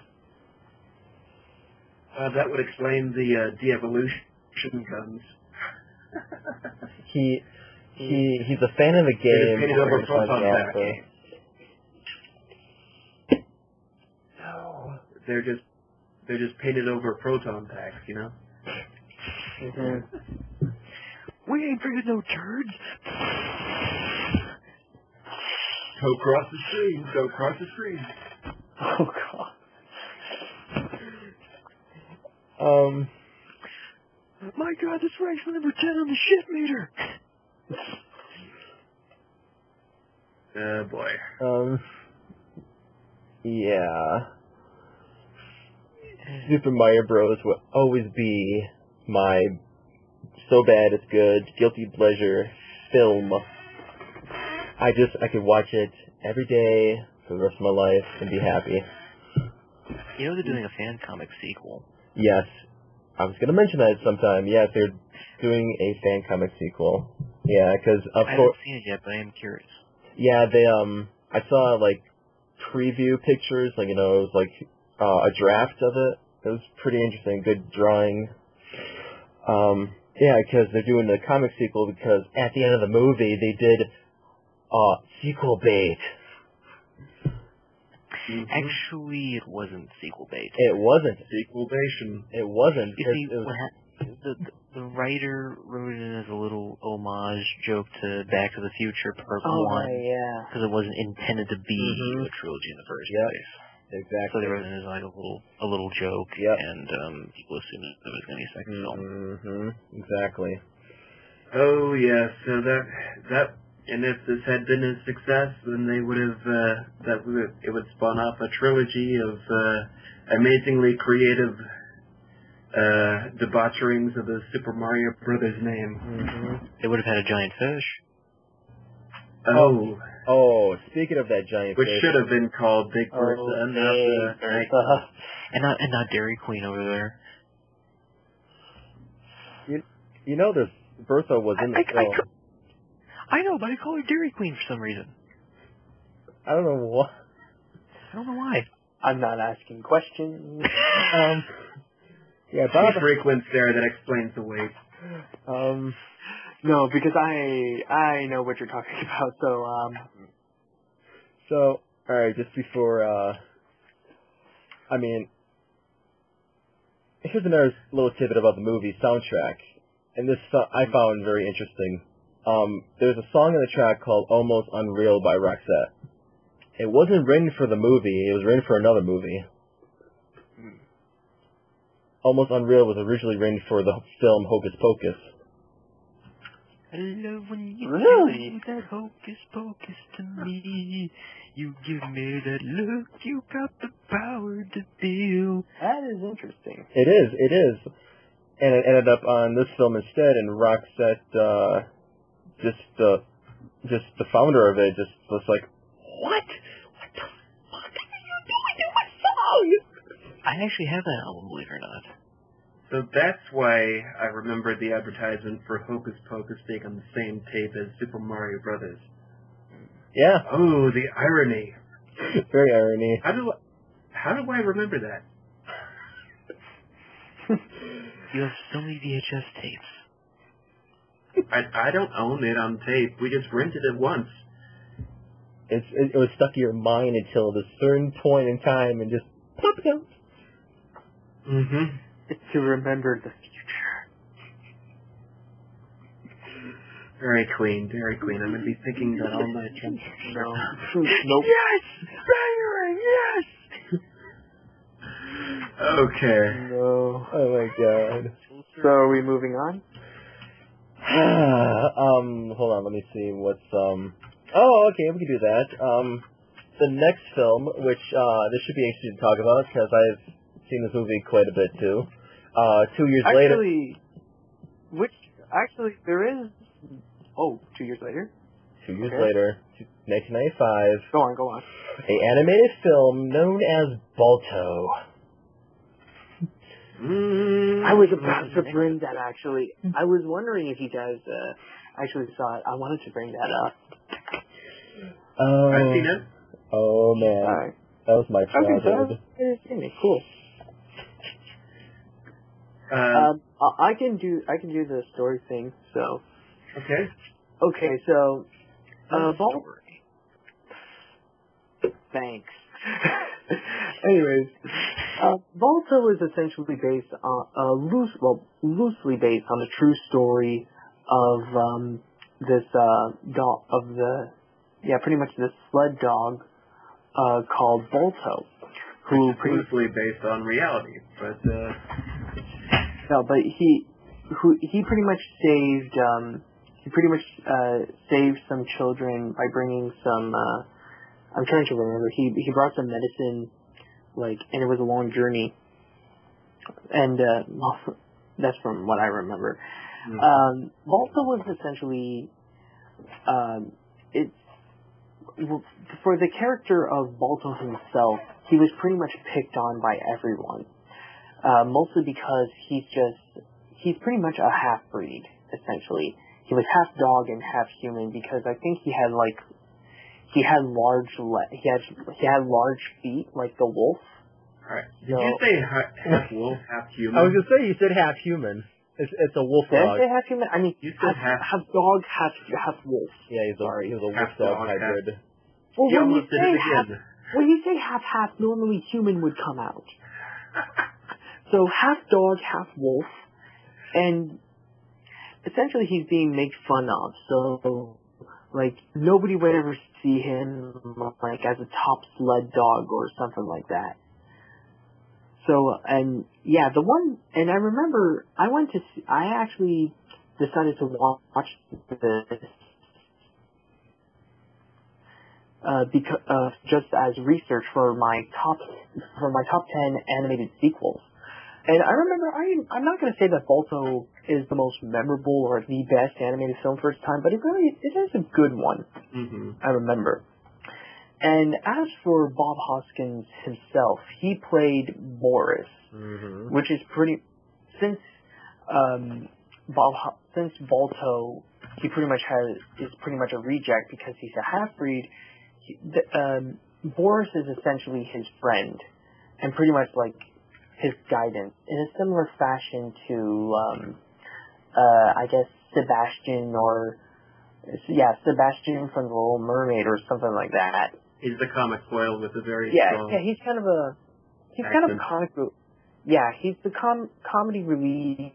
[SPEAKER 7] Uh, that would explain the uh, de-evolution guns.
[SPEAKER 5] He he he's a fan of the
[SPEAKER 7] They just
[SPEAKER 5] game.
[SPEAKER 7] painted over
[SPEAKER 5] Couldn't
[SPEAKER 7] proton
[SPEAKER 5] the
[SPEAKER 7] pack. No, they're just they're just painted over proton packs, you know.
[SPEAKER 6] Mm-hmm.
[SPEAKER 10] we ain't bringing no turds.
[SPEAKER 7] Go cross the stream. Go cross the stream.
[SPEAKER 6] Oh god.
[SPEAKER 5] Um,
[SPEAKER 10] My god, this ranks number 10 on the shit meter.
[SPEAKER 7] Oh boy.
[SPEAKER 5] um, yeah. Super Mario Bros. will always be my so bad it's good guilty pleasure film. I just I could watch it every day for the rest of my life and be happy.
[SPEAKER 10] You know they're doing a fan comic sequel.
[SPEAKER 5] Yes, I was gonna mention that sometime. Yes, they're doing a fan comic sequel. Yeah, because of course.
[SPEAKER 10] I haven't seen it yet, but I am curious.
[SPEAKER 5] yeah, they um, I saw like preview pictures, like you know, it was like uh, a draft of it. It was pretty interesting, good drawing. Um, yeah, because they're doing the comic sequel because at the end of the movie they did uh sequel bait.
[SPEAKER 7] Mhm.
[SPEAKER 10] Actually, it wasn't sequel bait.
[SPEAKER 5] It wasn't.
[SPEAKER 7] sequel Sequelation.
[SPEAKER 5] It wasn't.
[SPEAKER 10] You
[SPEAKER 5] It-
[SPEAKER 10] see,
[SPEAKER 5] it was-
[SPEAKER 10] what hap- the, the the writer wrote it as a little homage joke to Back to the Future Part
[SPEAKER 6] Oh
[SPEAKER 10] One
[SPEAKER 6] right, yeah.
[SPEAKER 10] because it wasn't intended to be
[SPEAKER 5] Mhm.
[SPEAKER 10] a trilogy in the first
[SPEAKER 5] Yep.
[SPEAKER 10] place. So
[SPEAKER 5] exactly.
[SPEAKER 10] they wrote it as like a little a little joke,
[SPEAKER 5] Yep.
[SPEAKER 10] and um, people assumed it was going to be a second film.
[SPEAKER 5] hmm Exactly.
[SPEAKER 7] Oh yes. So that that and if this had been a success, then they would have uh, that would it would spawn off a trilogy of uh, amazingly creative uh, debaucherings of the Super Mario Brothers name.
[SPEAKER 5] hmm
[SPEAKER 10] They would have had a giant fish.
[SPEAKER 7] Oh,
[SPEAKER 5] Oh, speaking of that giant fish.
[SPEAKER 7] which
[SPEAKER 5] fish,
[SPEAKER 7] should have been called Big
[SPEAKER 6] Oh,
[SPEAKER 7] Bertha, not the
[SPEAKER 6] Bertha.
[SPEAKER 10] And not and not Dairy Queen over there.
[SPEAKER 5] you know, there's Bertha was in the
[SPEAKER 10] I, I,
[SPEAKER 5] film.
[SPEAKER 10] I know, but I call her Dairy Queen for some reason.
[SPEAKER 5] I don't know what.
[SPEAKER 10] I don't know why.
[SPEAKER 6] I'm not asking questions.
[SPEAKER 5] Um, yeah,
[SPEAKER 7] Two
[SPEAKER 5] Bob.
[SPEAKER 7] frequency there that explains the weight.
[SPEAKER 5] Um,
[SPEAKER 6] no, because I I know what you're talking about. So um,
[SPEAKER 5] so all right, just before, uh, I mean, here's another little tidbit about the movie soundtrack, and this uh, I found very interesting. Um, there's a song in the track called "Almost Unreal" by Roxette. It wasn't written for the movie; it was written for another movie. Almost Unreal was originally written for the film Hocus Pocus.
[SPEAKER 10] I love when you
[SPEAKER 6] Really?
[SPEAKER 10] do that hocus pocus to me. You give me that look, you got the power to feel.
[SPEAKER 6] That is interesting.
[SPEAKER 5] It is, it is, and it ended up on this film instead. And Roxette, uh, just uh, just the founder of it, just was like, "What? What the fuck are you doing to my song?"
[SPEAKER 10] I actually have that album, believe it or not.
[SPEAKER 7] So that's why I remember the advertisement for Hocus Pocus being on the same tape as Super Mario Brothers.
[SPEAKER 5] Yeah,
[SPEAKER 7] Oh, the irony!
[SPEAKER 5] very irony.
[SPEAKER 7] How do I, how do I remember that?
[SPEAKER 10] You have so many VHS tapes.
[SPEAKER 7] I I don't own it on tape. We just rented it once.
[SPEAKER 5] It's it, it was stuck in your mind until this certain point in time, and just pop it out.
[SPEAKER 7] Mm-hmm.
[SPEAKER 6] It's to remember the future.
[SPEAKER 7] Dairy Queen, Dairy Queen. I'm gonna be thinking that all night.
[SPEAKER 6] No. nope.
[SPEAKER 9] Yes! Banger! Yes!
[SPEAKER 7] Okay.
[SPEAKER 6] No.
[SPEAKER 5] Oh my god.
[SPEAKER 6] So are we moving on?
[SPEAKER 5] um, hold on, let me see what's um. Oh, okay, we can do that. Um, the next film, which uh, this should be interesting to talk about because I've seen this movie quite a bit too. Uh, two years later.
[SPEAKER 6] Actually, which actually there is. Oh, two years later.
[SPEAKER 5] Two years
[SPEAKER 6] okay.
[SPEAKER 5] later, 1995,
[SPEAKER 6] Go on, go on.
[SPEAKER 5] a animated film known as Balto.
[SPEAKER 7] Mm,
[SPEAKER 6] I was about to bring that actually. I was wondering if you guys uh, actually saw it. I wanted to bring that up.
[SPEAKER 5] Oh,
[SPEAKER 7] I've seen it.
[SPEAKER 5] oh man,
[SPEAKER 6] Alright.
[SPEAKER 5] that was my
[SPEAKER 6] Okay, so
[SPEAKER 5] childhood.
[SPEAKER 6] that's cool.
[SPEAKER 7] Uh,
[SPEAKER 6] Um, I I can do I can do the story thing. So
[SPEAKER 7] okay.
[SPEAKER 6] okay, so uh,
[SPEAKER 10] That's
[SPEAKER 6] Bal-
[SPEAKER 10] story.
[SPEAKER 6] Thanks. Anyways, uh, Balto is essentially based on uh, loose, well, loosely based on the true story of um, this uh, dog of the, yeah, pretty much this sled dog uh, called Balto, who pretty
[SPEAKER 7] loosely based on reality, but uh,
[SPEAKER 6] no, but he who he pretty much saved um, he pretty much uh, saved some children by bringing some. Uh, I'm trying to remember. He he brought some medicine, like, and it was a long journey. And uh, well, that's from what I remember.
[SPEAKER 7] mm,
[SPEAKER 6] Um, Balto was essentially, um, it's for the character of Balto himself. He was pretty much picked on by everyone, uh, mostly because he's just he's pretty much a half breed essentially. He was half dog and half human because I think he had like he had large le- he had he had large feet like the wolf.
[SPEAKER 7] all right. Did
[SPEAKER 6] So-
[SPEAKER 7] you say ha- half wolf, half human?
[SPEAKER 5] I was gonna say you said half human. It's it's a wolf
[SPEAKER 6] Did I
[SPEAKER 5] dog.
[SPEAKER 6] say half human? I mean
[SPEAKER 7] You said
[SPEAKER 6] half,
[SPEAKER 7] half-
[SPEAKER 6] half dog, half half wolf.
[SPEAKER 5] Yeah, he's a
[SPEAKER 6] Sorry.
[SPEAKER 5] he was a wolf
[SPEAKER 7] Half
[SPEAKER 5] dog
[SPEAKER 7] dog,
[SPEAKER 5] hybrid.
[SPEAKER 6] Well,
[SPEAKER 7] you
[SPEAKER 6] when you
[SPEAKER 7] almost did
[SPEAKER 6] say
[SPEAKER 7] it
[SPEAKER 6] half
[SPEAKER 7] again.
[SPEAKER 6] when you say half half, normally human would come out. So half dog, half wolf, and essentially he's being made fun of. So like nobody would ever see him like as a top sled dog or something like that. So and yeah, the one and I remember I went to see, I actually decided to watch this uh, because uh, just as research for my top for my top ten animated sequels. And I remember I I'm not going to say that Balto is the most memorable or the best animated film for its time, but it really it is a good one.
[SPEAKER 7] Mm-hmm.
[SPEAKER 6] I remember. And as for Bob Hoskins himself, he played Boris,
[SPEAKER 5] Mm-hmm.
[SPEAKER 6] which is pretty since um, Bob Ho- since Balto he pretty much has is pretty much a reject because he's a half breed. He, the, um, Boris is essentially his friend, and pretty much like his guidance in a similar fashion to um, uh, I guess Sebastian or yeah Sebastian from the Little Mermaid or something like that.
[SPEAKER 7] He's the comic foil with a very
[SPEAKER 6] Yeah,
[SPEAKER 7] strong.
[SPEAKER 6] yeah, he's kind of a he's kind of a comic yeah, he's the com- comedy relief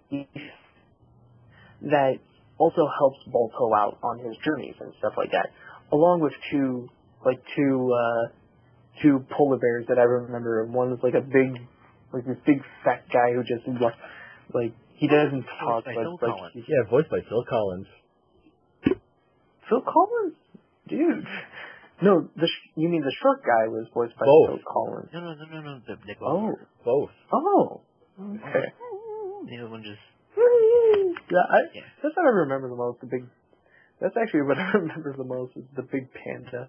[SPEAKER 6] that also helps Balto out on his journeys and stuff like that, along with two like two uh two polar bears that I remember. One was like a big like this big fat guy who just like he doesn't talk
[SPEAKER 10] by
[SPEAKER 6] but
[SPEAKER 10] Phil
[SPEAKER 6] like
[SPEAKER 10] Collins.
[SPEAKER 6] he's-
[SPEAKER 5] Yeah, voiced by Phil Collins.
[SPEAKER 6] Phil Collins, dude. No, the sh- you mean the short guy was voiced by
[SPEAKER 5] Both.
[SPEAKER 6] Phil Collins?
[SPEAKER 10] No, no, no, no, no. The, the
[SPEAKER 6] Oh,
[SPEAKER 5] Both.
[SPEAKER 6] oh, okay.
[SPEAKER 10] The other one just.
[SPEAKER 6] Yeah, I,
[SPEAKER 10] Yeah.
[SPEAKER 6] that's what I remember the most. The big. That's actually what I remember the most is the big panda.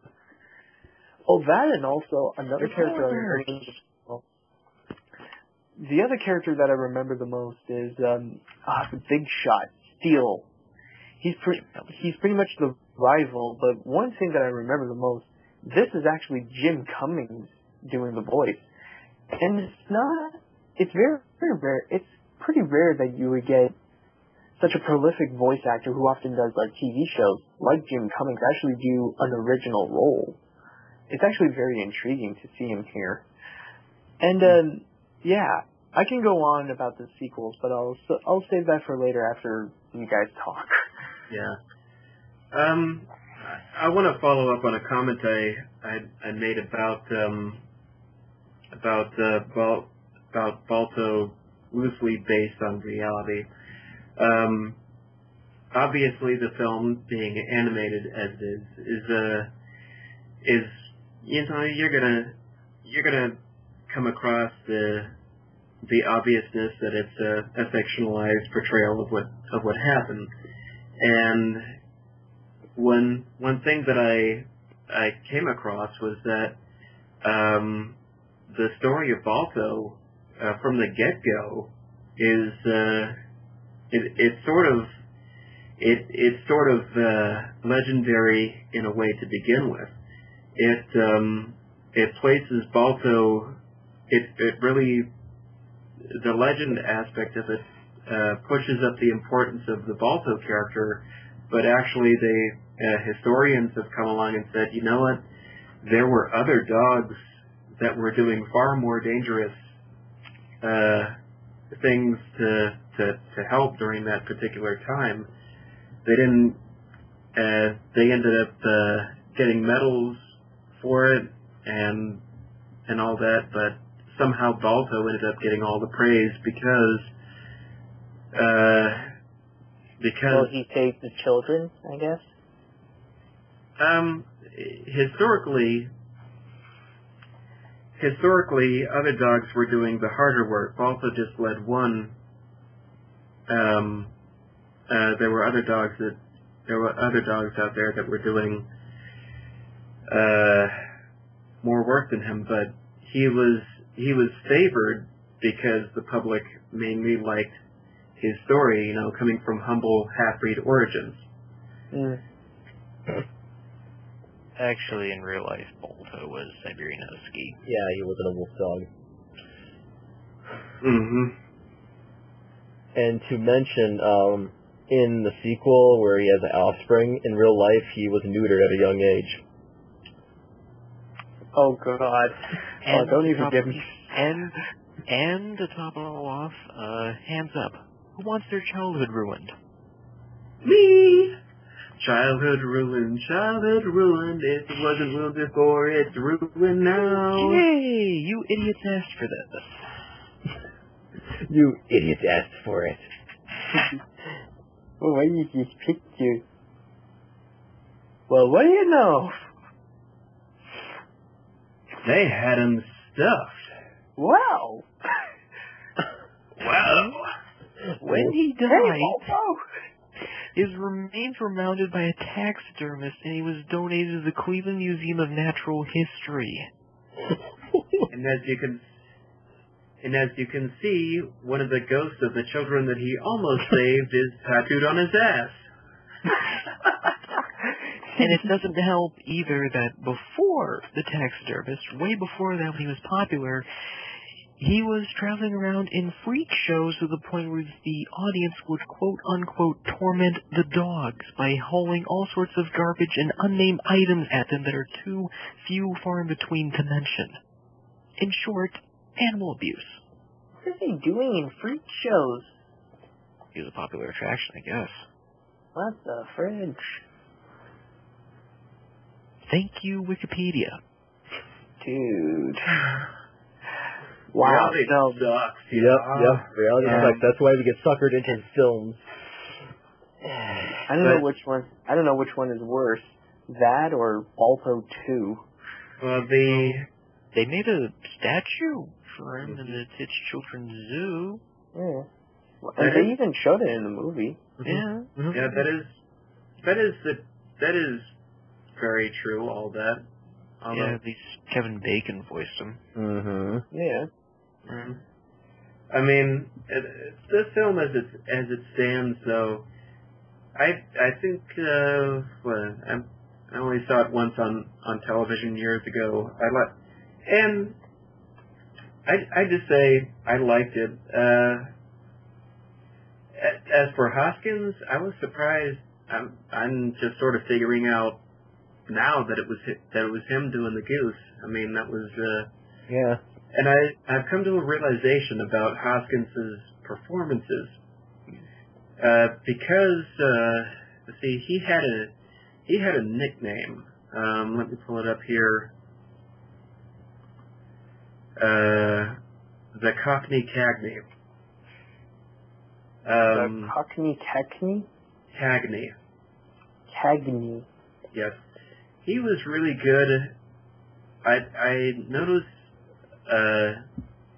[SPEAKER 6] Oh, that and also another character. I remember, well, the other character that I remember the most is um, ah, the Big Shot Steele. He's pretty. He's pretty much the rival. But one thing that I remember the most, this is actually Jim Cummings doing the voice, and it's not. It's very very rare. It's pretty rare that you would get such a prolific voice actor who often does like TV shows like Jim Cummings actually do an original role. It's actually very intriguing to see him here. And um, yeah, I can go on about the sequels, but I'll I'll save that for later after you guys talk.
[SPEAKER 7] Yeah. Um, I, want to follow up on a comment I I, I made about um about uh, Bal, about Balto loosely based on reality. Um, obviously, the film being animated as is is uh is you know you're gonna you're gonna come across the the obviousness that it's a, a fictionalized portrayal of what of what happened. And one one thing that I I came across was that um, the story of Balto uh, from the get go is uh, it it's sort of it it's sort of uh, legendary in a way to begin with. It um, it places Balto it it really the legend aspect of it uh, pushes up the importance of the Balto character, but actually they uh, historians have come along and said, you know what, there were other dogs that were doing far more dangerous uh, things to, to to help during that particular time. They didn't. Uh, they ended up uh, getting medals for it and and all that, but somehow Balto ended up getting all the praise because uh, because
[SPEAKER 6] Well, he saved the children, I guess.
[SPEAKER 7] um, historically, historically, other dogs were doing the harder work. Balto just led one. Um, uh, there were other dogs that there were other dogs out there that were doing uh, more work than him, but he was he was favored because the public mainly liked his story. You know, coming from humble half-breed origins.
[SPEAKER 6] Mm.
[SPEAKER 10] Actually, in real life, Balto was Siberian Husky.
[SPEAKER 5] Yeah, he wasn't a wolf dog.
[SPEAKER 7] Mm-hmm.
[SPEAKER 5] And to mention, um, in the sequel where he has an offspring, in real life he was neutered at a young age.
[SPEAKER 6] Oh God! oh,
[SPEAKER 10] And
[SPEAKER 6] don't even
[SPEAKER 10] top-
[SPEAKER 6] give me.
[SPEAKER 10] And and to top it all off, uh, hands up. Who wants their childhood ruined?
[SPEAKER 7] Me! Childhood ruined, childhood ruined. If it wasn't ruined before, it's ruined now.
[SPEAKER 10] Yay! You idiots asked for this.
[SPEAKER 5] You idiots asked for it.
[SPEAKER 6] well, why you just picked you? Well, what do you know?
[SPEAKER 7] They had him stuffed.
[SPEAKER 6] Wow!
[SPEAKER 7] Wow.
[SPEAKER 10] When he died, his remains were mounted by a taxidermist, and he was donated to the Cleveland Museum of Natural History.
[SPEAKER 7] And as you can, and as you can see, one of the ghosts of the children that he almost saved is tattooed on his ass.
[SPEAKER 10] And it doesn't help either that before the taxidermist, way before that when he was popular, he was traveling around in freak shows to the point where the audience would quote unquote torment the dogs by hauling all sorts of garbage and unnamed items at them that are too few far in between to mention. In short, animal abuse.
[SPEAKER 6] is he doing in freak shows?
[SPEAKER 10] He's a popular attraction, I guess.
[SPEAKER 6] What the fridge?
[SPEAKER 10] Thank you, Wikipedia.
[SPEAKER 6] Dude. Wow.
[SPEAKER 7] Reality
[SPEAKER 6] No,
[SPEAKER 7] sucks.
[SPEAKER 5] Yep, yep. Reality
[SPEAKER 6] Um,
[SPEAKER 5] sucks. That's why we get suckered into films.
[SPEAKER 6] I don't know which one. I don't know which one is worse. That or Balto Two.
[SPEAKER 7] Well, the
[SPEAKER 10] They made a statue for him in the Tisch Children's Zoo.
[SPEAKER 6] Yeah.
[SPEAKER 7] That
[SPEAKER 6] And they
[SPEAKER 7] is-
[SPEAKER 6] even showed it in the movie.
[SPEAKER 10] Yeah.
[SPEAKER 7] yeah, that is that is the that is very true. All that. Although,
[SPEAKER 10] Yeah, at least Kevin Bacon voiced him.
[SPEAKER 5] Mm-hmm.
[SPEAKER 6] Yeah.
[SPEAKER 7] Mm. I mean, it, it- this film as it as it stands, though, I I think uh, well, I, I only saw it once on on television years ago. I like, and I I just say I liked it. Uh, as for Hoskins, I was surprised. I'm I'm just sort of figuring out now that it was hi- that it was him doing the goose. I mean, that was. Uh,
[SPEAKER 5] Yeah.
[SPEAKER 7] and I, I've come to a realization about Hoskins's performances. Uh, because, uh, see, he had a, he had a nickname. Um, let me pull it up here. Uh, the Cockney Cagney. Um,
[SPEAKER 6] the Cockney Cagney?
[SPEAKER 7] Cagney.
[SPEAKER 6] Cagney.
[SPEAKER 7] Yes. He was really good. I I noticed uh,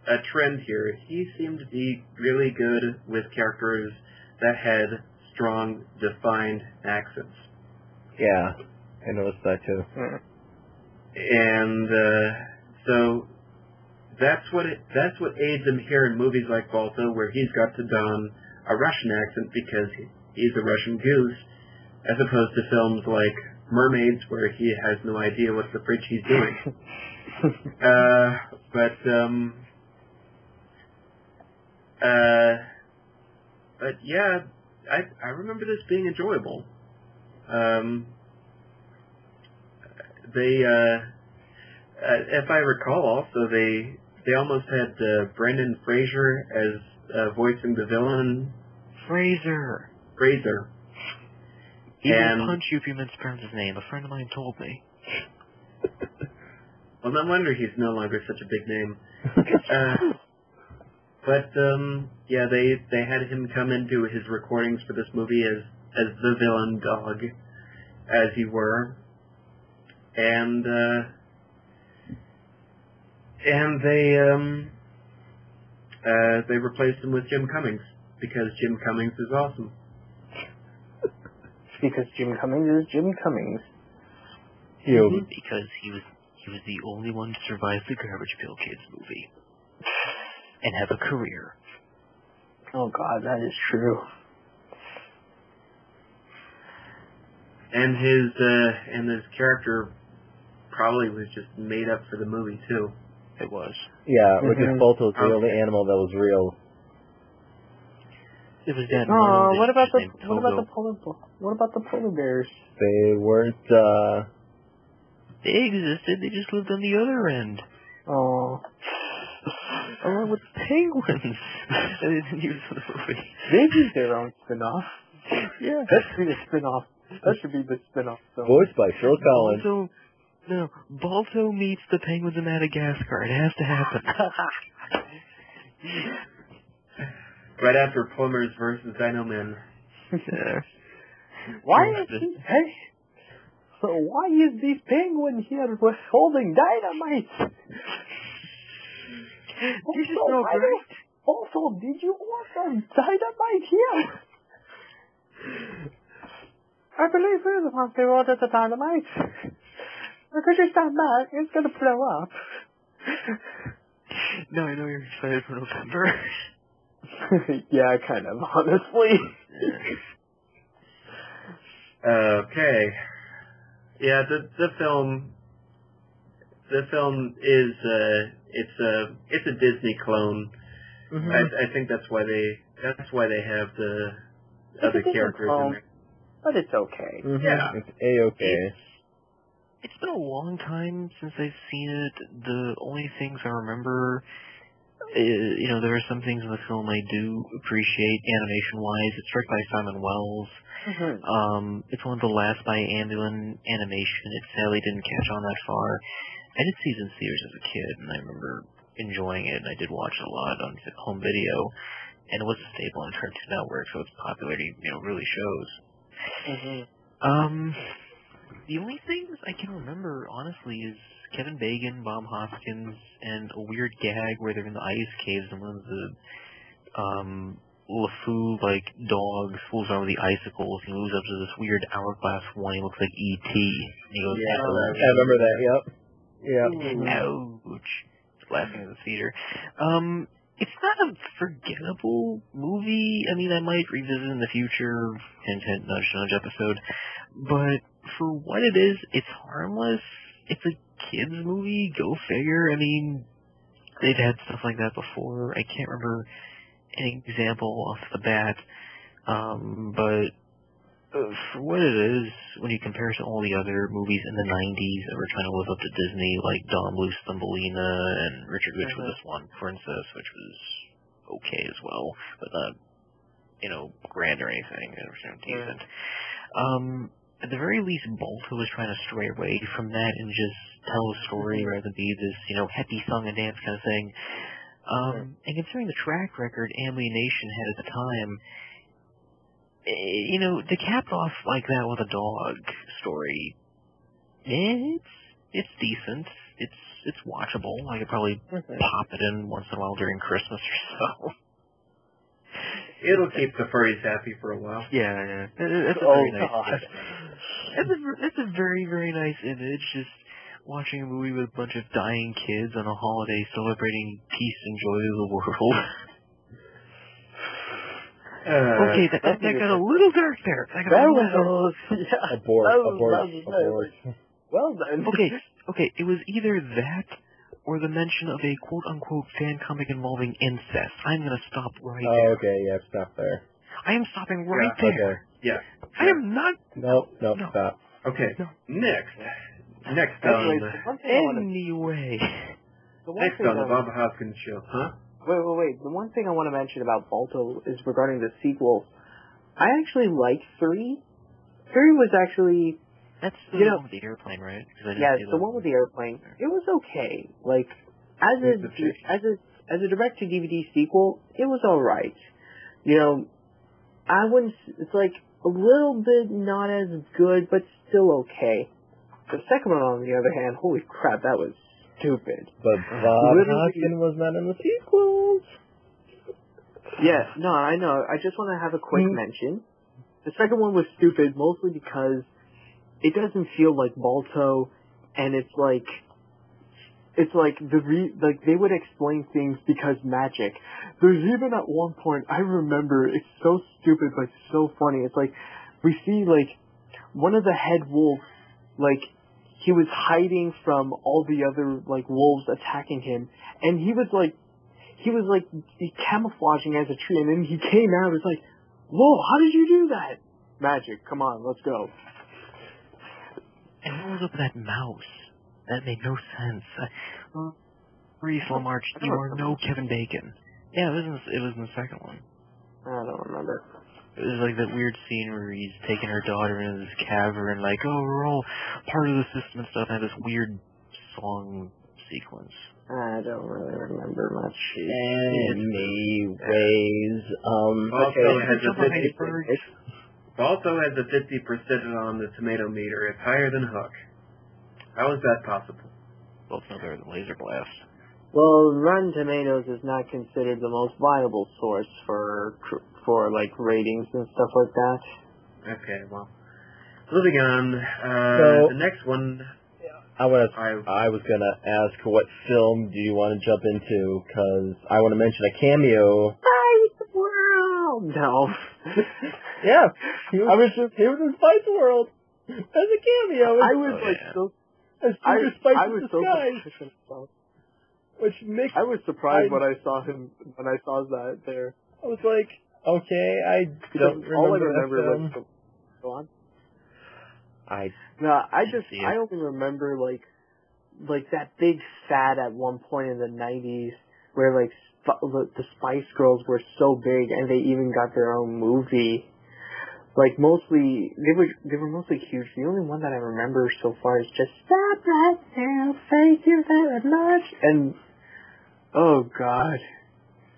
[SPEAKER 7] a trend here. He seemed to be really good with characters that had strong, defined accents.
[SPEAKER 5] Yeah. I noticed that too.
[SPEAKER 7] And uh, so that's what it, that's what aids him here in movies like Balto, where he's got to don a Russian accent because he's a Russian goose, as opposed to films like Mermaids, where he has no idea what the fridge he's doing. uh, but um, uh, but yeah, I I remember this being enjoyable. Um, they uh, uh, if I recall, also they they almost had uh, Brendan Fraser as uh, voicing the villain
[SPEAKER 10] Fraser.
[SPEAKER 7] Fraser.
[SPEAKER 10] He will punch you if you mispronounce his name. A friend of mine told me.
[SPEAKER 7] Well, no wonder he's no longer such a big name. Uh, but um, yeah, they they had him come into his recordings for this movie as as the villain dog, as he were, and uh, and they um uh they replaced him with Jim Cummings because Jim Cummings is awesome.
[SPEAKER 6] Because Jim Cummings is Jim Cummings.
[SPEAKER 5] You.
[SPEAKER 10] Because he was he was the only one to survive the Garbage Pail Kids movie. And have a career.
[SPEAKER 6] Oh god, that is true.
[SPEAKER 7] And his uh and his character probably was just made up for the movie too.
[SPEAKER 10] It was.
[SPEAKER 5] Yeah, which is
[SPEAKER 6] Mhm.
[SPEAKER 5] Balto's the
[SPEAKER 7] Okay.
[SPEAKER 5] only animal that was real.
[SPEAKER 10] It was that
[SPEAKER 6] Oh,
[SPEAKER 10] one
[SPEAKER 6] what about the what about the polar what about the polar bears?
[SPEAKER 5] They weren't, uh,
[SPEAKER 10] They existed, they just lived on the other end.
[SPEAKER 6] Oh,
[SPEAKER 10] Along with penguins. they didn't use for the movie.
[SPEAKER 6] they need their own spin-off.
[SPEAKER 10] Yeah.
[SPEAKER 6] That should be the spin-off. That should be the spin-off film.
[SPEAKER 5] voiced by Phil Collins.
[SPEAKER 10] Balto, no, Balto meets the penguins of Madagascar. It has to happen.
[SPEAKER 7] Right after Plumbers versus Dino Men.
[SPEAKER 10] yeah.
[SPEAKER 6] Why is he? Hey, so why is this penguin here with holding dynamite?
[SPEAKER 10] This is
[SPEAKER 6] Also,
[SPEAKER 10] no great.
[SPEAKER 6] Also, did you order dynamite here? I believe we're the ones who ordered the dynamite. Because you stand back, it's gonna blow up.
[SPEAKER 10] No, I know you're excited for November.
[SPEAKER 6] yeah, kind of, honestly.
[SPEAKER 7] Okay. Yeah, the the film the film is uh it's a it's a Disney clone.
[SPEAKER 6] Mm-hmm.
[SPEAKER 7] I I think that's why they that's why they have the
[SPEAKER 6] It's
[SPEAKER 7] other characters
[SPEAKER 6] clone.
[SPEAKER 7] in there.
[SPEAKER 6] But it's okay.
[SPEAKER 5] Mhm.
[SPEAKER 7] Yeah.
[SPEAKER 5] It's A-okay.
[SPEAKER 10] It's, it's been a long time since I've seen it. The only things I remember you know, there are some things in the film I do appreciate animation-wise. It's directed by Simon Wells.
[SPEAKER 6] Mhm.
[SPEAKER 10] Um, it's one of the last by Amblimation. It sadly didn't catch on that far. I did see Zen Sears as a kid, and I remember enjoying it, and I did watch it a lot on home video, and it was a staple on Cartoon Network, so its popularity, you know, really shows.
[SPEAKER 6] Mhm.
[SPEAKER 10] Um, the only things I can remember, honestly, is Kevin Bacon, Bob Hoskins, and a weird gag where they're in the ice caves and one of the um LeFou like dogs fools around with the icicles and he moves up to this weird hourglass one. He looks like E.T. And he goes,
[SPEAKER 5] Yeah,
[SPEAKER 10] "Ouch."
[SPEAKER 5] I remember that. Yep. Yep.
[SPEAKER 10] Ouch. Laughing at the theater. Um, it's not a forgettable movie. I mean, I might revisit in the future, hint, hint, nudge, nudge episode. But for what it is, it's harmless. It's a kids movie. Go figure. I mean, they've had stuff like that before. I can't remember an example off the bat. Um, but uh, for what it is, when you compare it to all the other movies in the 90s that were trying to live up to Disney, like Don Bluth Thumbelina and Richard Rich with this one, Princess, which was okay as well, but not, you know, grand or anything. It was decent. Um, at the very least, Balto was trying to stray away from that and just tell a story rather than be this, you know, happy song and dance kind of thing. Um, and considering the track record Amblimation had at the time, eh, you know, to cap off like that with a dog story, it's it's decent. It's it's watchable. I could probably pop it in once in a while during Christmas or so.
[SPEAKER 7] It'll keep the furries happy for a while.
[SPEAKER 10] Yeah, yeah. It- it- It's a
[SPEAKER 5] Oh,
[SPEAKER 10] very nice.
[SPEAKER 5] God.
[SPEAKER 10] It's a ver- it's a very very nice image. Just watching a movie with a bunch of dying kids on a holiday celebrating peace and joy of the world.
[SPEAKER 7] Uh,
[SPEAKER 10] okay, that, that, that got a little dark there. That got
[SPEAKER 6] That
[SPEAKER 10] a
[SPEAKER 6] was,
[SPEAKER 10] little
[SPEAKER 6] yeah.
[SPEAKER 5] Abort, abort,
[SPEAKER 6] that was very-
[SPEAKER 5] abort.
[SPEAKER 6] Well done.
[SPEAKER 10] okay, okay, it was either that or the mention of a quote unquote fan comic involving incest. I'm gonna stop right
[SPEAKER 5] Oh,
[SPEAKER 10] there.
[SPEAKER 5] okay, yeah, stop there.
[SPEAKER 10] I am stopping right
[SPEAKER 7] Yeah,
[SPEAKER 10] there.
[SPEAKER 5] Okay.
[SPEAKER 7] Yeah.
[SPEAKER 10] I am not
[SPEAKER 5] Nope, nope,
[SPEAKER 10] No.
[SPEAKER 5] stop.
[SPEAKER 7] Okay.
[SPEAKER 10] No.
[SPEAKER 7] Next. Next
[SPEAKER 6] Anyway,
[SPEAKER 7] on
[SPEAKER 6] the
[SPEAKER 7] the
[SPEAKER 6] one thing I want to
[SPEAKER 10] anyway.
[SPEAKER 6] the one
[SPEAKER 7] next on the
[SPEAKER 6] I-
[SPEAKER 7] Bob Hoskins show, huh?
[SPEAKER 6] Wait, wait, wait. The one thing I want to mention about Balto is regarding the sequel. I actually like three. Three was actually
[SPEAKER 10] That's the
[SPEAKER 6] You know-
[SPEAKER 10] one with the airplane, right?
[SPEAKER 6] Yeah, the one with the airplane. It was okay. Like as a
[SPEAKER 7] With the chick.
[SPEAKER 6] as a as a direct to DVD sequel, it was all right. You know, I wouldn't. It's like a little bit not as good, but still okay. The second one, on the other hand, holy crap, that was stupid.
[SPEAKER 5] But Bob
[SPEAKER 6] Literally-
[SPEAKER 5] Hoskin was not in the sequels.
[SPEAKER 6] Yeah, no, I know. I just want to have a quick
[SPEAKER 5] Mm.
[SPEAKER 6] mention. The second one was stupid mostly because it doesn't feel like Balto, and it's like it's like the re- like they would explain things because magic. There's even at one point I remember it's so stupid but so funny. It's like we see like one of the head wolves like he was hiding from all the other like wolves attacking him, and he was like he was like camouflaging as a tree, and then he came out. It's like, whoa, how did you do that? Magic. Come on, let's go.
[SPEAKER 10] And what was up with that mouse? That made no sense. Maurice LaMarche, you are no. Kevin Bacon. Yeah, it was in the, it was in the second one.
[SPEAKER 6] I don't remember.
[SPEAKER 10] It was like that weird scene where he's taking her daughter into this cavern, like, oh, we're all part of the system and stuff, and had this weird song sequence.
[SPEAKER 6] I don't really remember much.
[SPEAKER 5] Anyways, um,
[SPEAKER 7] Also
[SPEAKER 5] okay.
[SPEAKER 7] Has a
[SPEAKER 10] Jump on
[SPEAKER 7] 50
[SPEAKER 10] iceberg.
[SPEAKER 7] also has a 50% on the tomato meter. It's higher than Hook. How is that possible?
[SPEAKER 10] Well, it's no better than Laser Blast.
[SPEAKER 6] Well, Rotten Tomatoes is not considered the most viable source for for like ratings and stuff like that.
[SPEAKER 7] Okay, well. Moving on. Uh,
[SPEAKER 5] So-
[SPEAKER 7] the next one,
[SPEAKER 5] I want to.
[SPEAKER 7] I
[SPEAKER 5] I was gonna ask what film do you want to jump into? Cause I want to mention a cameo.
[SPEAKER 6] Spice World. No.
[SPEAKER 5] Yeah, he was, I was just he was in Spice World as a cameo.
[SPEAKER 6] I was
[SPEAKER 10] Oh,
[SPEAKER 6] like
[SPEAKER 10] yeah.
[SPEAKER 6] so.
[SPEAKER 5] as
[SPEAKER 6] I,
[SPEAKER 5] Peter Spice
[SPEAKER 6] I
[SPEAKER 5] in
[SPEAKER 6] was so
[SPEAKER 5] disguise,
[SPEAKER 6] surprised.
[SPEAKER 5] which makes
[SPEAKER 6] I was surprised
[SPEAKER 5] I-
[SPEAKER 6] when I saw him when I saw that there.
[SPEAKER 5] I was like, okay, I don't
[SPEAKER 6] Because all I
[SPEAKER 5] remember,
[SPEAKER 6] remember
[SPEAKER 5] that
[SPEAKER 6] go on.
[SPEAKER 5] I
[SPEAKER 6] No, I just
[SPEAKER 10] see it.
[SPEAKER 6] I only remember like like that big fad at one point in the nineties where like Sp- the Spice Girls were so big, and they even got their own movie. Like mostly, they were they were mostly huge. The only one that I remember so far is just "Stop right now, thank you very much," and oh god,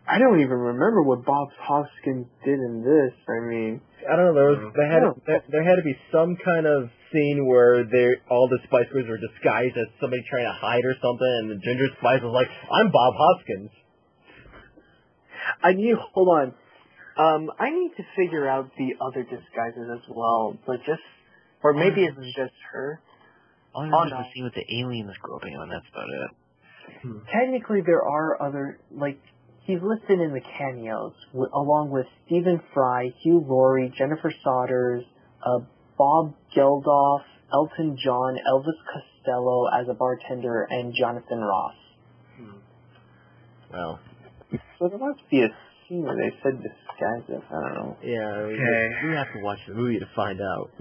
[SPEAKER 6] I don't even remember what Bob Hoskins did in this. I mean,
[SPEAKER 5] I don't know. There was there had
[SPEAKER 6] Yeah.
[SPEAKER 5] there, there had to be some kind of scene where they all the Spice Girls were disguised as somebody trying to hide or something, and the Ginger Spice was like, "I'm Bob Hoskins."
[SPEAKER 6] I knew. hold on. Um, I need to figure out the other disguises as well, but just or maybe it's just her.
[SPEAKER 10] All I
[SPEAKER 6] Oh,
[SPEAKER 10] is
[SPEAKER 6] no.
[SPEAKER 10] the scene with the aliens groping on. That's about it.
[SPEAKER 6] Technically, there are other like he's listed in the cameos w- along with Stephen Fry, Hugh Laurie, Jennifer Saunders, uh, Bob Geldof, Elton John, Elvis Costello as a bartender, and Jonathan Ross.
[SPEAKER 5] Wow.
[SPEAKER 6] So there must be a scene where they said disguises. I don't know.
[SPEAKER 5] Yeah. we-
[SPEAKER 7] Okay.
[SPEAKER 5] We have to watch the movie to find out.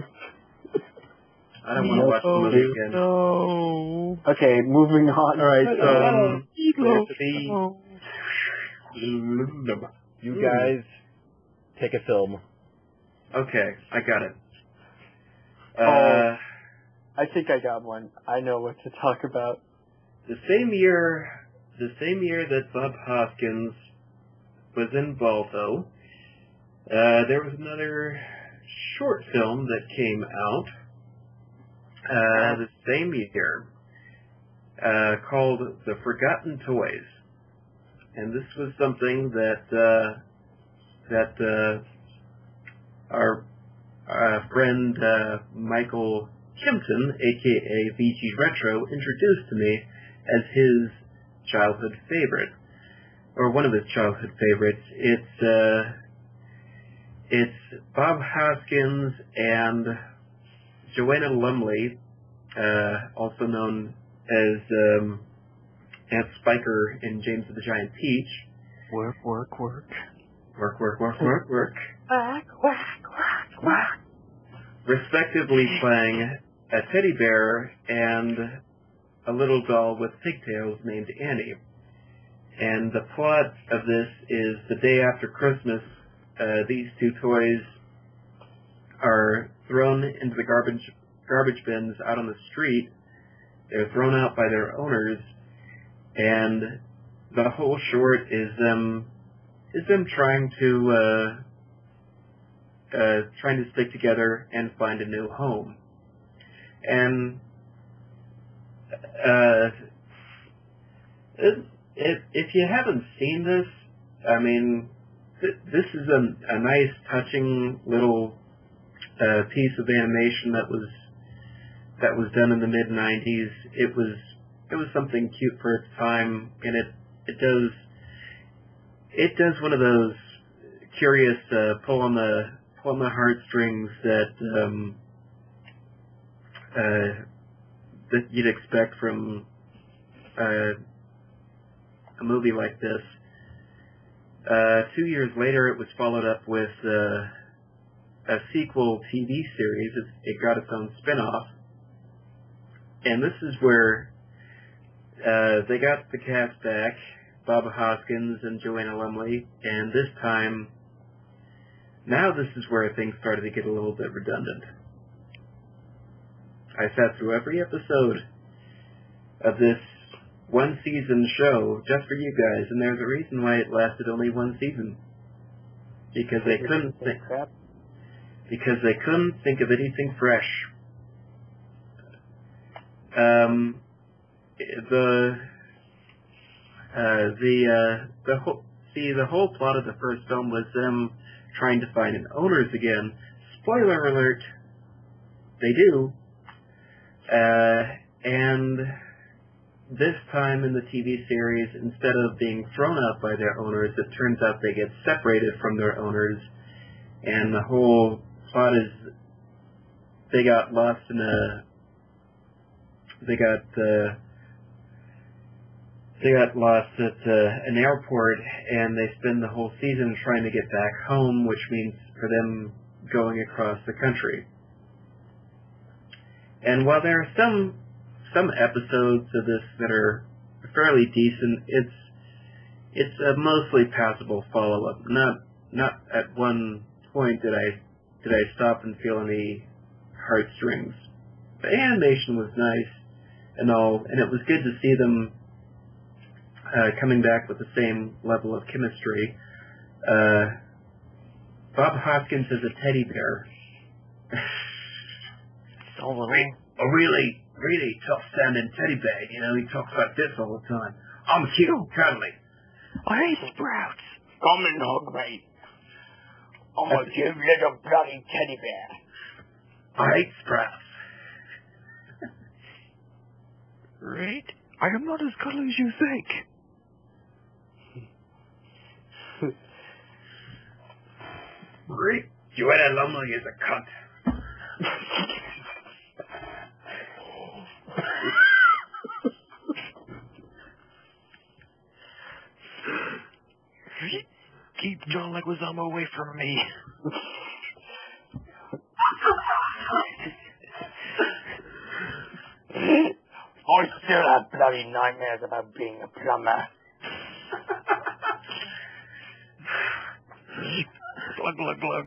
[SPEAKER 7] I don't want to watch the movie again.
[SPEAKER 9] No.
[SPEAKER 6] Okay, moving on.
[SPEAKER 5] All right. So
[SPEAKER 7] Um,
[SPEAKER 9] Meatloaf.
[SPEAKER 5] the- you
[SPEAKER 7] Hmm.
[SPEAKER 5] guys take a film.
[SPEAKER 7] Okay, I got it.
[SPEAKER 6] Oh.
[SPEAKER 7] Uh,
[SPEAKER 6] I think I got one. I know what to talk about.
[SPEAKER 7] the same year, the same year that Bob Hoskins was in Balto, uh, there was another short film that came out uh, the same year uh, called The Forgotten Toys, and this was something that uh, that uh, our friend uh, Michael Kimpton, aka VG Retro, introduced to me as his childhood favorite, or one of his childhood favorites. It's uh, it's Bob Hoskins and Joanna Lumley, uh, also known as um, Aunt Spiker in James of the Giant Peach.
[SPEAKER 10] Work, work, work.
[SPEAKER 7] Work, work, work, work, work.
[SPEAKER 6] Whack, whack, whack, whack.
[SPEAKER 7] Respectively playing a teddy bear and a little doll with pigtails named Annie. And the plot of this is the day after Christmas, uh, these two toys are thrown into the garbage garbage bins out on the street. They're thrown out by their owners, and the whole short is them is them trying to uh, uh, trying to stick together and find a new home. And uh, it, if you haven't seen this, I mean, th- this is a, a nice, touching little uh, piece of animation that was that was done in the mid '90s. It was it was something cute for its time, and it it does it does one of those curious uh, pull on the pull on the heartstrings that um, uh, that you'd expect from uh, a movie like this. Uh, two years later, it was followed up with uh, a sequel TV series. It, it got its own spin-off, and this is where uh, they got the cast back, Bob Hoskins and Joanna Lumley, and this time, now this is where things started to get a little bit redundant. I sat through every episode of this one season show just for you guys, and there's a reason why it lasted only one season. Because they couldn't think, because they couldn't think of anything fresh. Um, the uh, the uh, the whole see the whole plot of the first film was them trying to find an owners again. Spoiler alert, they do. Uh, and this time in the TV series, instead of being thrown out by their owners, it turns out they get separated from their owners, and the whole plot is they got lost in a they got uh, they got lost at uh, an airport, and they spend the whole season trying to get back home, which means for them going across the country. And while there are some some episodes of this that are fairly decent, it's it's a mostly passable follow-up. Not not at one point did I did I stop and feel any heartstrings. The animation was nice and all, and it was good to see them uh, coming back with the same level of chemistry. Uh, Bob Hoskins is a teddy bear.
[SPEAKER 11] So little.
[SPEAKER 7] a really, really tough standing teddy bear. You know, he talks like this all the time. I'm cute, cuddly.
[SPEAKER 10] I hate sprouts.
[SPEAKER 8] Come and hug me. I'm a cute little bloody teddy bear.
[SPEAKER 7] I hate sprouts.
[SPEAKER 10] Right? I am not as cuddly as you think.
[SPEAKER 7] Rick, Joanna Lumley is a cunt.
[SPEAKER 10] Keep John Leguizamo away from me.
[SPEAKER 8] I still have bloody nightmares about being a plumber.
[SPEAKER 10] glug, glug, glug.